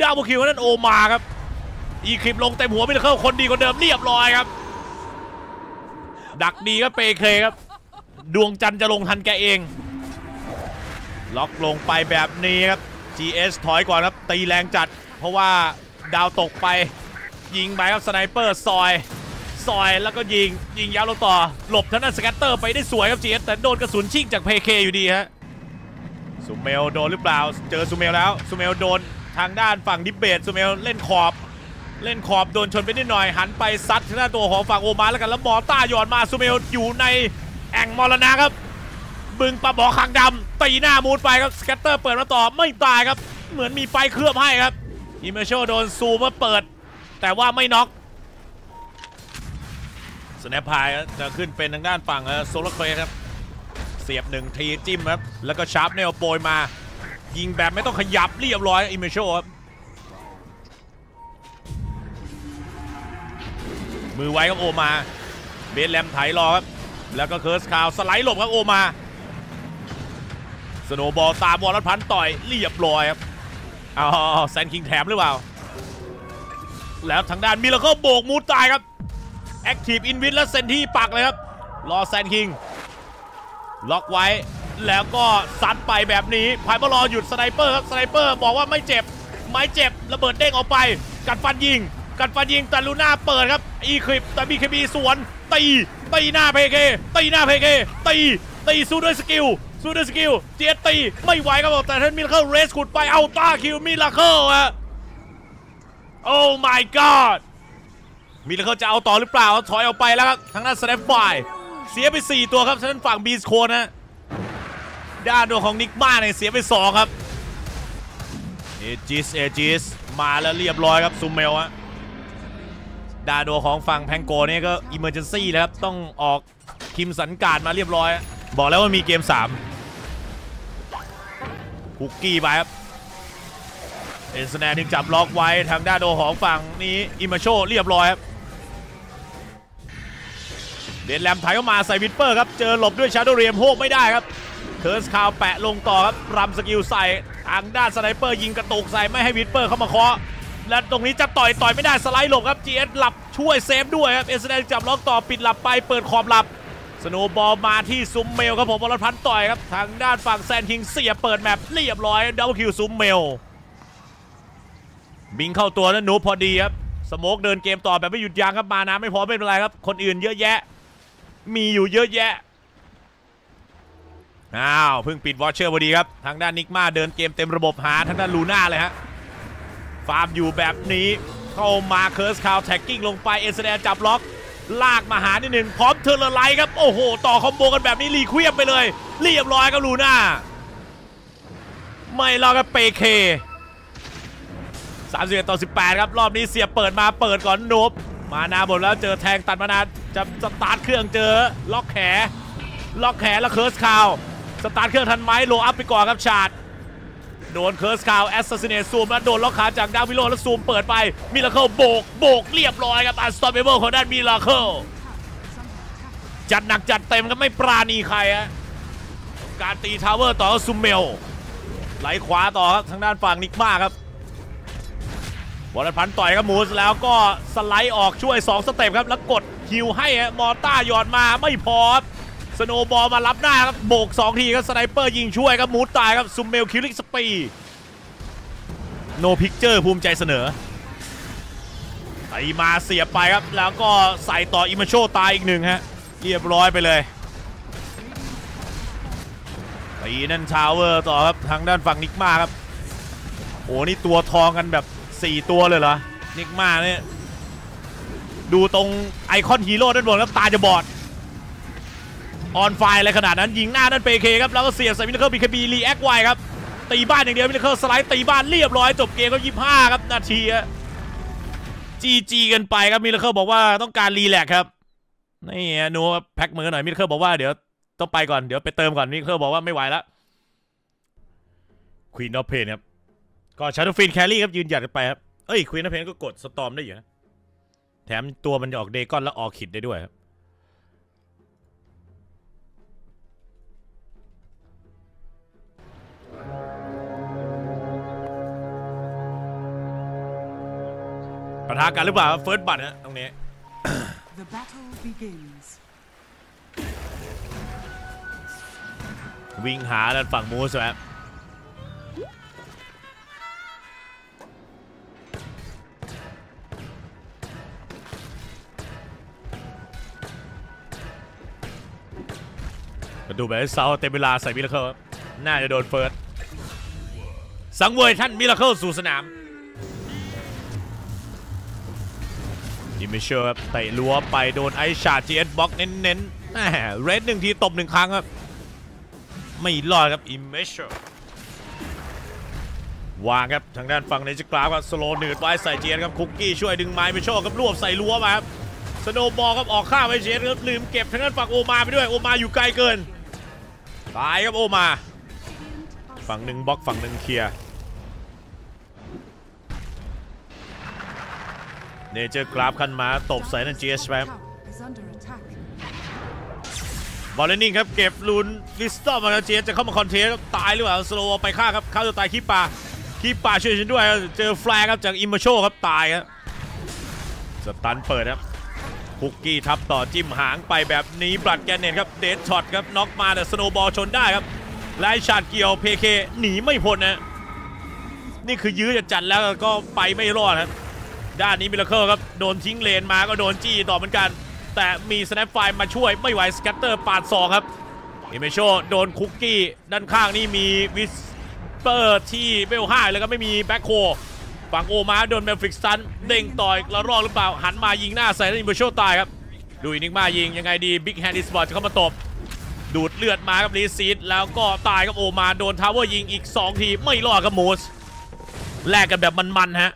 ดาวคิวนั่นโอมาครับ อีคลิปลงเต็มหัวไม่ได้เข้าคนดีคนเดิมเรียบร้อยครับ ดักดีครับเปเคครับ ดวงจันทร์จะลงทันแกเอง ล็อกลงไปแบบนี้ครับ GS ถอยก่อนครับ ตีแรงจัด เพราะว่าดาวตกไปยิงไปครับสไนเปอร์ซอย ซอยแล้วก็ยิงยิงยาวลงต่อ หลบทางด้นสแกตเตอร์ไปได้สวยครับ GS แต่โดนกระสุนชิงจากเพเคอยู่ดีฮะซูเมลโดนหรือเปล่า เจอซูเมลแล้วซูเมลโดนทางด้านฝั่งดิเบตซูเมลเล่นขอบเล่นขอบโดนชนไปนิดหน่อย หันไปซัดทางด้านตัวของฝั่งโอมาแล้วกันแล้วมอต้าหยอดมาซูเมลอยู่ในแอ่งมรณะครับ บึงปลาหมอคางดำตีหน้ามูดไปครับสแกตเตอร์เปิดมาต่อไม่ตายครับ เหมือนมีไฟเคลือบให้ครับอิมเมโชโดนซูมาเปิด แต่ว่าไม่น็อกสแนปพายจะขึ้นเป็นทางด้านฝั่งโซลเครครับ เสียบหนึ่งทีจิ้มครับ แล้วก็ชาร์ปเนลโปรยมา ยิงแบบไม่ต้องขยับเรียบร้อยอิมเมอร์โชครับมือไว้ครับโอมา เบสแลมไถรอครับ แล้วก็เคิร์สคาวสไลด์หลบครับโอมา สโนบอลตามบอลรัดพันต่อยเรียบร้อยครับเอาแซนคิงแถมหรือเปล่า แล้วทางด้านมิลเลอร์โบกมูดตายครับแอคทีฟอินวินและเซนที่ปักเลยครับ รอแซนคิง ล็อกไว้ แล้วก็ซัดไปแบบนี้พายบอลอหยุดสไนเปอร์ครับสไนเปอร์บอกว่าไม่เจ็บ ไม่เจ็บ ระเบิดเด้งออกไป กัดฟันยิง กัดฟันยิงแต่ลูน่าเปิดครับ อีคลิปแต่บีเคบีสวนตีตีหน้าเพเคตีหน้าเพเคตีตีสู้ด้วยสกิล สู้ด้วยสกิลเจียตีไม่ไหวครับผมแต่ท่านมิลเคิลเรสขุดไปเอาต้าคิวมิลเคิลฮะโอ้ my god มิลเคิลจะเอาต่อหรือเปล่าถอยออกไปแล้วครับทางด้านสแนปไฟเสียไป 4 ตัวครับทางด้านฝั่งบีสโคนนะด้านตัวของนิกมาเนี่ยเสียไป2ครับเอจิสเอจิสมาแล้วเรียบร้อยครับซูเมลฮะดาโดของฝั่งแพงโกเนี่ยก็อิมเมอร์เจนซี่แล้วครับ ต้องออกคิมสันการมาเรียบร้อย บอกแล้วว่ามีเกม 3 คุกกี้ไปครับเอ็นสแนนถึงจับล็อกไว้ทางด้านโดของฝั่งนี้อิมมาโชเรียบร้อยครับเดนแลมไถเข้ามาใส่วิดเปอร์ครับ เจอหลบด้วยชาโดเรียมโฮกไม่ได้ครับ เคิร์สคาวแปะลงต่อครับรำสกิลใส่ทางด้านสไนเปอร์ยิงกระตุกใส่ไม่ให้วิดเปอร์เข้ามาเคาะและตรงนี้จะต่อยต่อยไม่ได้สไลด์หลบครับ GS หลับช่วยเซฟด้วยครับเอ็นสแนนจับล็อกต่อปิดหลับไปเปิดขอบหลับ สโนว์บอลมาที่ซุมเมลครับผมบอลพันต่อยครับทางด้านฝั่งแซนคิงเสียเปิดแมปเรียบร้อยดับคิวซุมเมล บิงเข้าตัวแล้วหนูพอดีครับสโมกเดินเกมต่อแบบไม่หยุดยั้งครับมานะไม่พอไม่เป็นไรครับ คนอื่นเยอะแยะ มีอยู่เยอะแยะอ้าวเพิ่งปิดวอชเชอร์พอดีครับ ทางด้านนิกมาเดินเกมเต็มระบบหาทางด้านลูน่าเลยฮะฟาร์มอยู่แบบนี้เข้ามาเคิร์สคาวแท็กกิ้งลงไปเอเซเดจับล็อก ลากมาหานิดหนึ่งพร้อมเทอร์เลไลท์ครับ โอ้โห ต่อคอมโบกันแบบนี้รีเควียมไปเลย เรียบร้อยครับลูน่า ไม่รอกับเปเค31ต่อ18ครับ รอบนี้เสียเปิดมาเปิดก่อนนุบมานาหมดแล้วเจอแทงตัดมานาจะสตาร์ทเครื่องเจอ ล็อกแข ล็อกแขนแล้วเคิร์สคาว สตาร์ทเครื่องทันไหมโลอัพไปก่อนครับชาด โดนเคิร์สคาวแอสซัสซิเนตซูมแล้วโดนล็อกขาจากดาวิโลแล้วซูมเปิดไปมิราเคิลโบกโบกเรียบร้อยครับอันสตอมเบเบิลของด้านมิราเคิลจัดหนักจัดเต็มครับไม่ปราณีใครฮะการตีทาวเวอร์ต่อซูมเมลไหลขวาต่อครับทางด้านฝั่งนิกมาครับบอลพันต่อยครับมูสแล้วก็สไลด์ออกช่วย 2 สเต็ปครับแล้วกดฮิวให้ฮะมอต้าหยอดมาไม่พอ สโนบอลมารับหน้าครับโบก 2 ทีครับสไนเปอร์ยิงช่วยครับมูสตายครับซุมเมลคิลิกสปีโนพิกเจอร์ภูมิใจเสนอไอมาเสียไปครับ แล้วก็ใส่ต่ออิมาโชตายอีกหนึ่งฮะเรียบร้อยไปเลยตีนั่นทาวเวอร์ต่อครับทางด้านฝั่งนิกมาครับโอ้นี่ตัวทองกันแบบ 4 ตัวเลยเหรอนิกมาเนี่ยดูตรงไอคอนฮีโร่ด้านบนครับตาจะบอด ออนไฟอะไรขนาดนั้นยิงหน้าด้านเปเคครับแล้วก็เสียบใส่มิลเคอร์บีคบีรีแอคไวครับตีบ้านอย่างเดียวมิลเคอร์สไลด์ตีบ้านเรียบร้อยจบเกมก็ยี่ห้าครับนาทีจีจีกันไปครับมิลเคอร์บอกว่าต้องการรีแลกครับนี่ฮะหนูแพ็คมือหน่อยมิลเคอร์บอกว่าเดี๋ยวต้องไปก่อนเดี๋ยวไปเติมก่อนนี่เคอร์บอกว่าไม่ไหวแล้วควีนอ f เพนครับก็ชาร์ดฟินแครี่ครับยืนหยัดกันไปครับเอ้ยควีนอ f เพนก็กดสตอมได้อยู่นะแถมตัวมันจะออกเดกอนแล้วออกขิดได้ด้วยครับ ปะทะกันหรือเปล่า first blood นะตรงนี้ The battle begins. วิ่งหาด้านฝั่งมูสครับมาดูแบบเซาเต็มเวลาใส่ Miracle ครับน่าจะโดน firstสังเวยท่านมิราเคิลสู่สนาม ดิมิเชอร์ครับเตะลัวไปโดนไอชาจีเอสบ็อกเน้นๆแหมเรดหนึ่งทีตบหนึ่งครั้งครับ ไม่รอดครับอิมเมชร์วางครับทางด้านฝั่งในจะกราฟครับสโลว์หนืดไว้ใส่เจียนครับคุกกี้ช่วยดึงไม้ไปโชว์ครับรวบใส่รั้วมาครับสโนบอลครับออกข้างไปเจียนครับลืมเก็บทางด้านฝั่งโอมาไปด้วยโอมาอยู่ไกลเกินตายครับโอมา ฝั่งหนึ่งบล็อกฝั่งหนึ่งเคลียร์ เนเจอร์กราฟขึ้นมาตบใส่นั่นเจสไปครับ Tower is under attack. บอลเลนนิ่งครับเก็บลูนลิสตอมมาแล้วเจนจะเข้ามาคอนเทสตายหรือเปล่าสโลว์ไปฆ่าครับฆ่าตัวตายคีปาคีปาช่วยฉันด้วยเจอแฟลครับจากอิมเมโชครับตายครับสตันเปิดครับคุกกี้ทับต่อจิ้มหางไปแบบนี้บลัดแกนเนตครับเดดช็อตครับน็อกมาแต่สโนบอลชนได้ครับไล่ชาดเกี่ยวเพเคหนีไม่พ้นนะนี่คือยื้อจะจัดแล้วก็ไปไม่รอดครับ ด้านนี้มิลเคิลครับ โดนทิ้งเลนมาก็โดนจี้ต่อเหมือนกัน แต่มีสแนปไฟมาช่วยไม่ไหวสแกตเตอร์ปาดศอกครับเอเมโชโดนคุกกี้ด้านข้างนี่มีวิสเปอร์ที่เบลห้าแล้วก็ไม่มีแบ็คโคฝั่งโอมาโดนเมลฟิกซันเด้งต่อยแล้วรอดหรือเปล่า หันมายิงหน้าใส่แล้วอิเมโชตายครับดูอินิกมายิงยังไงดีบิ๊กแฮนด์สปอร์ตจะเข้ามาตบดูดเลือดมาครับรีซีดแล้วก็ตายครับโอมาโดนทาวเวอร์ยิงอีก 2 ทีไม่รอดครับมูสแลกกันแบบมันๆฮะ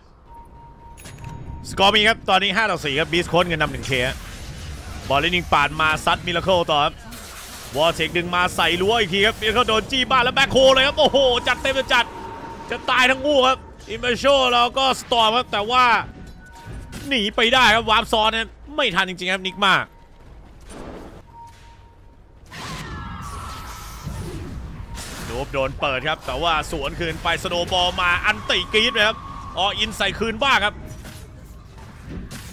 สกอร์มีครับ ตอนนี้ 5 ต่อ 4 ครับบีสโค้นเงินนำหนึ่งเคบอลเลนิงปาดมาซัดมิราเคิลต่อครับวอลเทคดึงมาใส่รั้วอีกทีครับมิราเคิลโดนจี้บ้านแล้วแบ็คโฮเลยครับ โอ้โห จัดเต็มจะจัด จะตายทั้งคู่ครับอิมเมโชแล้วก็สตอร์มครับ แต่ว่าหนีไปได้ครับวาร์ปซ้อนเนี่ยไม่ทันจริงๆครับนิกมาโดบโดนเปิดครับ แต่ว่าสวนคืนไปสโนบอลมาอันติกรีดเลยครับอออินใส่คืนบ้างครับ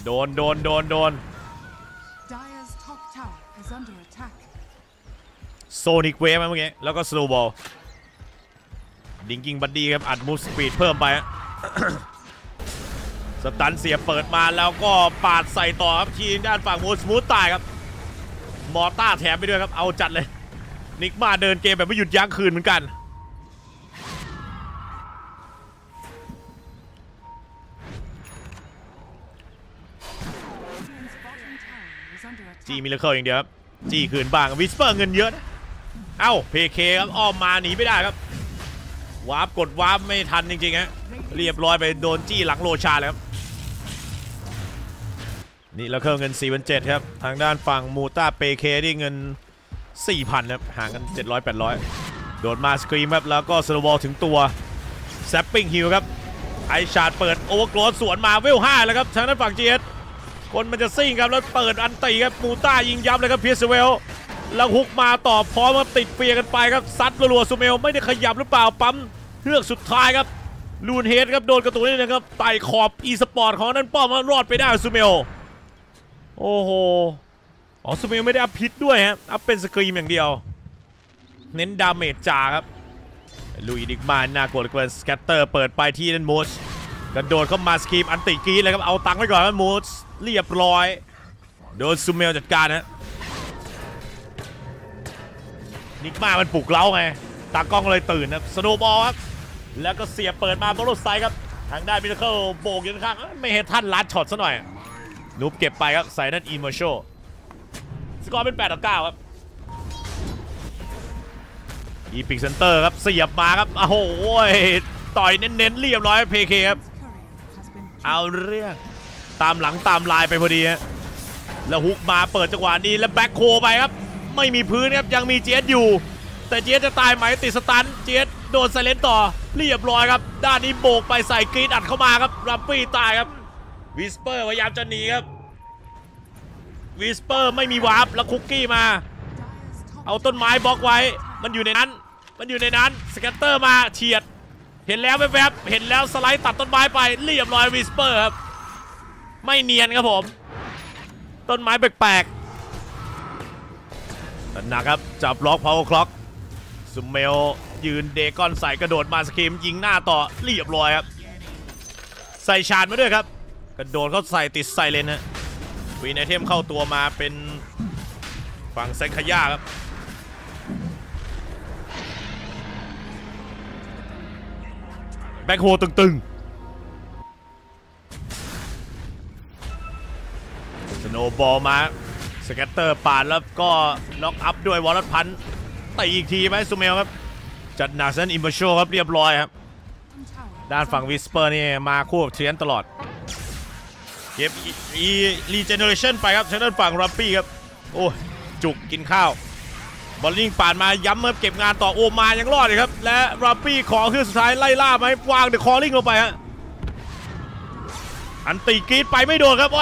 ดนโดนโดนโดน Dyer's top tower is under attack. โซนิกเวฟเมื่อกี้แล้วก็สโลบอลดิงกิ้งบัดดี้ครับ อัดมูฟสปีดเพิ่มไปฮะสตันเสียเปิดมาแล้วก็ปาดใส่ต่อครับทีมด้านฝั่งมูสมูทตายครับ มอต้าแถมไปด้วยครับ เอาจัดเลย นิกมาเดินเกมแบบไม่หยุดยั้งคืนเหมือนกัน จี attack. มิเลเคิลอย่างเดียวครับจีคืนบ้างวิสเปอร์เงินเยอะนะเอ้าเพเคครับอ้อมมาหนีไม่ได้ครับวาร์ปกดวาร์ปไม่ทันจริงๆฮะเรียบร้อยไปโดนจี้หลังโลชาเลยครับนี่แล้วเครื่องเงิน4 7 0ครับ ทางด้านฝั่งมูต้าเปเคที่เงิน 4,000ครับห่างกัน 700 800 โดนมาสกรีมครับ แล้วก็สโนว์บอลถึงตัวแซปปิ้งฮิลครับ ไอชาดเปิดโอเวอร์โกรธสวนมาเวล5แล้วครับ ทางด้านฝั่ง GS คนมันจะซิ่งครับแล้วเปิดอันตีครับมูต้ายิงยับเลยครับเพียสเวลแล้วฮุกมาต่อพร้อมกับติดเฟียกันไปครับซัดรัวๆซูเมลไม่ได้ขยับหรือเปล่าปั๊มเฮือกสุดท้ายครับลูนเฮดครับโดนกระตุ้นนี่นะครับไต่ขอบอีสปอร์ตของนั่นป้อมมารอดไปได้ซูเมลโอ้โหอ๋อซูเมลไม่ได้อัพพิษด้วยฮะอัพเป็นสกรีมอย่างเดียว เน้นดาเมจจ่าครับลุยดิกมาน่ากลัวเกินสแกตเตอร์เปิดไปที่นั่นมูส กระโดดเข้ามาสกรีมอันติกีเลยครับเอาตังค์ไว้ก่อนครับมูสเรียบร้อยโดนซูเมลจัดการฮะนิกมามันปลุกเล้าไงตากล้องเลยตื่นนะสโนบอลครับแล้วก็เสียบเปิดมาบอลลูไซครับทางด้านมิราเคิลโบกยู่ข้างไม่เห็นท่านลัดช็อตซะหน่อยนุบเก็บไปครับใส่นั่นอีเมอร์โชสกอร์เป็น8ต่อ9ครับอีพิกเซนเตอร์ครับเสียบมาครับโอ้โหต่อยเน้นๆเรียบร้อยเพเคครับ เอาเรื่องตามหลังตามลายไปพอดีฮะแล้วฮุกมาเปิดจังหวะนี้แล้วแบ็คโคไปครับ ไม่มีพื้นครับยังมีเจสอยู่ แต่เจสจะตายไหมติดสตันเจสโดนไซเลนต่อเรียบร้อยครับ ด้านนี้โบกไปใส่กรีดอัดเข้ามาครับรัมปี้ตายครับวิสเปอร์พยายามจะหนีครับวิสเปอร์ไม่มีวาร์ปแล้วคุกกี้มา เอาต้นไม้บล็อกไว้ มันอยู่ในนั้น มันอยู่ในนั้นสแกตเตอร์มาเฉียด เห็นแล้วแวบๆเห็นแล้วสไลด์ตัดต้นไม้ไปเรียบร้อยวิสเปอร์ครับไม่เนียนครับผม ต้นไม้แปลกๆหนักครับจับล็อกพาวเวอร์คล็อกสุมเมลยืนเดกอนใส่กระโดดมาสครีมยิงหน้าต่อเรียบร้อยครับ ใส่ชาร์จมาด้วยครับ กระโดดเข้าใส่ติดไซเลนฮะวีนไอเทมเข้าตัวมาเป็นฝั่งเซนขย่าครับ แบ็คโฮตึงๆสโนบอลมาสแกตเตอร์ปาดแล้วก็ล็อกอัพด้วยวอลลัตพันตีอีกทีไหมซูเมลครับ จัดหนักเซนอิมเบอร์โชครับเรียบร้อยครับ ด้านฝั่งวิสเปอร์นี่มาคู่กับเทียนตลอด เก็บอีรีเจเนอเรชันไปครับทางด้านฝั่งรับปี้ครับ โอ้จุกกินข้าว บอลลิงปาดมาย้ำครับเก็บงานต่อโอมายังรอดเลยครับ และรับปี้ขอขึ้นสุดท้ายไล่ล่าไหมวางเดอะคอลลิงลงไปฮะอันตีกรีดไปไม่โดนครับแหม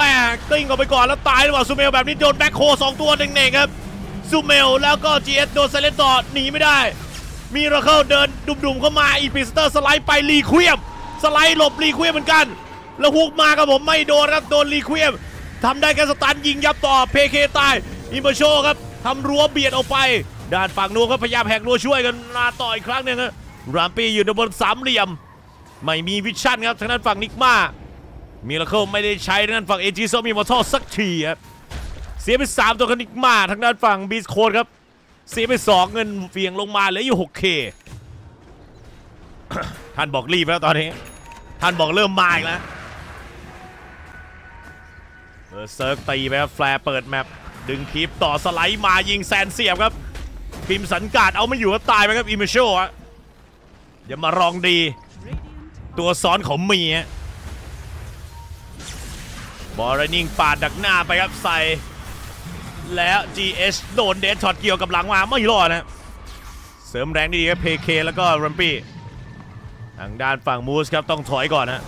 กลิ้งออกไปก่อนแล้วตายหรือเปล่าซูเมลแบบนี้โดนแบ็คโคสองตัวเน่งๆครับซูเมลแล้วก็จีเอสโดนไซเลนต่อหนีไม่ได้ มีราเคิลเดินดุมๆเข้ามาอีพิสเตอร์สไลด์ไปรีควีมสไลด์หลบรีควีมเหมือนกัน แล้วฮุกมาครับผมไม่โดนครับโดนรีควีมทำได้แค่สตันยิงยับต่อเพเคตายอิมเบอร์โชครับ ทำรั้วเบียดออกไป ด้านฝั่งนู้นก็พยายามแหกรั้วช่วยกันมาต่ออีกครั้งหนึ่งครับรามปีอยู่ในบนสามเหลี่ยม ไม่มีวิชั่นครับทางด้านฝั่งนิกมามิราเคิลไม่ได้ใช้ทางด้านฝั่งเอจิโซมีมอทอสักทีครับเสียไป3ตัวคนิกมาทางด้านฝั่งบีสโคดครับ เสียไป2เงินเฟียงลงมาเหลืออยู่ 6K ท่านบอกรีบแล้วตอนนี้ ท่านบอกเริ่มมาอีกแล้วเออเซิร์ฟตีไปครับแฟร์เปิดแมป ดึงคีปต่อสไลด์มายิงแซนเสียบครับพิมสันกาดเอาไม่อยู่ก็ตายไปครับอิมเมโชฮะอย่ามารองดี ตัวซ้อนของมีบอลนิงปาดดักหน้าไปครับใส่ แล้ว GH โดนเดดช็อตเกี่ยวกับหลังมาไม่รอดนะ เสริมแรงดีครับเพเคแล้วก็รัมปี้ทางด้านฝั่งมูสครับต้องถอยก่อนนะ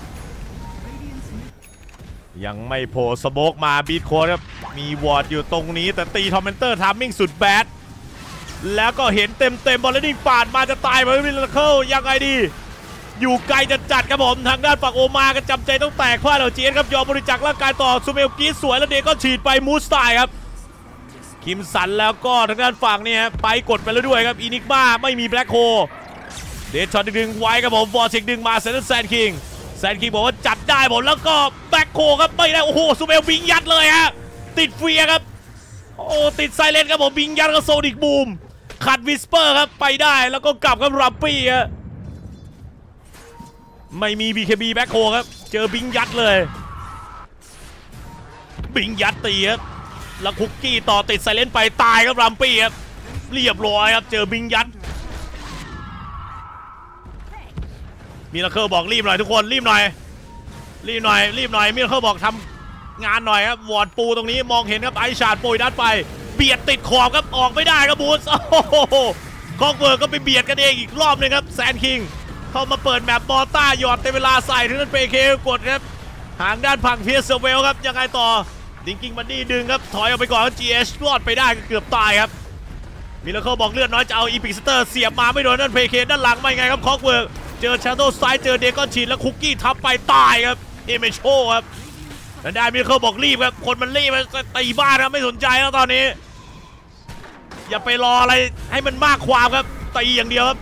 ยังไม่โผล่สโบกมาบีทโคดครับ มีวอร์ดอยู่ตรงนี้แต่ตีทอมเมนเตอร์ทามมิ่งสุดแบด แล้วก็เห็นเต็มเต็มบอลนิงปาดมาจะตายไปวิลเลเคิลยังไงดี อยู่ไกลจะจัดครับผมทางด้านฝั่งโอมาก็จำใจต้องแตกพลาดเอาเจียนครับ ยอมบริจาคร่างกายต่อซูเมลกีสวยแล้วเดก็ฉีดไปมูสตล์ครับ คิมสันแล้วก็ทางด้านฝั่งเนี่ยฮะไปกดไปแล้วด้วยครับอินิกมาไม่มีแบล็คโฮเดชช็อตดึงไว้ครับผมวอร์เช็คดึงมาเซนต์แซนคิง แซนคิงบอกว่าจัดได้ผมดแล้วก็แบ็คโคครับไม่ได้โอ้โหซูเบลบิงยัดเลยฮะติดเฟียครับ โอ้ติดไซเลนครับผมบิงยัดกับโซนิกบูมขัดวิสเปอร์ครับไปได้แล้วก็กลับกับรับปี้ฮะไม่มี BKB แบ็คโคครับ เจอบิงยัดเลย บิงยัดตีครับแล้วคุกกี้ต่อติดไซเลนไปตายครับรัมปี้ครับเรียบร้อยครับเจอบิงยัด มีราเคิลบอกรีบหน่อยทุกคนรีบหน่อยรีบหน่อยรีบหน่อยมีราเคิลบอกทำงานหน่อยครับวอร์ดปูตรงนี้มองเห็นครับไอชาดปรยดัดไป เบียดติดขอบครับออกไม่ได้ครับบูสโอ้โหคอกเวิร์กก็ไปเบียดกันเองอีกรอบนึงครับแซนคิงเข้ามาเปิดแมปบอต้าหยอดเต็มเวลาใส่ถึงนั้นเปเคกดครับหางด้านพังเพียร์เซเวลครับยังไงต่อดิงกิ้งบันดี้ดึงครับถอยออกไปก่อนครับ GH รอดไปได้ก็เกือบตายครับมิลเลอร์บอกเลือดน้อยจะเอาอีพิกสเตอร์เสียบมาไม่โดนนั่นเพเคด้านหลังไม่ไงครับคอกเวิร์ เจอชาโดว์ซ้ายเจอเดกอนชีนแล้วคุกกี้ทับไปตายครับเอเมโชครับแล้วได้มิเลอร์บอกรีบครับ คนมันรีบมันจะตีบ้านครับไม่สนใจแล้วตอนนี้ อย่าไปรออะไรให้มันมากความครับตีอย่างเดียวครับ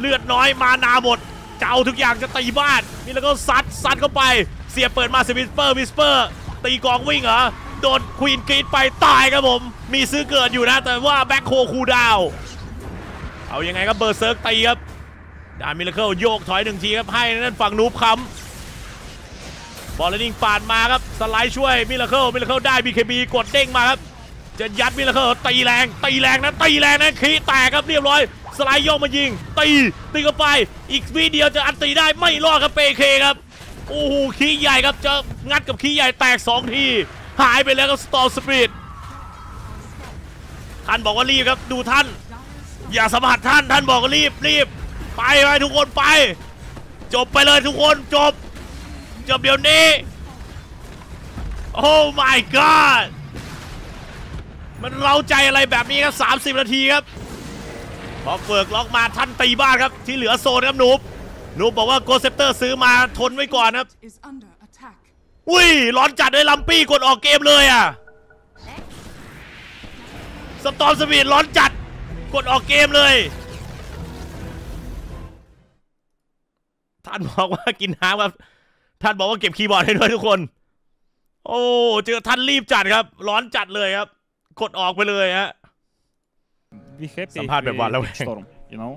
เลือดน้อยมานาหมดจะเอาทุกอย่างจะตีบ้านมิลเลอร์ซัดซัดเข้าไป เสียเปิดมาเซวิสเปอร์วิสเปอร์ ตีกองวิ่งเหรอโดนควีนกรีดไปตายครับผม มีซื้อเกิดอยู่นะ แต่ว่าแบ็คโคคูดาว เอายังไงครับเบอร์เซิร์กตีครับ ดานมิลเลอร์โยกถอยหนึ่งทีครับให้นั่นฝั่งนูบค้ำบอลเลนิงปาดมาครับสไลด์ช่วยมิลเลอร์มิลเลอร์ได้ BKB กดเด้งมาครับจะยัดมิลเลอร์ตีแรงตีแรงนะตีแรงนะขีแตกครับเรียบร้อย สไลด์โยกมายิง ตีตีเข้าไป อีกวีเดียวจะอันตีได้ไม่รอดครับเปเคครับโอ้โหขี้ใหญ่ครับจะงัดกับขี้ใหญ่แตก 2 ทีหายไปแล้วครับสตอร์สปีดท่านบอกว่ารีบครับดูท่าน อย่าสัมผัสท่านท่านบอกว่ารีบรีบ ไปไปทุกคนไป จบไปเลยทุกคนจบ จบเดี๋ยวนี้ โอ้ my god มันเร้าใจอะไรแบบนี้ครับ 30 นาทีครับพอเฟิร์กล็อกมาท่านตีบ้านครับ ที่เหลือโซนครับนูบนูบบอกว่าโกเซปเตอร์ซื้อมาทนไว้ก่อนครับ is under attack. อุ้ย ร้อนจัดเลยลัมปี้กดออกเกมเลยอะสตอมสปีดร้อนจัด กดออกเกมเลย ท่านบอกว่ากินน้ำครับ ท่านบอกว่าเก็บคีย์บอร์ดให้ด้วยทุกคน โอ้เจอท่านรีบจัดครับ ร้อนจัดเลยครับ กดออกไปเลยฮะ be happy สัม if ภาษณ์แบบหวาน we ระแวง storm, you know.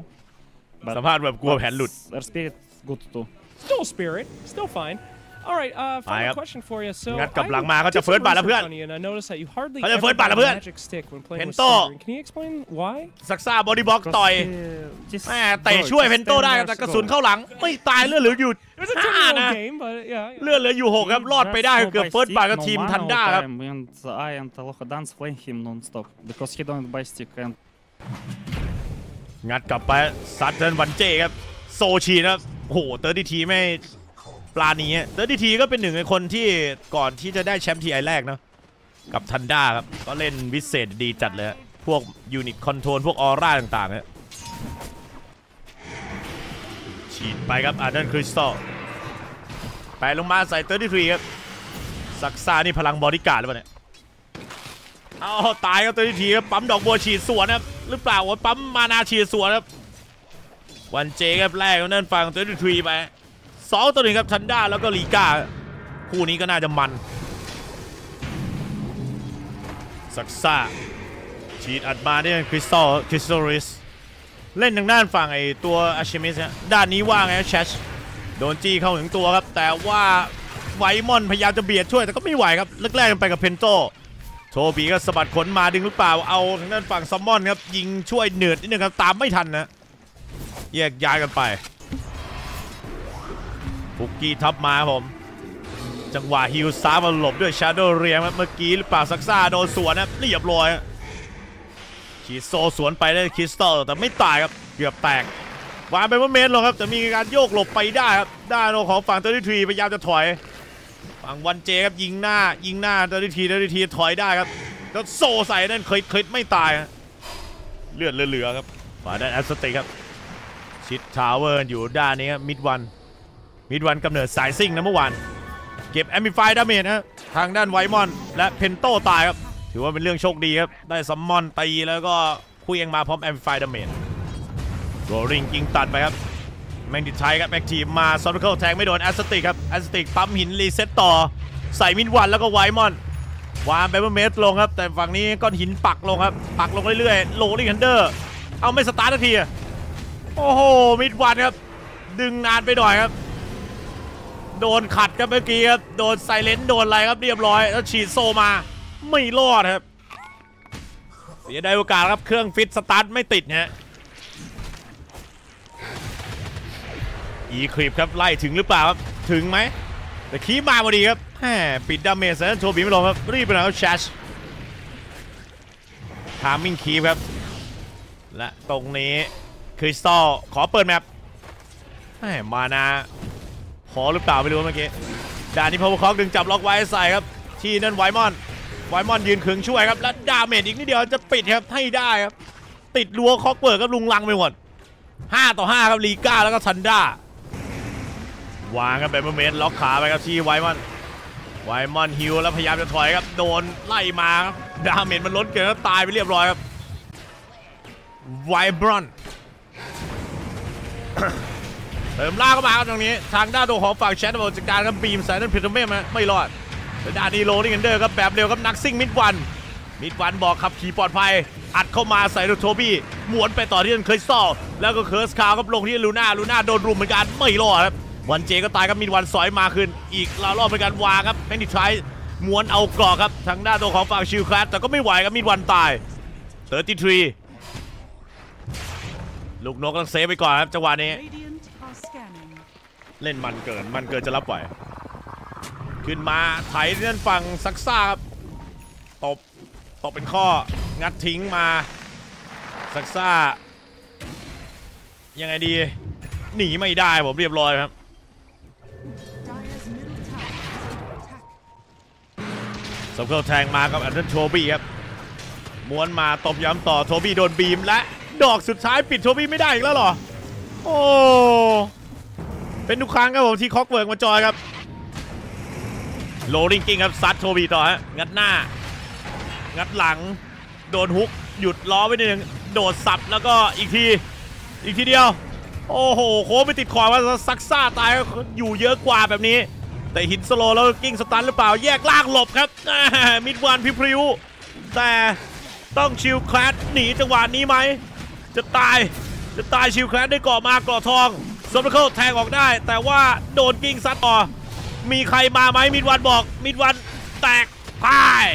But สัมภาษณ์แบบกลัวแผนหลุด Their spirit good too. Still a spirit, still fine. All right, uh, final Aye, yep. question for you. So, งัดกับ I หลังมาเขาจะ did เฟิร์ส some บัตรแล้วเพื่อน research on you, and I noticed that you hardly เขาจะ ever เฟิร์สบัตร got แล้วเพื่อน a magic stick when playing with Pento. Slytherin. Can you explain why? ซักซ่าบอดี้บล็อก Because, ต่อย uh, just แม่เตะช่วย bro, เพ just นโต10ได้ years แต่กระ ago. สุนเข้าหลัง ไม่ตายเลือดเหลืออยู่ It was a ห้า ten นะ game, but yeah. เลือดเหลืออยู่หกครับรอดไปได้ Just เกือบ go by เฟิร์สบัตร stick, กับ no ทีม mana ทัน all ด้าครับ time, And I and Aloha Dance playing him non-stop because he don't buy stick and งัดกลับไปซัดเทิร์นวันเจครับ โซชีนะครับโอ้โหเตอร์ดีทีไม่ ปลานี้เตอร์ดีทีก็เป็นหนึ่งในคนที่ก่อนที่จะได้แชมป์ทีไอแรกเนาะกับทันด้าครับ ก็เล่นวิเศษดีจัดเลย พวกยูนิตคอนโทรลพวกออร่าต่างๆฮะฉีดไปครับอาร์เดนคริสตัลไปลงมาใส่เตอร์ดีทีครับซักซ่านี่พลังบอดี้การ์ดหรือเปล่าเนี่ยเอาตายครับเตัวทีครับปั๊มดอกบัวฉีดสวนครับหรือเปล่าวะปั๊มมานาฉีดสวนครับวันเจครับแรกนั่นฟังเตัวทีไป สองตัวหนึ่งครับทันด้าแล้วก็ลีกาคู่นี้ก็น่าจะมันซักซ่าฉีดอัดมาเนี่ยคริสตัลคริสตัลริสเล่นทางด้านฝั่งไอตัวอาชิมิสฮะด้านนี้ว่าไงแชชโดนจี้เข้าถึงตัวครับ แต่ว่าไวมอนพยายามจะเบียดช่วยแต่ก็ไม่ไหวครับแรกๆกันไปกับเพนโตโชบีก็สะบัดขนมาดึงหรือเปล่าเอาทางด้านฝั่งซัมมอนครับยิงช่วยเหนืดนิดนึงครับตามไม่ทันนะแยกย้ายกันไป ฟุกกี้ทับมาครับผม จังหวะฮิวซ้ามาหลบด้วยชาโดเรียงครับเมื่อกี้หรือเปล่าซักซ่าโดนสวนนะเรียบร้อยขีโซสวนไปได้คริสตัลแต่ไม่ตายครับเกือบแตกวางไปว่าเมตรลครับแต่มีการโยกหลบไปได้ครับด้านของฝั่งเตอร์ดิทีพยายามจะถอย ฝั่งวันเจครับยิงหน้า ยิงหน้าเตอร์ดิทีเตอร์ดิทีถอยได้ครับแล้วโซใส่นั่นเคยเคยไม่ตายเลือดเหลือครับฝ่ายด้านแอสติกครับชิดทาวเวอร์อยู่ด้านนี้ครับมิดวัน มิดวันกำเนิดสายซิ่งนะเมื่อวาน เก็บแอม l ิฟายดาเมจนะทางด้านไวมอน และเพนโตตายครับ ถือว่าเป็นเรื่องโชคดีครับ ได้ซัมมอนตีแล้วก็คุยเองมาพร้อมแอม l ิฟายดาเมจโรลิงยิงตัดไปครับ แมงดิไทยครับแม็กทีมมาซอฟต์เคิลแทงไม่โดนแอสติกครับแอสติกปั๊มหินรีเซ็ตต่อ ใส่มินวันแล้วก็ไวมอนวางไปเมเมตรลงครับ แต่ฝั่งนี้ก้อนหินปักลงครับ ปักลงเรื่อยๆโลลิงฮันเดอร์เอาไม่สตาร์ททีโอ้โหมิดวันครับ ดึงนานไปหน่อยครับ โดนขัดครับเมื่อกี้ครับ โดนไซเลนโดนอะไรครับเรียบร้อย แล้วฉีดโซมาไม่รอดครับ เสียดายโอกาสครับเครื่องฟิตสตาร์ทไม่ติดฮะอีคลิปครับไล่ถึงหรือเปล่าครับ ถึงไหม แต่คีบมาพอดีครับแหมปิดดาเมจซะโชว์บีไม่ลงครับ รีบไปหน่อยครับแชชทามิ่งคีบครับ และตรงนี้คริสตัลขอเปิดแมปแหมมานา อหรือเปล่าไม่รู้เมื่อกี้ด่านนี้พาวเวอร์คอกดึงจับล็อกไว้ใส่ครับ ที่นั่นไวมอน ไวมอนยืนขึงช่วยครับและดาเมจอีกนิดเดียวจะปิดครับให้ได้ครับ ติดรั้วคอกเปิดครับลุงลังไปหมด5ต่อ5ครับลีก้าแล้วก็ซันด้าวางกันเป็นเมนล็อกขาไปครับที่ไวมอนไวมอนฮิวแล้วพยายามจะถอยครับโดนไล่มาครับดาเมจมันล้นเกินแล้วตายไปเรียบร้อยครับไวบรอน เติมล่าเข้ามาครับตรงนี้ ทางด้านตัวของฝั่งแชทบอลจัดการครับบีมใส่นั่นพิทเมมไม่รอดแต่ด้านนี้โรนี่กันเดอร์ครับแบบเร็วครับนักซิ่งมิดวัน มิดวันบอกขับขี่ปลอดภัย อัดเข้ามาใส่โทบี้หมวนไปต่อที่นั่นเคยซอลแล้วก็เคิร์สคาวครับลงที่ลูน่าลูน่าโดนรุมเหมือนกันไม่รอดครับวันเจก็ตายครับมิดวันสอยมาขึ้น อีกรอบรอบเป็นการวางครับแมนดิทรายมวนเอากรอกครับทางด้านตัวของฝั่งชิลคลาสแต่ก็ไม่ไหวครับมิดวันตายเตอร์ตีทรีลูกนกต้องเซฟไปก่อนครับจังหวะนี้ เล่นมันเกิน มันเกินจะรับไหว ขึ้นมาไถเลื่อนฝั่งซักซ่าครับตบ ตบเป็นข้อ งัดทิ้งมา ซักซ่า ยังไงดี หนีไม่ได้ผมเรียบร้อยครับสมเคิลแทงมากับอันเดนโทบี้ครับ ม้วนมาตบย้ำต่อโทบี้โดนบีมและ ดอกสุดท้ายปิดโทบี้ไม่ได้อีกแล้วหรอ โอ้ เป็นทุกครั้งครับผมที่คอกเวิร์กมาจอยครับโลริงกิ้งครับซัดโทบีต่อฮะงัดหน้า งัดหลัง โดนฮุก หยุดล้อไว้นิดนึงโดดสับแล้วก็อีกที อีกทีเดียว โอ้โห โค้งไปติดขอบว่าซักซ่าตายอยู่เยอะกว่าแบบนี้ แต่หินสโลแล้วกิ้งสตันหรือเปล่าแยกลางหลบครับมิดวานพิพริวแต่ต้องชิลแคลดหนีจังหวะนี้ไหม จะตายจะตายชิลแคลดได้เกาะมาเกาะทอง ซอมเคิลแทงออกได้ แต่ว่าโดนกิ้งซัดต่อ มีใครมาไหมมิดวันบอก มิดวันแตกพ่าย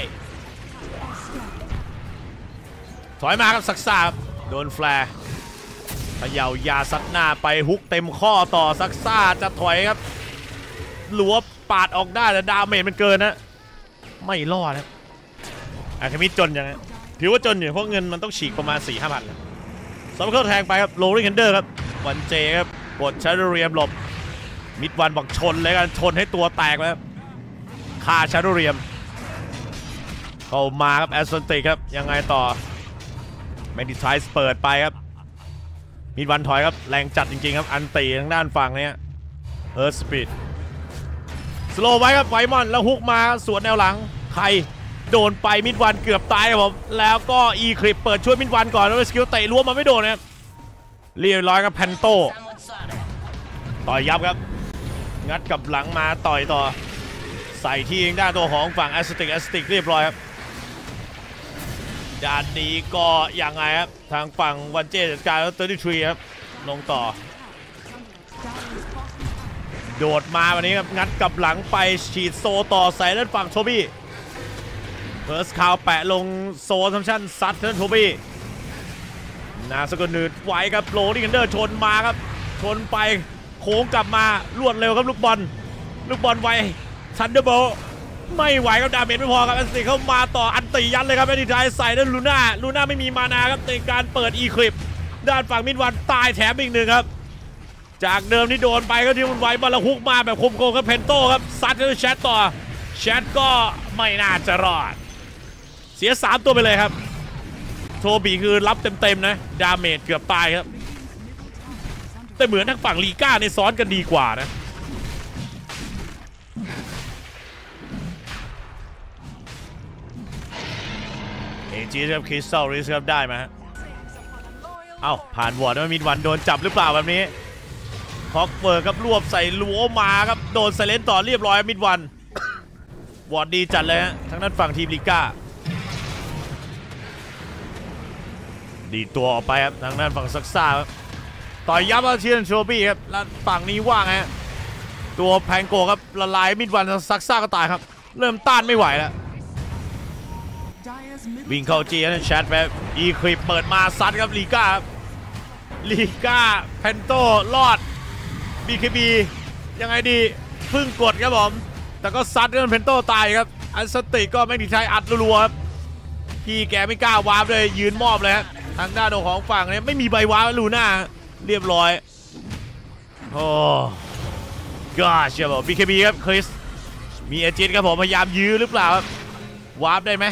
ถอยมาครับสักษาบโดนแฟร์เขย่ายาซัดหน้าไปฮุกเต็มข้อต่อซักซ่าจะถอยครับหลัวปาดออกได้แต่ดาเมจมันเกินนะ ไม่รอดครับอาคมิจนยังไงถือว่าจนอยู่เพราะเงินมันต้องฉีกประมาณ4 5 0 0พันสมเคิลแทงไปครับโรลิงเฮนเดอร์ครับวันเจครับ กดชาร์เรียมหลบ มิดวันบอกชนเลยกันชนให้ตัวแตกแล้วคาชาร์เรียม เข้ามาครับแอสตันติกครับ ยังไงต่อแมนดิทายส์เปิดไปครับ มิดวันถอยครับ แรงจัดจริงๆครับ อันตีทางด้านฝั่งเนี้ยเอิร์ธสปีดสโลไว้ครับไวมอน แล้วฮุกมาสวนแนวหลัง ใครโดนไปมิดวันเกือบตายครับผม แล้วก็อีคลิปเปิดช่วยมิดวันก่อนแล้วสกิลเตะรั้วมาไม่โดนนะครับเรียบร้อยกับแพนโต ต่อยยับครับ งัดกับหลังมาต่อยต่อ ใส่ที่เองด้านตัวของฝั่งแอสติกแอสติกเรียบร้อยครับด้านนี้ก็อยังไงครับ ทางฝั่งวันเจจัดการแล้วเตอร์ตี้ทรีครับ ลงต่อ โดดมาวันนี้ครับ งัดกับหลังไปฉีดโซต่อใส่ด้านฝั่งโทบี้เฟิร์สคาวแปะลงโซซัมชั่นซัดด้านโทบี้นาสกุลนืดไว้ครับโลนี่กันเดอร์ชนมาครับ ชนไป โค้งกลับมารวดเร็วครับลูกบอล ลูกบอลไวชันเดอร์โบไม่ไหวครับดาเมจไม่พอครับแอนสติเข้ามาต่ออันตียันเลยครับแอนดิทายใส่ด้านลูน่าลูน่าไม่มีมานาครับในการเปิดอีคลิป ด้านฝั่งมิดวันตายแถมอีกหนึ่งครับ จากเดิมที่โดนไปก็ที่มันไวบอลฮุกมาแบบคมโกงครับเพนโต้ครับซัดด้วยแชทต่อแชทก็ไม่น่าจะรอด เสีย 3 ตัวไปเลยครับ โทบีคือรับเต็มๆนะ ดาเมจเกือบตายครับ แต่เหมือนทั้งฝั่งลีก้าในซ้อนกันดีกว่านะเอจีครับคริสตัลริสครับได้ไหมฮะเอ้าผ่านวอร์ดว่ามิดวันโดนจับหรือเปล่าแบบนี้คอกเบิร์ครับรวบใส่ลัวมาครับโดนไซเลนต่อเรียบร้อยมิดวันวอร์ดดีจัดเลยฮะทั้งนั้นฝั่งทีมลิก้าดีตัวออกไปครับทางด้านฝั่งซักซ่าครับ ต่อยยับอาเชียนโชบี้ครับแล้วฝั่งนี้ว่างฮะตัวแพงโกครับละลายมิดวันซักซ่าก็ตายครับ เริ่มต้านไม่ไหวแล้ววิ่งเข้าจีนะแชทไปอีคลิปเปิดมาซัดครับลีก้าครับลีก้าเพนโตรอด BKB ยังไงดีพึ่งกดครับผม แต่ก็ซัดเรื่องเพนโตตายครับ อันสติก็ไม่มีใช้อัดรัวครับพี่แกไม่กล้าวาร์ปเลยยืนมอบเลยฮะทางด้านของฝั่งเนี่ยไม่มีใบวาร์ปลูน่า เรียบร้อย โอ้ก็เชียร์บอก BKB ครับคริส มีเอจิตครับผมพยายามยื้อหรือเปล่าครับวาร์ปได้ไหม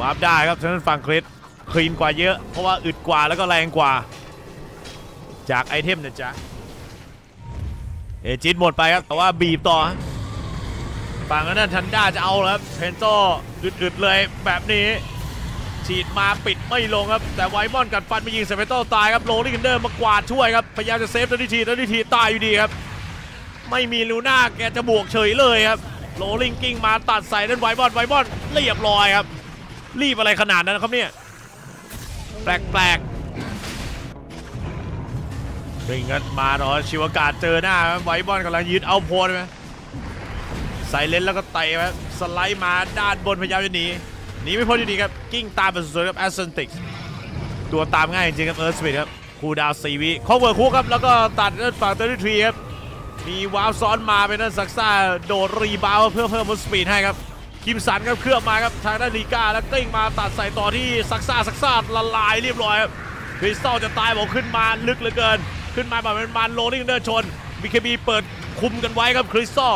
วาร์ปได้ครับฉะนั้นฝั่งคริสคลีนกว่าเยอะ เพราะว่าอึดกว่าแล้วก็แรงกว่า จากไอเทมนะจ๊ะเอจิตหมดไปครับ แต่ว่าบีบต่อฝั่งนั้นทันด้าจะเอาแล้วครับเพนโตอึดๆเลยแบบนี้ ฉีดมาปิดไม่ลงครับ แต่ไวมอนกัดฟันไปยิงเซเปโตตายครับโรลิกันเดอร์มากวาดช่วยครับ พยายามจะเซฟตัวนิทีตัวนิทีตายอยู่ดีครับ ไม่มีลูน่าแกจะบวกเฉยเลยครับโรลิงกิ้งมาตัดใส่นั่นไวมอนไวมอนเรียบร้อยครับ รีบอะไรขนาดนั้นครับเนี่ย แปลกๆดึงกันมาเนาะชิวากาศเจอหน้าครับไวบอลกำลังยืดเอาโพลไหมใส่เลนแล้วก็เตะไหมสไลด์มาด้านบนพยายามจะหนี หนีไม่พ้นอยู่ดีครับ กิ้งตามไปสุดๆครับแอสเซนติกตัวตามง่ายจริงๆครับเอิร์ธสปีดครับคูดาวน์4วิคอเวอร์คุกครับ แล้วก็ตัดด้านฝั่งเตอร์ทรีครับ มีวาล์วซ้อนมาเป็นนั่นซักซ่าโดดรีบาวเพื่อเพิ่มสปีดให้ครับคิมสันครับเคลือบมาครับทางด้านลีกาแล้วกิ้งมาตัดใส่ต่อที่ซักซ่าซักซ่าละลายเรียบร้อยครับคริสตัลจะตายบอกขึ้นมาลึกเหลือเกิน ขึ้นมาแบบเป็นมันโรลิ่งเดินชนบีเคบีเปิดคุมกันไว้ครับคริสตัล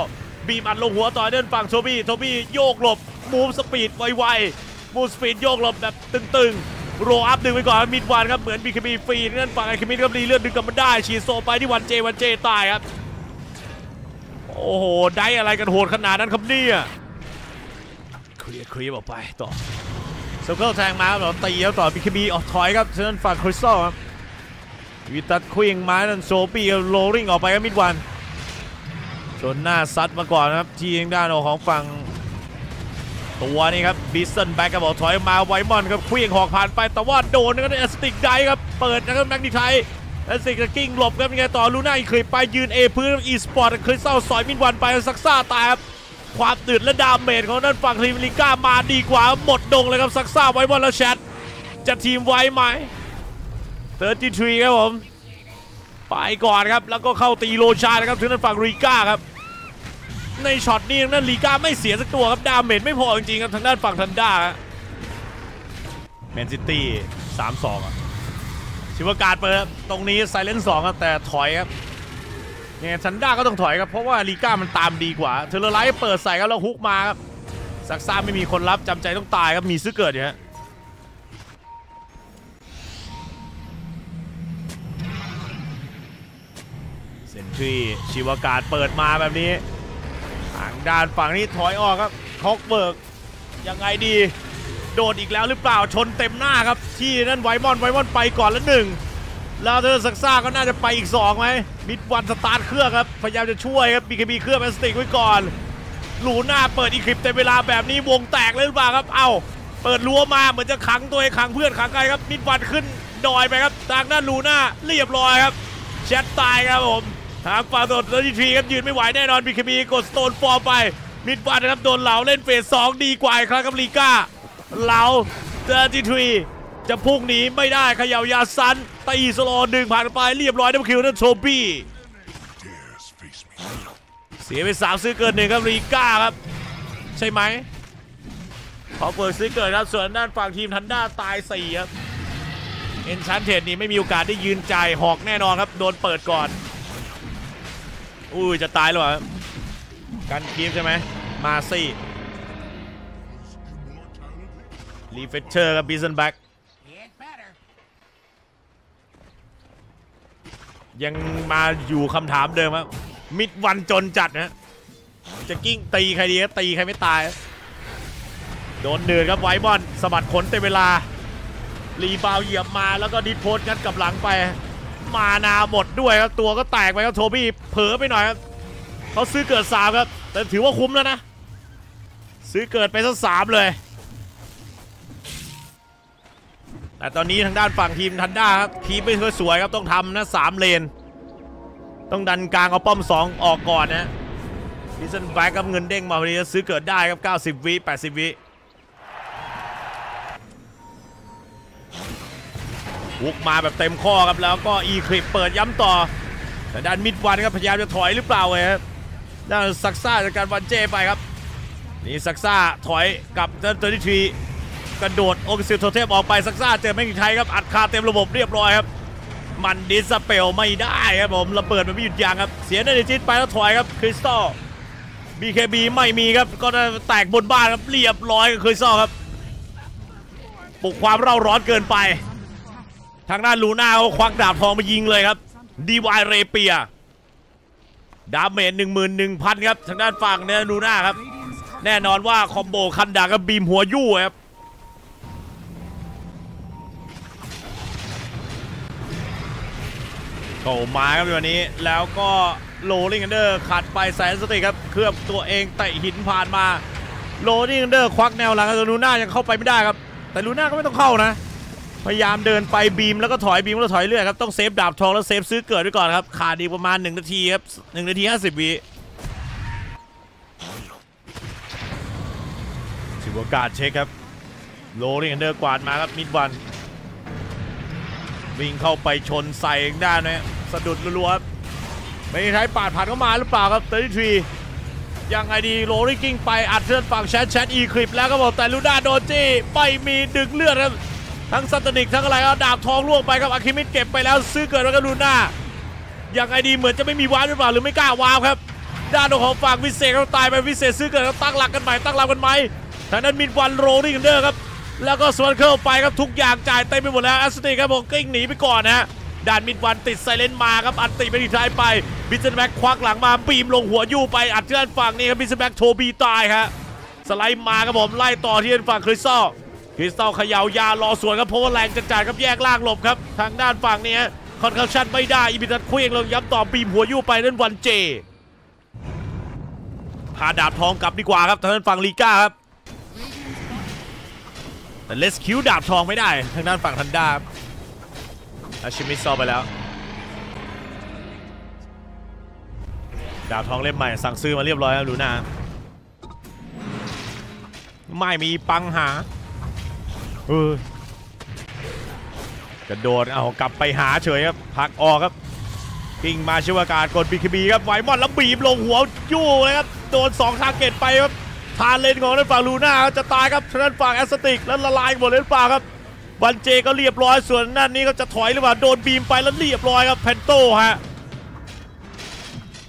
บีบอัดลงหัวต่อเดินฝั่งโทบี้โทบี้โยกหลบ มูฟสปีดไวๆมูฟสปีดโยกหลบแบบตึงๆ โรอัพดึงไปก่อนมิดวันครับ เหมือนบีเคบีฟรีนั่นฝั่งไอคิมิดครับรีเลือดดึงกลับมาได้ฉีดโซไปที่วันเจวันเจตายครับ โอ้โห ได้อะไรกันโหดขนาดนั้นครับเนี่ยเคลียร์เคลียร์ออกไปต่อเซอร์เคิลแทงมาครับเตีแล้วต่อบีคบีออกถอยครับเชิญฝั่งคริสตัลครับวิตัดควิงมานั่นโซปี้โรลลิงออกไปครับมิดวันชนหน้าซัดมาก่อนครับ ที่ทางด้านของฝั่ง ตัวนี้ครับบิสเซนแบ็กครับอกถอยมาไวมอนครับควิงหอกผ่านไปแต่ว่าโดนนะครับเอสติกไดครับเปิดนะครับแม็กนิไทยเอสติกกิ้งหลบครับยังไงต่อลูน่าอีกเคยไปยืนเอพื้นอีสปอร์ตคริสตัลสอยมิดวันไปซักซ่าตายครับความตื่นและดาเมจของด้านฝั่งทีมลิก้ามาดีกว่าหมดดงเลยครับซักซ่าไว้บอลแล้วแชทจะทีมไวไหมเตอร์ตีทรีครับผมไปก่อนครับแล้วก็เข้าตีโลชานะครับถึงด้านฝั่งลิก้าครับ ในช็อตนี้ทางด้านลิก้าไม่เสียสักตัวครับดาเมจไม่พอจริงๆครับทางด้านฝั่งทันด้าแมนซิตี้สามสองชิวการเปิดตรงนี้ไซเลนสองครับแต่ถอยครับเนี่ยซันด้าก็ต้องถอยครับเพราะว่าลีก้ามันตามดีกว่าเทเลไลท์เปิดใส่ครับแล้วฮุกมาครับซักซ่าไม่มีคนรับจำใจต้องตายครับมีซื้อเกิดอยู่ฮะเซนทรีชิวากาศเปิดมาแบบนี้างด้านฝั่งนี้ถอยออกครับคอกเบิร์กยังไงดี โดดอีกแล้วหรือเปล่าชนเต็มหน้าครับ ที่นั่นไวมอนไวมอนไปก่อนแล้วหนึ่งแล้วเธอซักซ่าก็น่าจะไปอีก2ไหมมิดวันสตาร์ทเครื่องครับ พยายามจะช่วยครับ BKB เครื่องแอสติกไว้ก่อน หลูหน้าเปิดอีคลิปเต็มเวลาแบบนี้วงแตกเลยหรือเปล่าครับ เอ้า เปิดรั้วมาเหมือนจะขังตัวเองขังเพื่อนขังใครครับมิดวันขึ้นดอยไปครับทางด้านลูน่าเรียบร้อยครับแชทตายครับผม ทางฝั่งโดนตัวทีครับยืนไม่ไหวแน่นอน BKB กดสโตนฟอร์ไป มิดวันนะครับโดนเหลาเล่นเฟสสองดีกว่าครั้งครับลีก้าเหลาเจอทีทีจะพุ่งหนีไม่ได้เขย่ายาซันตีสโลว์ดึงผ่านไปเรียบร้อยดับคิวนั่นโชบี้เสียไปสามซื้อเกินหนึ่งครับรีก้าครับ ใช่ไหมขอเปิดซื้อเกิดครับส่วนด้านฝั่งทีมทันด้าตายสี่ครับเอ็นชันเทดนี่ไม่มีโอกาสได้ยืนใจหอกแน่นอนครับ โดนเปิดก่อน อุ้ยจะตายหรือเปล่าครับกันคีฟใช่ไหมมาซี่รีเฟชเชอร์กับบิสเซนแบ็กยังมาอยู่คำถามเดิมครับมิดวันจนจัดนะจะกิ้งตีใครดีก็ตีใครไม่ตาย โดนเดือดครับไวบอลสะบัดขนเต็มเวลา รีบาวเหยียบมาแล้วก็ดิดโพสงัดกับหลังไป มานาหมดด้วยครับตัวก็แตกไปครับโทบี้เผลอไปหน่อยครับเขาซื้อเกิดสามครับ แต่ถือว่าคุ้มแล้วนะ ซื้อเกิดไปสักสามเลย แต่ตอนนี้ทางด้านฝั่งทีมทันด้าครับคีบไม่ค่อยสวยครับต้องทำนะสามเลน ต้องดันกลางเอาป้อม2ออกก่อนนะดิสันแบ็กกับเงินเด้งมาพอดีจะซื้อเกิดได้ครับ 90 วิ80 วิ วุกมาแบบเต็มข้อครับแล้วก็อีคลิปเปิดย้ำต่อแต่ด้านมิดวันครับพยายามจะถอยหรือเปล่าเว้ยครับด้านซักซ่าจากการวันเจไปครับนี่ซักซ่าถอยกับเจ้าตัวที่ทีกระโดดโอเกซิลโทเทมออกไปซักซ่าเจอไม่มีใครครับอัดคาเต็มระบบเรียบร้อยครับมันดิสเปลไม่ได้ครับผมระเบิดมันไม่หยุดยั้งครับเสียเนจิตไปแล้วถอยครับคริสตัล BKB ไม่มีครับก็แตกบนบ้านครับเรียบร้อยกับคริสตัลครับปลุกความเร่าร้อนเกินไป ทางด้านลูน่าเขาควักดาบทองมายิงเลยครับดีวายเรเปียดาเมจหนึ่งหมื่นหนึ่งพันครับทางด้านฝั่งเนี่ยลูน่าครับ แน่นอนว่าคอมโบคันดากับบีมหัวยู่ครับเข้ามาครับวันนี้แล้วก็โรลิงอันเดอร์ขัดไปแสนสติครับ เคลือบตัวเองเตะหินผ่านมาโรลิงอันเดอร์ควักแนวหลังแต่ลูน่ายังเข้าไปไม่ได้ครับ แต่ลูน่าก็ไม่ต้องเข้านะ พยายามเดินไปบีมแล้วก็ถอยบีมแล้วถอยเรื่อยครับต้องเซฟดาบทองแล้วเซฟซื้อเกิดไว้ก่อนครับขาดอีกประมาณ 1 นาทีครับ1นาที 50วิถือโอกาสเช็คครับโรลลิงอันเดอร์กวาดมาครับมิดวันวิ่งเข้าไปชนใส่ด้านนะสะดุดรัวๆครับไม่ใครปาดผ่านเข้ามาหรือเปล่าครับเตอร์ทรียังไงดีโรลิกิ้งไปอัดเลือดฝั่งแชทแชทอีคลิปแล้วก็บอกแต่ลูด้าโดนจี้ไม่มีดึงเลือดครับ ทั้งซัตนิกทั้งอะไรเอาดาบทองล่วงไปครับอาคิมิดเก็บไปแล้วซื้อเกิดแล้วก็ลูน่าอยังไงดีเหมือนจะไม่มีวาร์ปหรือเปล่าหรือไม่กล้าวาร์ปครับ ด้านของฝั่งวิเศษเขาตายไปวิเศษซื้อเกิดเขาตั้งหลักกันใหม่ตั้งหลักกันใหม่ทางนั้นมินวันโรลิงเดอร์ครับแล้วก็สวนเข้าไปครับทุกอย่างจ่ายเต็มไปหมดแล้วแอสติกครับผมกิ้งหนีไปก่อนนะด่านมิดวันติดไซเลนมาครับอันติไปที่ท้ายไปบิสเซนแบ็กควักหลังมาบีมลงหัวยู่ไปอัดที่ด้านฝั่งนี้ครับบิสเซนแบ็กโทบีตายครับสไลด์มาครับผมไล่ต่อที่ด้านฝั่งคริสตัล คริสตัลเขย่ายารอสวนครับเพราะว่าแรงจัดจ่ายครับแยกล่างหลบครับ ทางด้านฝั่งนี้คอนคัชชั่นไม่ได้อีบิทัดเคว้งลงย้ำต่อบีมหัวยู่ไปนั่นวันเจพาดาบทองกลับดีกว่าครับทางด้านฝั่งลีก้าครับแต่เลสคิวดาบทองไม่ได้ทางด้านฝั่งทันดาครับอาชิมิซอไปแล้วดาบทองเล่มใหม่สั่งซื้อมาเรียบร้อยแล้วดูน้าไม่มีปังหา เออกระโดดเอากลับไปหาเฉยครับผลักออกครับกิ่งมาชิวากาศกดบีคบีครับไวมอนแล้วบีบลงหัวยู่เลยครับโดน2ทาร์เกตไปครับทานเลนของด้านฝั่งลูน่าจะตายครับทางด้านฝั่งแอสติกแล้วละลายหมดเลยหรือเปล่าครับวันเจก็เรียบร้อยส่วนด้านนี้ก็จะถอยหรือเปล่าโดนบีมไปแล้วเรียบร้อยครับเพนโตฮะ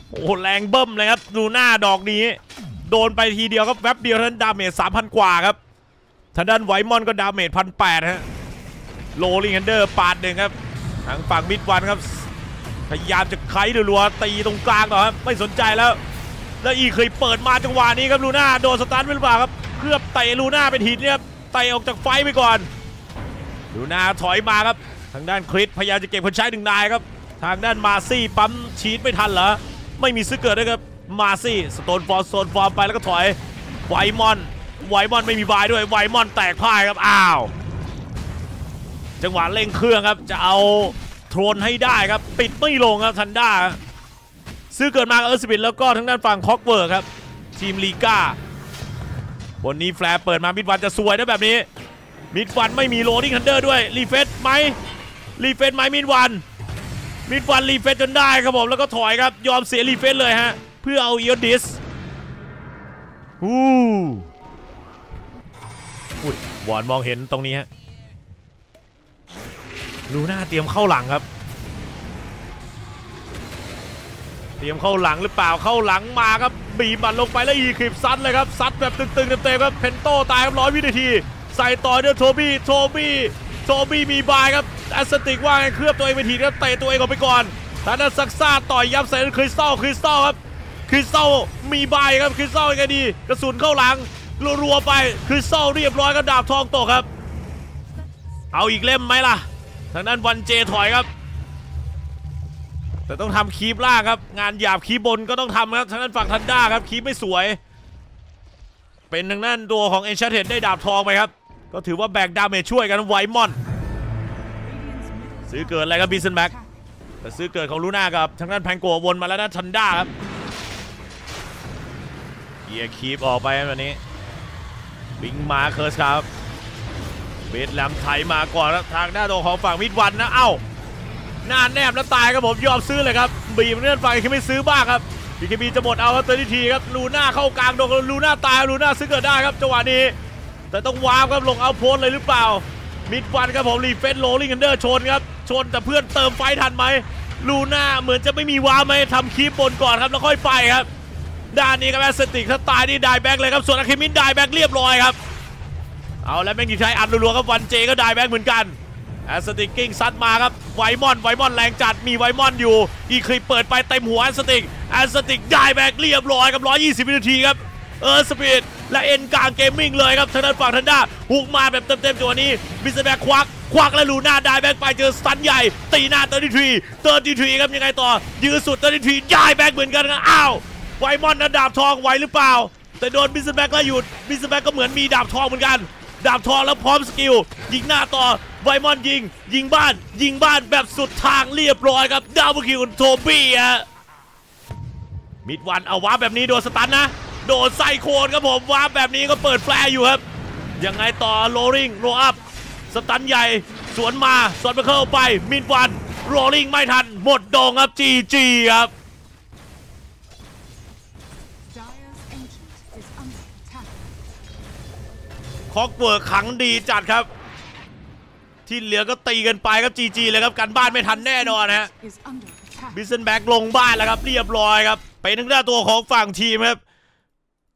โอ้แรงเบิ้มเลยครับลูน่าดอกนี้ โดนไปทีเดียวครับแวบเดียวท่านดาเมจ3,000กว่าครับ ทางด้านไวมอนก็ดาเมจพันแปดฮะโลลิงแฮนเดอร์ปาดหนึ่งครับทางฝั่งมิดวันครับ พยายามจะไขรัวตีตรงกลางก่อครับไม่สนใจแล้ว แล้วอีเคยเปิดมาจังหวะนี้ครับลูน่าโดนสตาร์ทไปหรือเปล่าครับเคลือบเตะลูน่าเป็นหินเนี่ยเตะออกจากไฟไปก่อนลูน่าถอยมาครับ ทางด้านคริสพยายามจะเก็บคนใช้หนึ่งนายครับทางด้านมาซี่ปั๊มชีตไม่ทันเหรอไม่มีซื้อเกิดด้ครับมาซี่สโตนฟอร์สโตนฟอร์มไปแล้วก็ถอยไวมอน ไวมอนไม่มีบายด้วยไวมอนแตกพ่ายครับอ้าว จังหวะเร่งเครื่องครับจะเอาโทรนให้ได้ครับปิดไม่ลงครับทันด้าซื้อเกิดมาเออร์สปิดแล้วก็ทางด้านฝั่งคอกเวิร์กครับทีมลีก้าบนนี้แฟร์เปิดมามิดวันจะสวยนะแบบนี้ มิดวันไม่มีโรดิ้งฮันเดอร์ด้วยรีเฟสไหมรีเฟสไหมมิดวันมิดวันรีเฟสจนได้ครับผมแล้วก็ถอยครับยอมเสียรีเฟสเลยฮะเพื่อเอาเอียดิสอู้ อุ้ยวอนมองเห็นตรงนี้ฮะลูน่าเตรียมเข้าหลังครับ เตรียมเข้าหลังหรือเปล่าเข้าหลังมาครับบีบมันลงไปแล้วอีคลิปซัดเลยครับซัดแบบตึงๆเต็มๆครับเพนโตตายครับร้อยวินาที ใส่ต่อเด้วยโทบี้โทบี้โทบี้มีบายครับแอสติกว่างเคลือบตัวเองไปทีครับเตะตัวเองออกไปก่อนทางด้านซักซ่าต่อยยับใส่คริสตัลคริสตัลครับคริสตัลมี buy ครับคริสตัลยังไงดีกระสุนเข้าหลัง รัวๆไปคริสตัลเรียบร้อยกับดาบทองตกครับ เอาอีกเล่มไหมล่ะ ทางด้านวันเจถอยครับ แต่ต้องทำ creep ล่างครับ งานหยาบ creep บนก็ต้องทำครับ ทางด้านฝั่งทันด้าครับ creep ไม่สวย เป็นทางด้านตัวของเอนชาเทนได้ดาบทองไปครับ ก็ถือว่าแบก damage ช่วยกันไวมอน ซื้อเกิดอะไรครับบีซันแบ็กแต่ซื้อเกิดของลูน่ากับทางด้านแพงโกวนมาแล้วนะทันด้าครับเกียร์คีบออกไปครับวัน บิงมาเคิร์สครับเบสแลมไถมาก่อนแล้วทางด้านตัวของฝั่งมิดวันนะเอ้าหน้าแนบแล้วตายครับผมยอมซื้อเลยครับบีบเงื่อนไฟคือไม่ซื้อบ้างครับบีเคบีจะหมดเอาครับเตอร์ทีครับลูน่าเข้ากลางโดนลูน่าตายลูน่าซื้อเกิดได้ครับจังหวะนี้ แต่ต้องวาร์ปครับลงเอาโพสเลยหรือเปล่า มิดวันครับผมรีเฟนโรลลิงกันเดอร์ชนครับชนแต่เพื่อนเติมไฟทันไหมลูน่าเหมือนจะไม่มีวาร์ปไหมทำคีบบนก่อนครับแล้วค่อยไปครับ ด้านนี้ครับแอสติกถ้าตายนี่ได้แบ็กเลยครับส่วนอะเคมินได้แบ็กเรียบร้อยครับ เอาแล้วแม่งดีใช้อัดรัวๆครับวันเจก็ได้แบ็กเหมือนกันแอสติกกิ้งซัดมาครับไวมอนไวมอนแรงจัดมีไวมอนอยู่ อีคลิปเปิดไปเต็มหัวแอสติกแอสติกได้แบ็กเรียบร้อยกับ 120 วินาทีครับเออสปีดและเอ็นกลางเกมมิ่งเลยครับทางด้านฝั่งทันด้าหุกมาแบบเต็มๆจังหวะนี้มิสเตอร์แบกควักควักและลูน่าได้แบ็กไปเจอสตันใหญ่ ตีหน้าเตอร์ทีทรีเตอร์ทีทรีครับยังไงต่อยื้อสุดเตอร์ทีทรีได้แบ็กเหมือนกันครับอ้าว ไวมอนนะดาบทองไหวหรือเปล่า แต่โดนบิสแบ็กไล่หยุดบิสแบ็กก็เหมือนมีดาบทองเหมือนกัน ดาบทองแล้วพร้อมสกิล ยิงหน้าต่อไวมอนยิง ยิงบ้าน ยิงบ้านแบบสุดทางเรียบร้อยครับดาวคิวโทบี้ฮะมิดวันเอาวาแบบนี้โดน stun นะ โดนไซโคนครับผมวาแบบนี้ก็เปิด flare อยู่ครับยังไงต่อ rolling roll up stun ใหญ่สวนมาสวนไปเข้าไปมิดวัน rolling ไม่ทัน หมดโดงครับ GG ครับ Clockwerk ขังดีจัดครับ ที่เหลือก็ตีกันไปครับ GG เลยครับกันบ้านไม่ทันแน่นอนฮะบิสเซนแบ็กลงบ้านแล้วครับ เรียบร้อยครับเป็นทางด้านตัวของฝั่งทีมครับ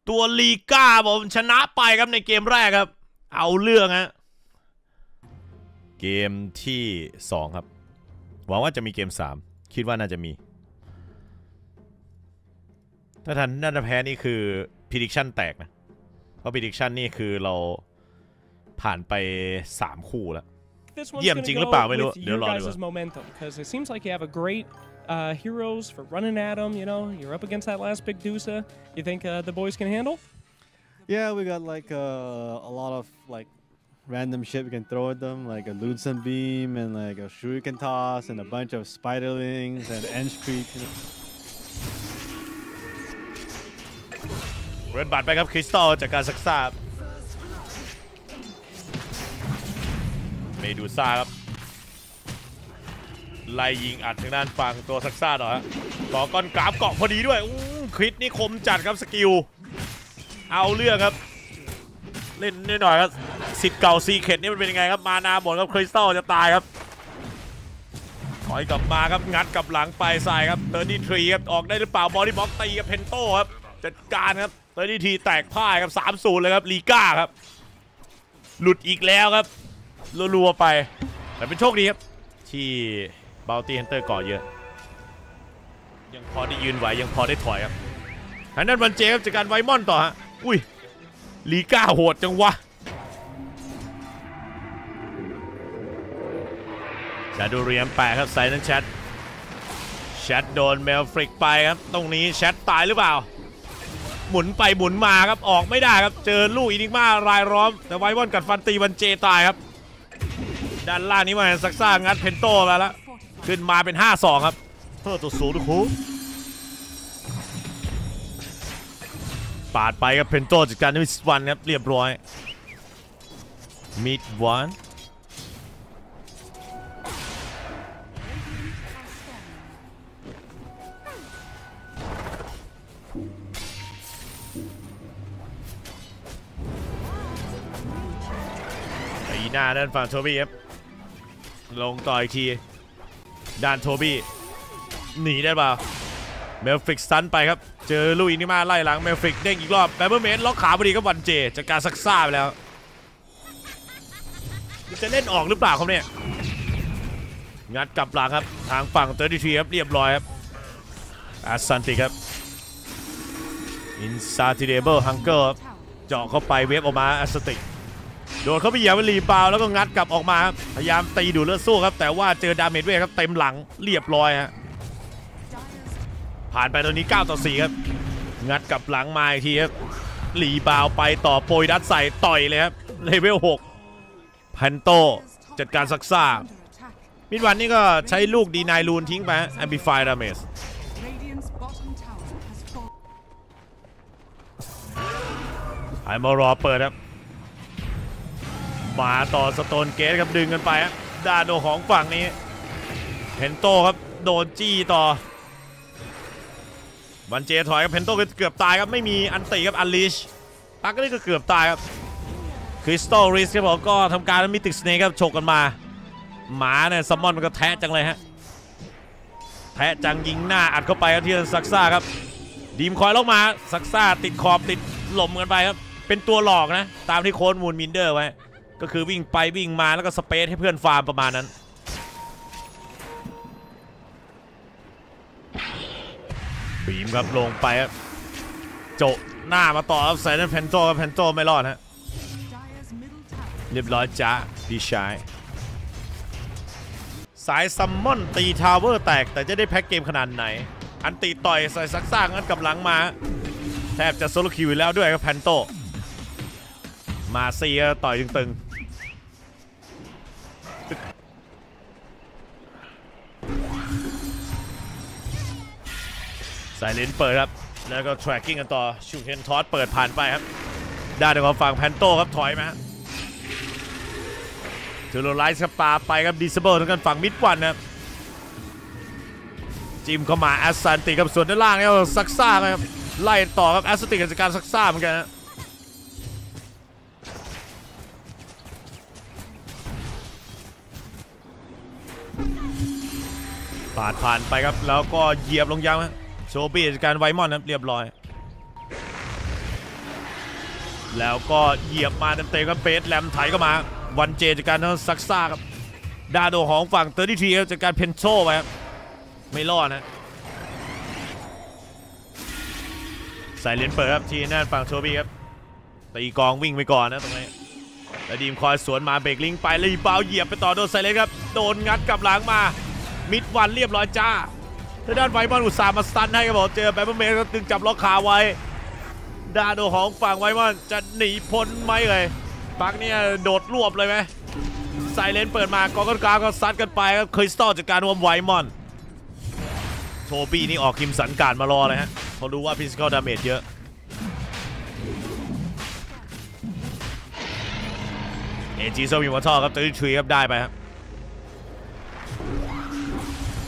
ตัวลีก้าผมชนะไปครับในเกมแรกครับ เอาเรื่องฮะเกมที่ 2 ครับหวังว่าจะมีเกม 3 คิดว่าน่าจะมี ถ้าทันด้าจะแพ้นี่คือพิดิ c ชันแตกนะ เพราะพิดิ c ชันนี่คือเราผ่านไป 3 คู่แล้ว This one's Diem gonna chính go lớp bảo mới with được, your đều lo được guys' momentum because it seems like you have a great uh, heroes for running at them. You know, you're up against that last big Dusa. You think uh, the boys can handle? Yeah, we got like uh, a lot of like random shit we can throw at them, like a Ludson beam and like a shuriken toss and a bunch of spiderlings and ench creep. เรนบัตรไปครับคริสตัลจากการซักซ่าเมดูซ่าครับไล่ยิงอัดทางด้านฝั่งตัวซักซ่าหน่อยต่อก้อนกราฟเกาะพอดีด้วยคริสนี่คมจัดครับสกิล เอาเรื่องครับ เล่นนิดหน่อยครับสิทธิ์เก่าซีเข็ดนี่มันเป็นยังไงครับมานาหมดครับคริสตัลจะตายครับถอยกลับมาครับงัดกลับหลังไปใส่ครับเตอร์ดี้ทรีครับออกได้หรือเปล่าบอดี้บล็อกตีกับเพนโต้ครับจัดการครับ ตอร์ดี้ทีแตกพ่ายครับ3ามศูนย์เลยครับลีก้าครับ หลุดอีกแล้วครับรัวๆไป แต่เป็นโชคดีครับ ที่บ o ลตี้ฮันเตอร์ก่อเยอะ ยังพอได้ยืนไหวยังพอได้ถอยครับทางด้านบันเจครับจากการไวมอนต่อฮะอุ้ยลีก้าโหดจังวะชาดูเรียมแปะครับไซนันแชทแชทโดนเมลฟริกไปครับ ตรงนี้แชทตายหรือเปล่า หมุนไปหมุนมาครับออกไม่ได้ครับเจอลูกอินิกมารายล้อม แต่ไววอนกัดฟันตีวันเจตายครับด้านล่างนี้มาซักซ่างัดเพนโตมาแล้วขึ้นมาเป็น 5-2 ครับเพิ่มตัวสูงทุกคูปาดไปครับเพนโตจากการมิสวันครับเรียบร้อยมิดวัน หน้าด้านฝั่งโทบี้ครับลงต่ออีกทีด้านโทบี้หนีได้เปล่าเมลฟิกสันไปครับ เจอลุยนี่มาไล่หลังเมลฟิกเด้งอีกรอบแบมเบอร์เมนล็อกขาพอดีครับวันเจจากการซักซ่าไปแล้ว จะเล่นออกหรือเปล่าครับเนี่ย งัดกลับหลังครับ ทางฝั่งเตอร์ดีทีครับเรียบร้อยครับอาซันติครับอินซาติเดเบิลฮังเกอร์เจาะเข้าไปเวฟออกมาอาสติก โดนเขาไปเหยียบไปรีบาวแล้วก็งัดกลับออกมาครับพยายามตีดูเลือดสู้ครับ แต่ว่าเจอดาเมจเวทครับเต็มหลังเรียบร้อยฮะผ่านไปตอนนี้ 9 ต่อ 4 ครับ งัดกลับหลังมาอีกทีครับหลีบาวไปต่อโปรยดัดใส่ต่อยเลยครับเลเวล6แพนโตจัดการซักซ่ามิดวันนี่ก็ใช้ลูกดีนายลูนทิ้งไปแอม p ิฟายดาเมจไอมารอเปิดครับ มาต่อสโตนเกตครับดึงกันไปด้านโดของฝั่งนี้เพนโตครับโดนจี้ต่อวันเจถอยครับเพนโตก็เกือบตายครับไม่มีอันติครับอันลิชปักก็นี่ก็เกือบตายครับคริสตัลริสครับผมก็ทำการมิติกสเนคครับฉกกันมาหมาเนี่ยซัมมอนมันก็แทะจังเลยฮะแทะจังยิงหน้าอัดเข้าไปครับที่ซักซ่าครับดีมคอยลงมาซักซ่าติดขอบติดหล่มกันไปครับเป็นตัวหลอกนะ ตามที่โค้ดมูลมินเดอร์ไว้ ก็คือวิ่งไปวิ่งมาแล้วก็สเปซให้เพื่อนฟาร์มประมาณนั้น บีมครับลงไปครับโจหน้ามาต่อครับใส่นั่นแพนโตครับแพนโตไม่รอดฮะเรียบร้อยจ้าพี่ชายสายซัมมอนตีทาวเวอร์แตกแต่จะได้แพ็กเกมขนาดไหน อันตีต่อยใส่ซักซ่างั้นกับหลังมา แทบจะโซโลคิวแล้วด้วยครับแพนโต มาเซียต่อยตึงๆ สายเลนเปิดครับ แล้วก็ tracking กันต่อชูเทนทอสเปิดผ่านไปครับด้านของฝั่งแพนโตครับถอยมาฮะเทโรไลส์ครับปาไปครับดิสเบิลทั้งกันฝั่งมิดวันนะครับจิมเข้ามาแอสซันติกับส่วนด้านล่างเนี่ยซักซ่าครับไล่ต่อครับแอสซันติกับจากการซักซ่าเหมือนกันนะปาดผ่านไปครับแล้วก็เหยียบลงยังฮะโชบี้จากการไวมอนนะครับเรียบร้อย แล้วก็เหยียบมาเต็มๆครับเบสแลมไถก็มา วันเจจากการทั้งซักซ่าครับ ดาโดของฝั่งเตอร์ดีทีจากการเพนโชไปครับ ไม่รอดนะใส่เหรียญเปิดครับทีนั่นฝั่งโชบี้ครับตีกองวิ่งไปก่อนนะตรงนี้แล้วดีมคอยสวนมาเบรกลิงไปแล้วเปาเหยียบไปต่อโดนไซเลนครับ โดนงัดกลับหลังมา มิดวันเรียบร้อยจ้า ทางด้านไวบอลอุตส่าห์มาสตันให้ครับผมเจอแบมเบอร์เมนก็ตึงจับล็อกขาไว้ดาโดของฝั่งไวมอนจะหนีพ้นไหมเลยปักเนี่ยโดดรวบเลยไหมไซเลนเปิดมากองกันกลางก็ซัดกันไปครับคริสตัลจากการรวมไวมอน โทบี้นี่ออกคิมสันการดมารอเลยฮะเขารู้ว่าพิส c a l ดาเมจเยอะเอจีโซมิวอทอครับตื้อทรีครับได้ไปครับ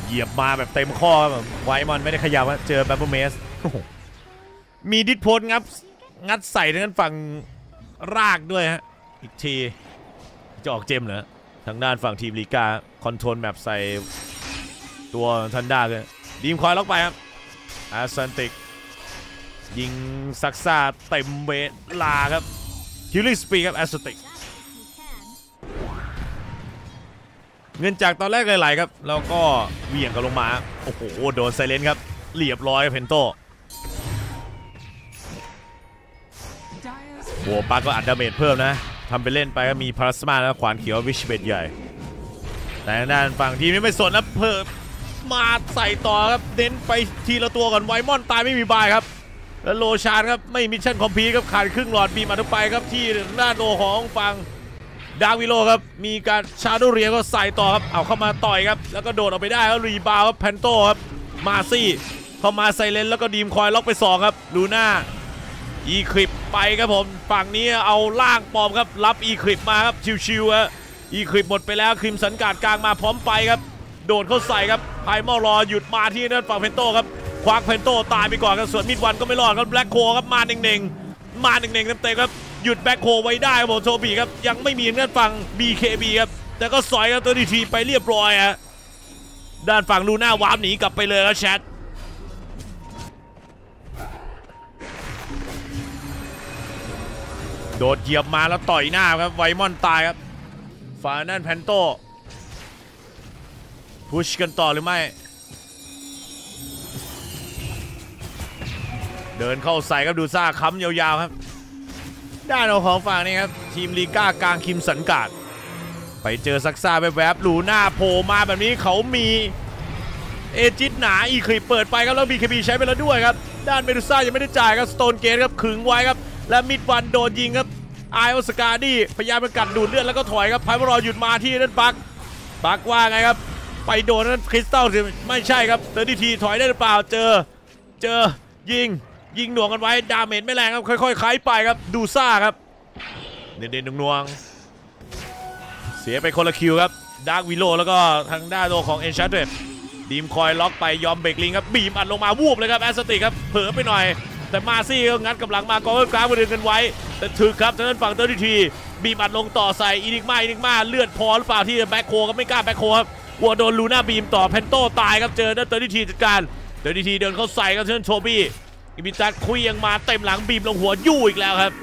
เหยียบมาแบบเต็มข้อครับไวมอนไม่ได้ขยับเจอแบมเบอร์เมสมีดิสโพลงับงัดใส่ทางด้านฝั่งรากด้วยฮะ อีกที จะออกเจมเหรอทางด้านฝั่งทีมลีกาคอนโทรลแมปใส่ตัวทันด้าเลยดีมคอยล็อกไปครับอาซันติก ยิงซักซ่าเต็มเวลาครับฮิลลิ่สปีครับแอสติก เงินจากตอนแรกไหลๆครับ แล้วก็เหวี่ยงกันลงมา โอ้โห โดนไซเลนครับ เรียบร้อยเพนโตหัวปักก็อัดดาเมจเพิ่มนะทำไปเล่นไปก็มีพลาสมาแล้วขวานเขียววิชเบดใหญ่ แต่ด้านฝั่งทีมนี้ไม่สนนะเพิ่มมาใส่ต่อครับ เน้นไปทีละตัวก่อนไวมอนตายไม่มีบายครับ แล้วโลชานครับ ไม่มิชชั่นคอมพีครับขาดครึ่งหลอดบีมาทุกไปครับที่หน้าโลของฝั่ง ดาวิโลครับ มีการชาโดเรียก็ใส่ต่อครับ เอาเข้ามาต่อยครับ แล้วก็โดดออกไปได้ครับรีบาวครับแพนโตครับ มาซี่เข้ามาไซเลนแล้วก็ดีมคอยล็อกไปสองครับลูน่าอีคลิปไปครับผมฝั่งนี้เอาล่างปอมครับ รับอีคลิปมาครับชิวๆฮะอีคลิปหมดไปแล้วคริมสันกาดกลางมาพร้อมไปครับ โดดเข้าใส่ครับไพมอลรอหยุดมาที่นั่นฝั่งเพนโตครับควักเพนโตตายไปก่อนครับส่วนมิดวันก็ไม่รอดครับแบล็คโคครับมาเน่งๆมาเน่งๆเต็มๆครับ หยุดแบ็คโคไว้ได้ครับผมโชบีครับยังไม่มีทางด้านฝั่ง BKB ครับแต่ก็สอยครับตัวดีทีไปเรียบร้อยฮะด้านฝั่งลูน่าวาร์ปหนีกลับไปเลยแล้วแชทโดดเหยียบมาแล้วต่อยหน้าครับไวมอนตายครับฝ่ายนั่นแพนโตพุชกันต่อหรือไม่ เดินเข้าใส่ครับดูซ่าค้ำยาวๆครับ ด้านของฝั่งนี้ครับ ทีมลีก้ากลางคิมสันกาดไปเจอซักซ่าแวบๆหลูหน้าโผล่มาแบบนี้เขามีเอจิตหนาอีคลิปเปิดไปครับแล้วบีเคบีใช้ไปแล้วด้วยครับ ด้านเมดูซ่ายังไม่ได้จ่ายครับสโตนเกตครับขึงไว้ครับ และมิดวันโดนยิงครับไอโอสกาดี้พยายามไปกัดดูดเลือดแล้วก็ถอยครับไพวรอหยุดมาที่นั่นปักปักว่าไงครับ ไปโดนนั่นคริสตัลสิไม่ใช่ครับเตอร์ดีทีถอยได้หรือเปล่าเจอ เจอยิง ยิงหน่วงกันไว้ดาเมจไม่แรงครับค่อยๆคล้ายไปครับดูซ่าครับเด่นๆหน่วงๆเสียไปคนละคิวครับดาร์กวิโลแล้วก็ทางด้านตัวของเอนชาร์เดดีมคอยล็อกไปยอมเบรกลิงครับบีมอัดลงมาวูบเลยครับแอสติกครับเผลอไปหน่อย แต่มาซี่ก็งัดกับหลังมากองกลางมาดึงกันไว้ แต่ถึกครับทางด้านฝั่งเตอร์ดีทีบีมอัดลงต่อใส่อินิกมาอินิกมาเลือดพอหรือเปล่าที่แบ็คโคก็ไม่กล้าแบ็คโคครับวัวโดนลูน่าบีมต่อเพนโตตายครับเจอด้าเตอร์ดีทีจัดการเตอร์ดีทีเดินเข้าใส่ครับเชิญโทบี้ อิบิตัสคุยยังมาเต็มหลังบีมลงหัวยู่อีกแล้วครับ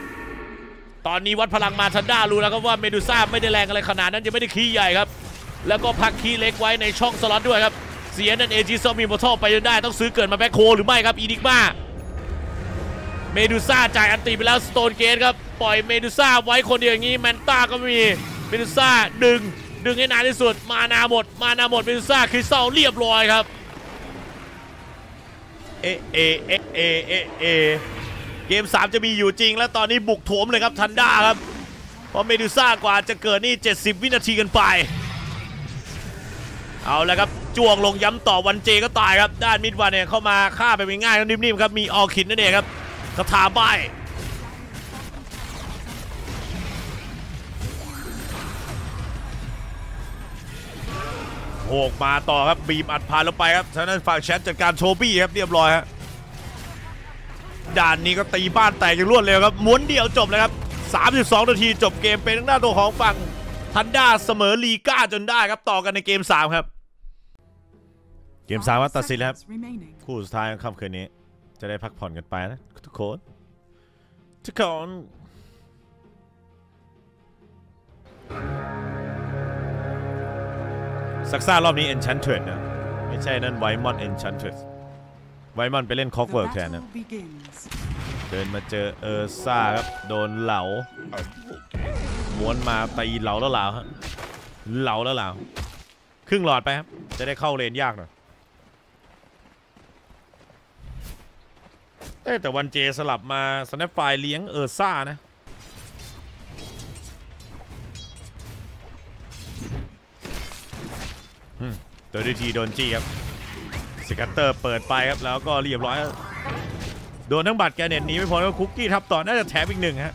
ตอนนี้วัดพลังมาทันด้ารู้แล้วครับว่าเมดูซ่าไม่ได้แรงอะไรขนาดนั้นยังไม่ได้คีใหญ่ครับ แล้วก็พักคีเล็กไว้ในช่องสล็อตด้วยครับ เสียนั่นเอจิซอมีโมทอไปจนได้ต้องซื้อเกิดมาแบ็คโคหรือไม่ครับอีนิกมาเมดูซ่าจ่ายอันตีไปแล้วสโตนเกตครับปล่อยเมดูซ่าไว้คนเดียวอย่างนี้แมนต้าก็ม่มีเมดูซ่าดึงดึงให้นานที่สุด มานาหมด มานาหมดเมดูซ่าคริสตัลเรียบร้อยครับ เอเอเอเอเอเอเกม 3 จะมีอยู่จริง แล้วตอนนี้บุกโถมเลยครับทันด้าครับ เพราะเมดูซ่ากว่าจะเกิดนี่ 70 วินาทีกันไป เอาแล้วครับจ้วงลงย้ำต่อวันเจก็ตายครับ ด้านมิดวันเนี่ยเข้ามาฆ่าไปง่ายๆครับนิ่มๆครับมีออคินนั่นเองครับคาถาใบ กมาต่อครับบีมอัดพานลงไปครับทางนั้นฝั่งแชทจัดการโชบี้ครับเรียบร้อยฮะด่านนี้ก็ตีบ้านแตกอย่างรวดเร็วครับม้วนเดียวจบเลยครับ 32 นาทีจบเกมเป็นทางด้านตัวของฝั่งทันด้าเสมอลีก้าจนได้ครับต่อกันในเกม 3 ครับ เกม3ว่าตัดสินแล้วครับ คู่สุดท้ายของค่ำคืนนี้ จะได้พักผ่อนกันไปนะทุกคนทุกคน ซักซ่ารอบนี้ Enchanted นะ ไม่ใช่นั่นไวมอน Enchanted ไวมอนไปเล่นคอกเวิร์กแทนนะ เดินมาเจอเออร์ซ่าครับ โดนเหลาม้วนมาตีเหลาแล้วเหลาฮะเหลาแล้วเหลาครึ่งหลอดไปครับ จะได้เข้าเลนยากหน่อยเอ้ยแต่วันเจสลับมาสแนปไฟเลี้ยงเออร์ซ่านะ ตัวดีทีโดนจี้ครับสกัตเตอร์เปิดไปครับแล้วก็เรียบร้อยโดนทั้งบัตรแกเน็ตหนีไม่พอแล้วก็คุกกี้ทับต่อน่าจะแถมอีกหนึ่งฮะ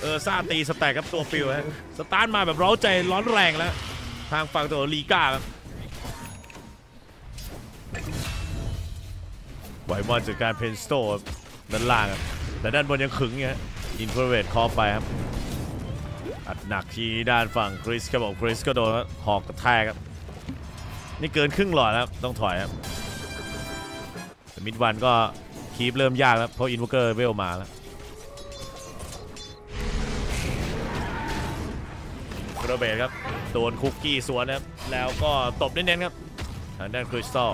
เออซาตีสแต็กครับตัวฟิวฮะสตาร์ทมาแบบร้าใจร้อนแรงแล้ว ทางฝั่งตัวลีก้าครับไวมอนจัดการเพนสโตรด้านล่างครับแต่ด้านบนยังขึงอยู่ฮะอินฟราเรดคอไปครับอัดหนักที่ด้านฝั่งคริสครับผมคริสก็โดนหอกกระแทกครับ นี่เกินครึ่งหลอดแล้วต้องถอยครับมิดวันก็ keep เริ่มยากแล้วเพราะ Invoker เวลมาแล้วโรเบตครับโดนคุกกี้สวนนะครับแล้วก็ตบเน้นๆครับทางด้านคริสตัล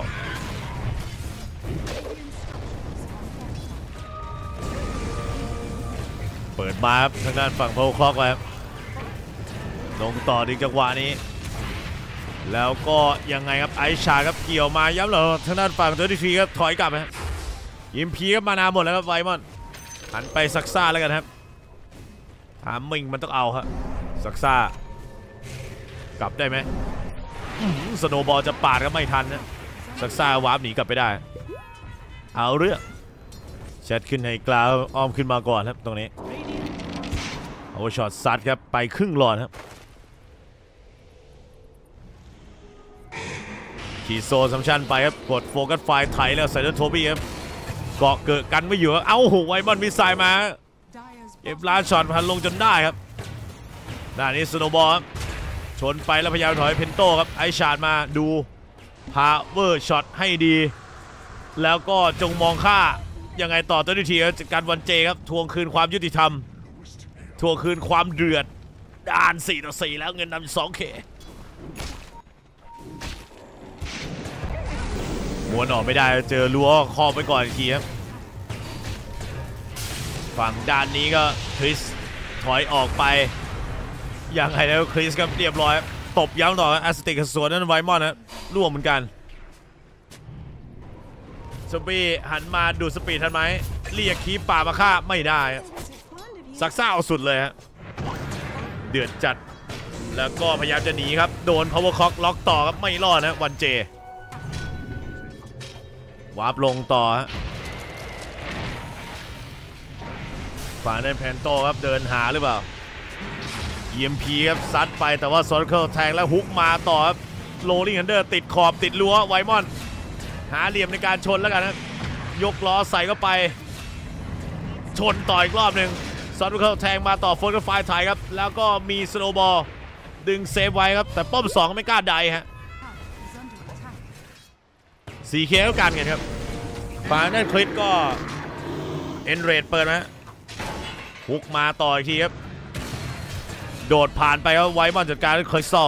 เปิดมาครับทางด้านฝั่งโพคล็อกแล้วลงต่อดึงจังหวะนี้ แล้วก็ยังไงครับไอชาครับเกี่ยวมาย้ำเหรอทางด้านฝั่งเดอร์ดิฟีครับถอยกลับนะยิมพีครับมานาหมดแล้วครับไวมอนหันไปซักซ่าแล้วกันครับถามมิงมันต้องเอาครับซักซ่ากลับได้ไหมสโนบอลจะปาดก็ไม่ทันนะซักซ่าวาร์ปหนีกลับไปได้ เอาเรื่องแชทขึ้นให้กลาวอ้อมขึ้นมาก่อนครับตรงนี้เอาช็อตซัดครับไปครึ่งหลอดครับ ขี่โซซัมชันไปครับ กดโฟกัสไฟไถแล้วใส่ด้วยโทบี้ครับ เกาะเกิดกันไม่อยู่ครับเอ้าโหไวมอนมีสายมาเก็บล้านช็อตพันลงจนได้ครับด้านนี้สโนบอลชนไปแล้วพยายามถอยเพนโต้ครับไอชาร์ดมาดูพาเวอร์ช็อตให้ดี แล้วก็จงมองค่ายังไงต่อตัวทีครับจัดการวันเจครับทวงคืนความยุติธรรม ทวงคืนความเดือดด้าน4ต่อ4แล้วเงินนำ2เค ม้วนออกไม่ได้เจอรั้วครอบไว้ก่อนอีกทีครับฝั่งด้านนี้ก็คริสถอยออกไปอยังไงแล้วคริสครับเรียบร้อย ตบย้ำต่อแอสติกกับสวนนั่นไวมอนนะร่วมเหมือนกันซอมบี้หันมาดูสปีดทันไหมเรียกคีปป่ามาฆ่าไม่ได้ครับซักซ่าเอาสุดเลยฮะเดือดจัดแล้วก็พยายามจะหนีครับ โดน power cock ล็อกต่อครับไม่รอดนะวันเจ วาร์ปลงต่อฝ่ายนั้นแพนโตครับเดินหาหรือเปล่า EMP ครับซัดไปแต่ว่า Circle แทงแล้วฮุกมาต่อครับโรลลิงฮันเดอร์ติดขอบติดรั้วไวมอน หาเหลี่ยมในการชนแล้วกันนะยกล้อใส่เข้าไป ชนต่ออีกรอบหนึ่งซอนเคิลแทงมาต่อโฟล์กไฟถ่ายครับ แล้วก็มีสโนบอลดึงเซฟไว้ครับ แต่ป้อม 2 ไม่กล้าไดฮะ สีเคแล้วกันกันครับฟานั่นคลิปก็เอ็นเรดเปิดนะฮุกมาต่ออีกทีครับ โดดผ่านไปครับไว้บอลจัดการด้วยคอยซอ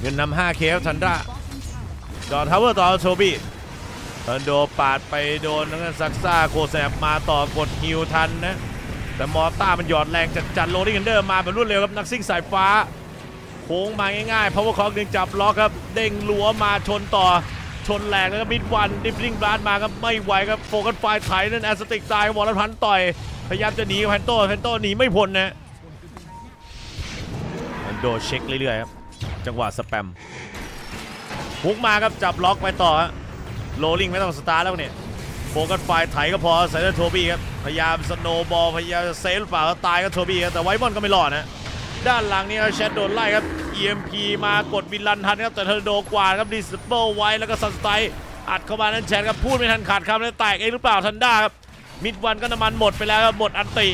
เงินนำ5เคครับทันดา Bottom tower จอนทาวเวอร์ต่อโชบี้ทอนโดปาดไปโดนนักซักซ่าโคแซบมาต่อกดฮิวทันนะ แต่มอต้ามันหยอดแรงจัดจัดโรลลิ่งเดอร์มาแบบรวดเร็วครับนักซิ่งสายฟ้า โค้งมาง่ายๆพราะว่าคอกดึงจับล็อกครับ เด้งลัวมาชนต่อ ชนแรงแล้วก็มิดวันดิฟลิงบลาดมาครับไม่ไหวครับโฟกัสไฟไถนั่นแอสติกตายวอลพันต่อย พยายามจะหนีแพนโต้แพนโต้หนีไม่พ้นนะมันโดเช็คเรื่อยๆครับ จังหวะสแปมฮุกมาครับจับล็อกไปต่อฮะโรลลิงไม่ต้องสตาร์แล้วเนี่ยโฟกัสไฟไถก็พอใส่ด้วยโทบี้ครับ พยายามสโนบอลพยายามเซฟหรือเปล่าตายก็โทบี้ครับแต่ไวมอนก็ไม่รอดนะ ด้านหลังนี่ครับแชทโดนไล่ครับ EMP มากด Windrun ทันครับ แต่เธอโดกว่าครับ dispel ไว้แล้วก็ Sun Strike อัดเข้ามานั้นแชทครับพูดไม่ทันขาดคำเลยแตกเองหรือเปล่าทันด้าครับ มิดวันก็น้ำมันหมดไปแล้วครับหมด ulti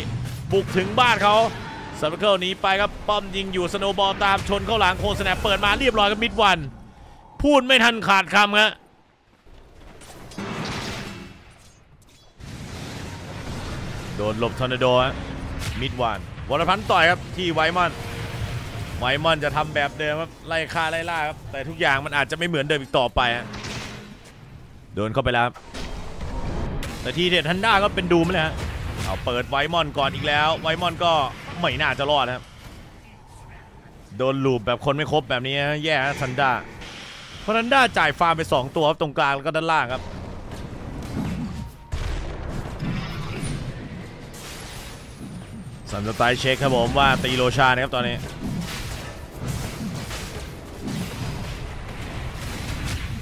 บุกถึงบ้านเขาซัมเคิลหนีไปครับป้อมยิงอยู่ Snowball ตามชนเข้าหลัง Cold Snap เปิดมาเรียบร้อยกับมิดวัน พูดไม่ทันขาดคำครับโดนหลบทอร์นาโดมิดวาน วรพันธ์ต่อยครับที่ไวมอนไวมอนจะทำแบบเดิมครับไล่ฆ่าไล่ล่าครับแต่ทุกอย่างมันอาจจะไม่เหมือนเดิมอีกต่อไปฮะโดนเข้าไปแล้วแต่ทีเด็ดทันด้าก็เป็นดูมเลยฮะเอาเปิดไวมอนก่อนอีกแล้ว ไวมอนก็ไม่น่าจะรอดครับโดนลูปแบบคนไม่ครบแบบนี้แย่ฮะทันด้าเพราะนั้นด้าจ่ายฟาร์มไป 2 ตัวครับตรงกลางแล้วก็ด้านล่างครับ สันสไตล์เช็คครับผมว่าตีโลชานะครับตอนนี้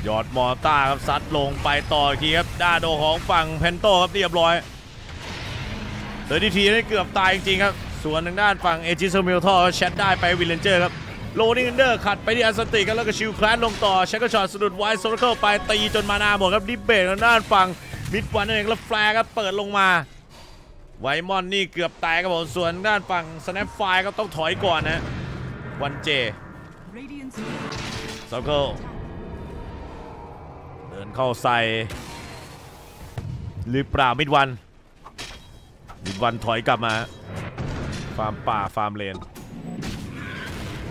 หยอดมอต้าครับซัดลงไปต่อทีครับด้าโดของฝั่งเพนโตครับเรียบร้อยเดอร์ดีทีได้เกือบตายจริงๆครับ ส่วนทางด้านฝั่งเอจิสมิลทอแชทได้ไปวิลเลนเจอร์ครับโรนิงเดอร์ขัดไปที่อัสติกันแล้วก็ชิวคลาสลงต่อเชคก็ช็อตสะดุดไวโซลเคิลไปตีจนมานาหมดครับดิเบตทางด้านฝั่งมิดวันนั่นเองแล้ว Flare ครับเปิดลงมา Whitemon นี่เกือบแตกครับผมส่วนด้านฝั่งสแนปไฟก็ต้องถอยก่อนนะวันเจ Radiant's โซลเคิลเดินเข้าใส่หรือเปล่ามิดวันมิดวันถอยกลับมา ฟาร์มป่าฟาร์มเลน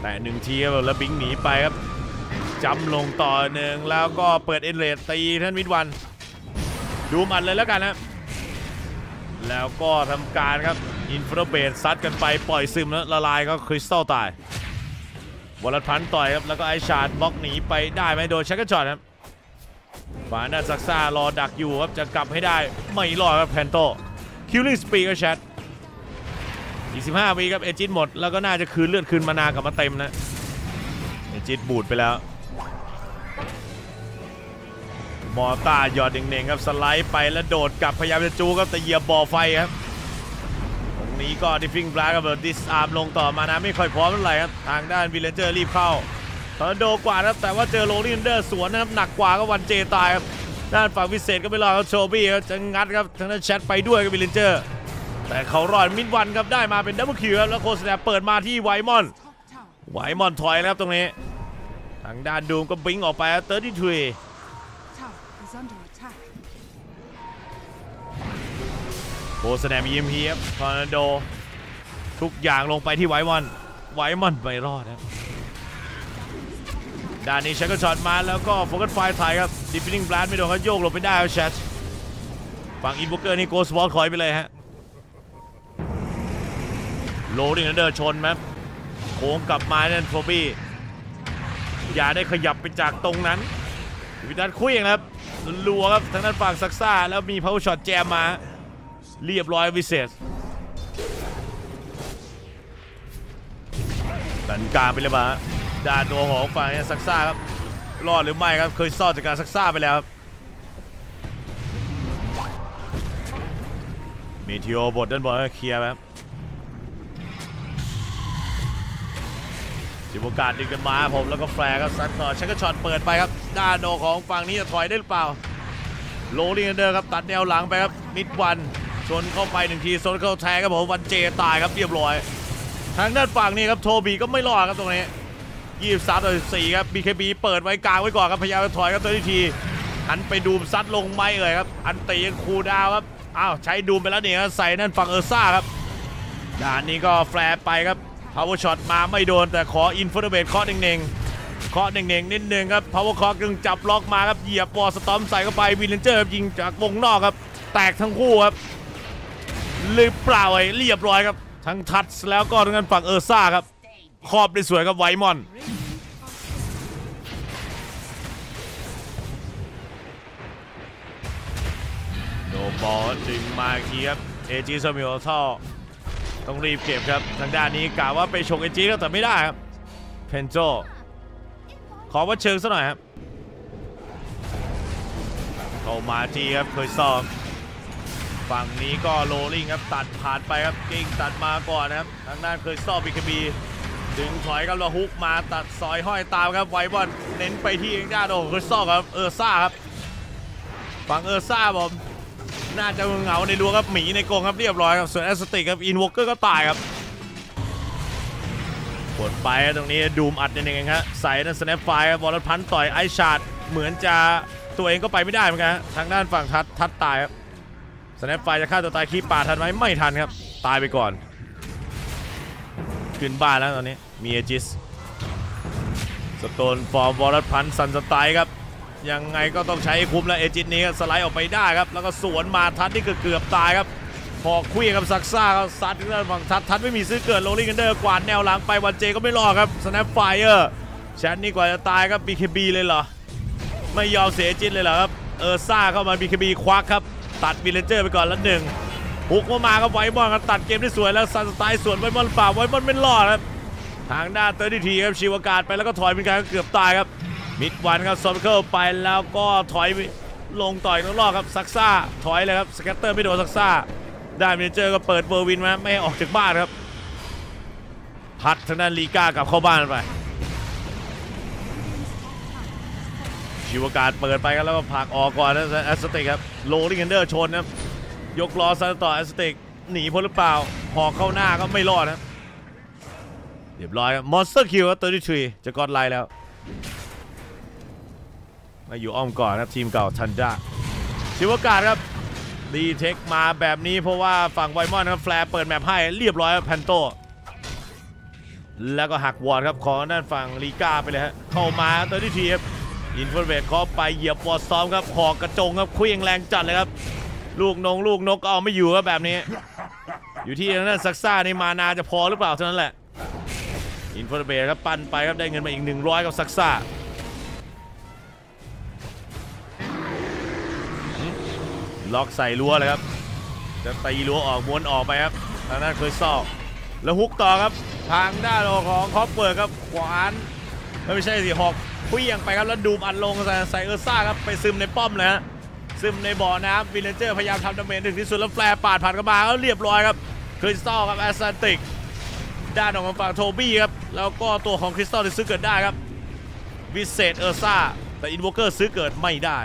แต่หนึ่งทีครับแล้ว blink หนีไปครับจำลงต่อหนึ่งแล้วก็เปิดเอ็นเลดตีท่านมิดวัน ดูมันเลยแล้วกันนะ แล้วก็ทำการครับ อินฟราเบดซัดกันไปปล่อยซึมแล้วละลายก็คริสตัลตายวอลพันต่อยครับ แล้วก็ไอชาร์ดบล็อกหนีไปได้ไหมโดนชักกระจอดครับฝานาซักซ่ารอดักอยู่ครับ จะกลับให้ได้ ไม่รอดครับแพนโตคิลลิ่งสปีก็แชทอีก15วิครับ เอจิตหมด แล้วก็น่าจะคืนเลือดคืนมานากลับมาเต็มนะ เอจิตบูดไปแล้ว มอต้าหยอดเน่งๆครับสไลด์ไปแล้วโดดกลับพยายามจะจูครับแต่เหยียบบ่อไฟครับตรงนี้ก็ดิฟฟิงบลากับบดิสอาร์มลงต่อมานะไม่ค่อยพร้อมเท่าไหร่ครับทางด้านวิลเลนเจอร์รีบเข้าตอนโดกว่าครับแต่ว่าเจอโรลินเดอร์สวนนะครับหนักกว่าก็วันเจตายครับด้านฝั่งวิเศษก็ไม่รอดครับโชบี้ครับจะงัดครับทางด้านแชทไปด้วยกับวิลเลนเจอร์ แต่เขารอดมิดวันครับได้มาเป็นดับเบิลคิวครับแล้วโคสแนปเปิดมาที่ไวมอนWhitemon ถอยแล้วครับตรงนี้ ทางด้าน Doom ก็ blink ออกไป tier three Cold Snap EMP ครับทอร์นาโด ทุกอย่างลงไปที่ Whitemon Whitemon ไม่รอดครับด้านนี้ Shackleshot มาแล้วก็ Focus Fire ตายครับ Deafening Blast ไม่โดนเขาโยกหลบไปได้ครับแชทฝั่ง Invoker นี่ Ghost Walk คอยไปเลยฮะโลดิ้งนันเดอร์ชนไหมโค้งกลับมาเนี่ยโฟบี้อย่าได้ขยับไปจากตรงนั้นวิดันคุยเองครับลัวครับทางด้านฝั่งซักซ่าแล้วมีพาวเวอร์ช็อตแจมมา เรียบร้อยวิเศษดันกลางไปเลยมาดานโดของฝั่งซักซ่าครับรอดหรือไม่ครับเคยซ่อนจากการซักซ่าไปแล้วครับมีทีโอบทด้านบนก็เคลียร์ครับจิบโอกาสดึงกันมาผมแล้วก็แฟร์ครับซัดต่อชักกระช็อตเปิดไปครับด้านโดของฝั่งนี้จะถอยได้หรือเปล่า โลลิงเดอร์ครับตัดแนวหลังไปครับมิดวัน ชนเข้าไปหนึ่งทีโซนเข้าแทงครับผมวันเจตายครับเรียบร้อย ทางด้านฝั่งนี้ครับโทบีก็ไม่รอดครับตรงนี้23ต่อ14ครับ BKB เปิดไว้กลางไว้ก่อนครับพยายามจะถอยครับตัวทีทีหันไปดูมซัดลงไม่เอ่ยครับ อันตียังคูดาวครับอ้าวใช้ดูมไปแล้วนี่ครับใส่นั่นฝั่งเออร์ซ่าครับด่านนี้ก็แฟร์ไปครับ power shot มาไม่โดน แต่ขออินฟ r ร์เบ e เคาะเน่งๆเคาะเน่งๆนิดนึงครับ power c o กึ่งจับล็อกมาครับเหยียบวอลสตอมใส่เข้าไปวิลเลนเจอร์ยิงจากวงนอกครับ แตกทั้งคู่ครับ หรือเปล่าไอ้เรียบร้อยครับ ทั้งทัชแล้วก็ทางด้านฝั่งเออร์ซ่าครับครอบได้สวยครับไวมอนโดนบอลดึงมาอีกทีครับเอจีสมิโอท่อต้องรีบเก็บครับ ทางด้านนี้กะว่าไปฉกเอจีก็แต่ไม่ได้ครับเพนโจขอว่าเชิงซะหน่อยครับเข้ามาทีครับเคยซ้อม ฝั่งนี้ก็โรลลิงครับตัดผ่านไปครับกิ้งตัดมาก่อนนะครับทางด้านเคยซ้อมบีคบีดึงถอยครับแล้วฮุกมาตัดซอยห้อยตามครับไวบอลเน้นไปที่ด้านโดเคยซ้อมครับเออร์ซ่าครับฝั่งเออร์ซ่าผมน่าจะเหงาในรั้วครับหมีในกรงครับเรียบร้อยครับส่วนแอสติกครับอินวอลเกอร์ก็ตายครับกดไปครับตรงนี้ดูมอัดนิดนึงครับใส่นั่นสแนปไฟครับบอลพันต่อยไอชาร์ดเหมือนจะตัวเองก็ไปไม่ได้เหมือนกันทางด้านฝั่งทัดทัดตายครับ สแนปไฟจะฆ่าตัวตายคีป่าทันไหมไม่ทันครับ ตายไปก่อน ขึ้นบ้านแล้วตอนนี้ มีเอจิส สโตนฟอร์มบอลพันสันสไตล์ครับ ยังไงก็ต้องใช้คุ้มแล้วเอจิตนี้ครับสไลด์ออกไปได้ครับ แล้วก็สวนมาทัดที่เกือบตายครับพอคุยกับซักซ่าครับซัดที่ด้านฝั่งทัดทัดไม่มีซื้อเกิดโรลลิงกันเดอร์กวาดแนวหลังไปวันเจก็ไม่รอดครับสแนปไฟเออร์แชนนี่กว่าจะตายครับ BKB เลยเหรอ ไม่ยอมเสียจิตเลยเหรอครับ เออซ่าเข้ามา BKB ควักครับ ตัดวิลเลนเจอร์ไปก่อนแล้วหนึ่งฮุกมามาครับไวบอลครับตัดเกมได้สวยแล้วซันสไตล์สวนไวบอลเปล่าไวบอลไม่รอดครับทางด้านเตอร์ดีทีครับชิวากาศไปแล้วก็ถอยเป็นการเกือบตายครับมิดวันครับซอมเคิลไปแล้วก็ถอยลงต่อยข้างนอกครับซักซ่าถอยเลยครับสแกตเตอร์ไม่โดนซักซ่าได้เมเจอร์ก็เปิดเบอร์วินมาไม่ให้ออกจากบ้านครับ พัดทางด้านลีก้ากลับเข้าบ้านไป ชิวการเปิดไปครับแล้วก็ผักออกก่อนนะแอสติกครับโลลิงเกนเดอร์ชนครับยกล้อซันต่อแอสติกหนีพ้นหรือเปล่าหอกเข้าหน้าก็ไม่รอดนะครับเรียบร้อยครับมอนสเตอร์คิวตัวที่ทรีจะกอดไลน์แล้ว มาอยู่อ้อมก่อนครับทีมเก่าทันด้าชิวากาศครับดีเทคมาแบบนี้เพราะว่าฝั่งไวมอนครับแฟร์เปิดแมปให้เรียบร้อยครับแพนโตแล้วก็หักวอร์ดครับของด้านฝั่งลีกาไปเลยฮะเข้ามาตอร์ที่ทีครับ อินฟอร์เวทเคาะไปเหยียบวอดซ้อมครับหอกกระจงครับคลี้ยงแรงจัดเลยครับ ลูกนงลูกนกก็เอาไม่อยู่ครับแบบนี้ อยู่ที่ทางด้านซักซ่านี่มานาจะพอหรือเปล่าเท่านั้นแหละ อินฟอร์เวทครับปั้นไปครับได้เงินมาอีก 100กับซักซ่าล็อกใส่รั้วเลยครับ จะตีรั้วออกม้วนออกไปครับทางด้านเคยซอกแล้วฮุกต่อครับ ทางด้านของคอปเปิดครับขวานไม่ใช่สิหอก เพี้ยงไปครับแล้วดูมอัดลงใส่เออร์ซ่าครับไปซึมในป้อมเลยฮะซึมในบ่อน้ำวิลเลนเจอร์พยายามทำดาเมจถึงที่สุดแล้วแฟร์ปาดผ่านเข้ามาแล้วเรียบร้อยครับคริสตัลครับแอสแลนติกด้านของฝั่งโทบี้ครับแล้วก็ตัวของคริสตัลที่ซื้อเกิดได้ครับวิเศษเออร์ซ่าแต่อินโวเกอร์ซื้อเกิดไม่ได้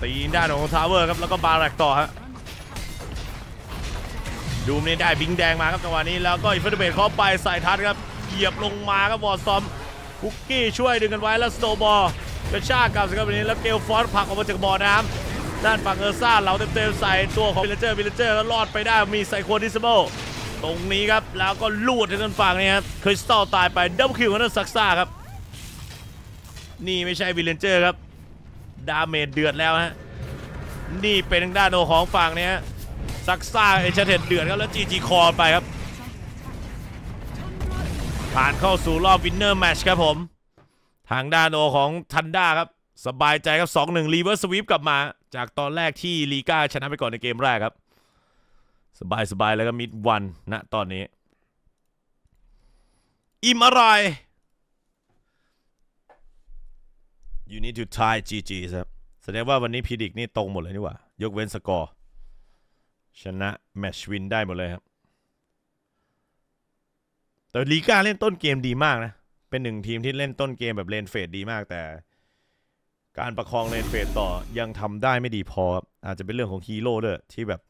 ตีด้านของทาวเวอร์ครับแล้วก็บาร์แรกต่อฮะดูมนี่ได้บิงแดงมาครับจังหวะนี้แล้วก็อินฟินิเบตเข้าไปใส่ทัดครับเหยียบลงมาครับวอร์ซอม คุกกี้ช่วยดึงกันไว้แล้วสโตบอลกระชากกลับสิครับวันนี้แล้วเกลฟอสผลักออกมาจากบ่อน้ำด้านฝั่งเออร์ซ่าเราเต็มๆใส่ตัวของวิลเลเจอร์วิลเลเจอร์ก็รอดไปได้มีไซโคดิสเบิลตรงนี้ครับแล้วก็ลูดทางด้านฝั่งนี้ครับคริสตัลตายไปดับคิวของด้านซักซ่าครับนี่ไม่ใช่วิลเลนเจอร์ครับ ดาเมจเดือดแล้วฮะ นี่เป็นทางด้านโอของฝั่งเนี้ยซักซ่าเอชเทดเดือดครับแล้ว GG คอไปครับ ผ่านเข้าสู่รอบ winner match ครับผม ทางด้านโอของทันด้าครับ สบายใจครับ 2-1 reverse sweep กลับมา จากตอนแรกที่ลีก้าชนะไปก่อนในเกมแรกครับ สบายสบายแล้วก็มิดวันณตอนนี้ อิ่มอร่อย you need to tie GG ครับแสดงว่าวันนี้ predict นี่ตรงหมดเลยนี่หว่า ยกเว้นสกอร์ ชนะ match win ได้หมดเลยครับ แต่ลีกาเล่นต้นเกมดีมากนะ เป็นหนึ่งทีมที่เล่นต้นเกมแบบ lane phase ดีมาก แต่ การประคอง lane phase ต่อยังทำได้ไม่ดีพอครับอาจจะเป็นเรื่องของฮีโร่ด้วยที่แบบ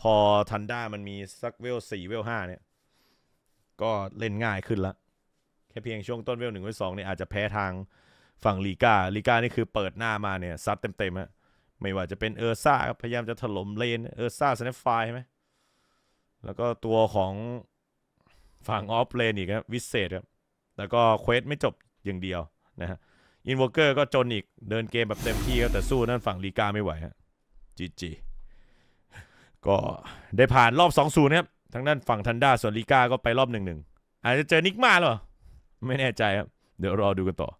พอทันด้ามันมีสักเวลสี่เวลห้าเนี่ย ก็เล่นง่ายขึ้นละแค่เพียงช่วงต้นเวลหนึ่งเวลสองเนี่ยอาจจะแพ้ทางฝั่งลีกาลีกานี่คือเปิดหน้ามาเนี่ยซัดเต็มๆฮะไม่ว่าจะเป็นเออร์ซ่าพยายามจะถล่มเลนเออร์ซ่า Snapfire ใช่ไหมแล้วก็ตัวของ ฝั่ง offlane อีกครับวิเศษครับ แล้วก็เควสไม่จบอย่างเดียวนะฮะ Invoker ก็จนอีกเดินเกมแบบเต็มที่ครับแต่สู้นั่นฝั่งลีกาไม่ไหวฮะ GG ก็ได้ผ่านรอบ2 0นะครับทางด้านฝั่งทันด้าส่วนลีกาก็ไปรอบ1-1อาจจะเจอนิกมาหรอ ไม่แน่ใจครับ เดี๋ยวรอดูกันต่อ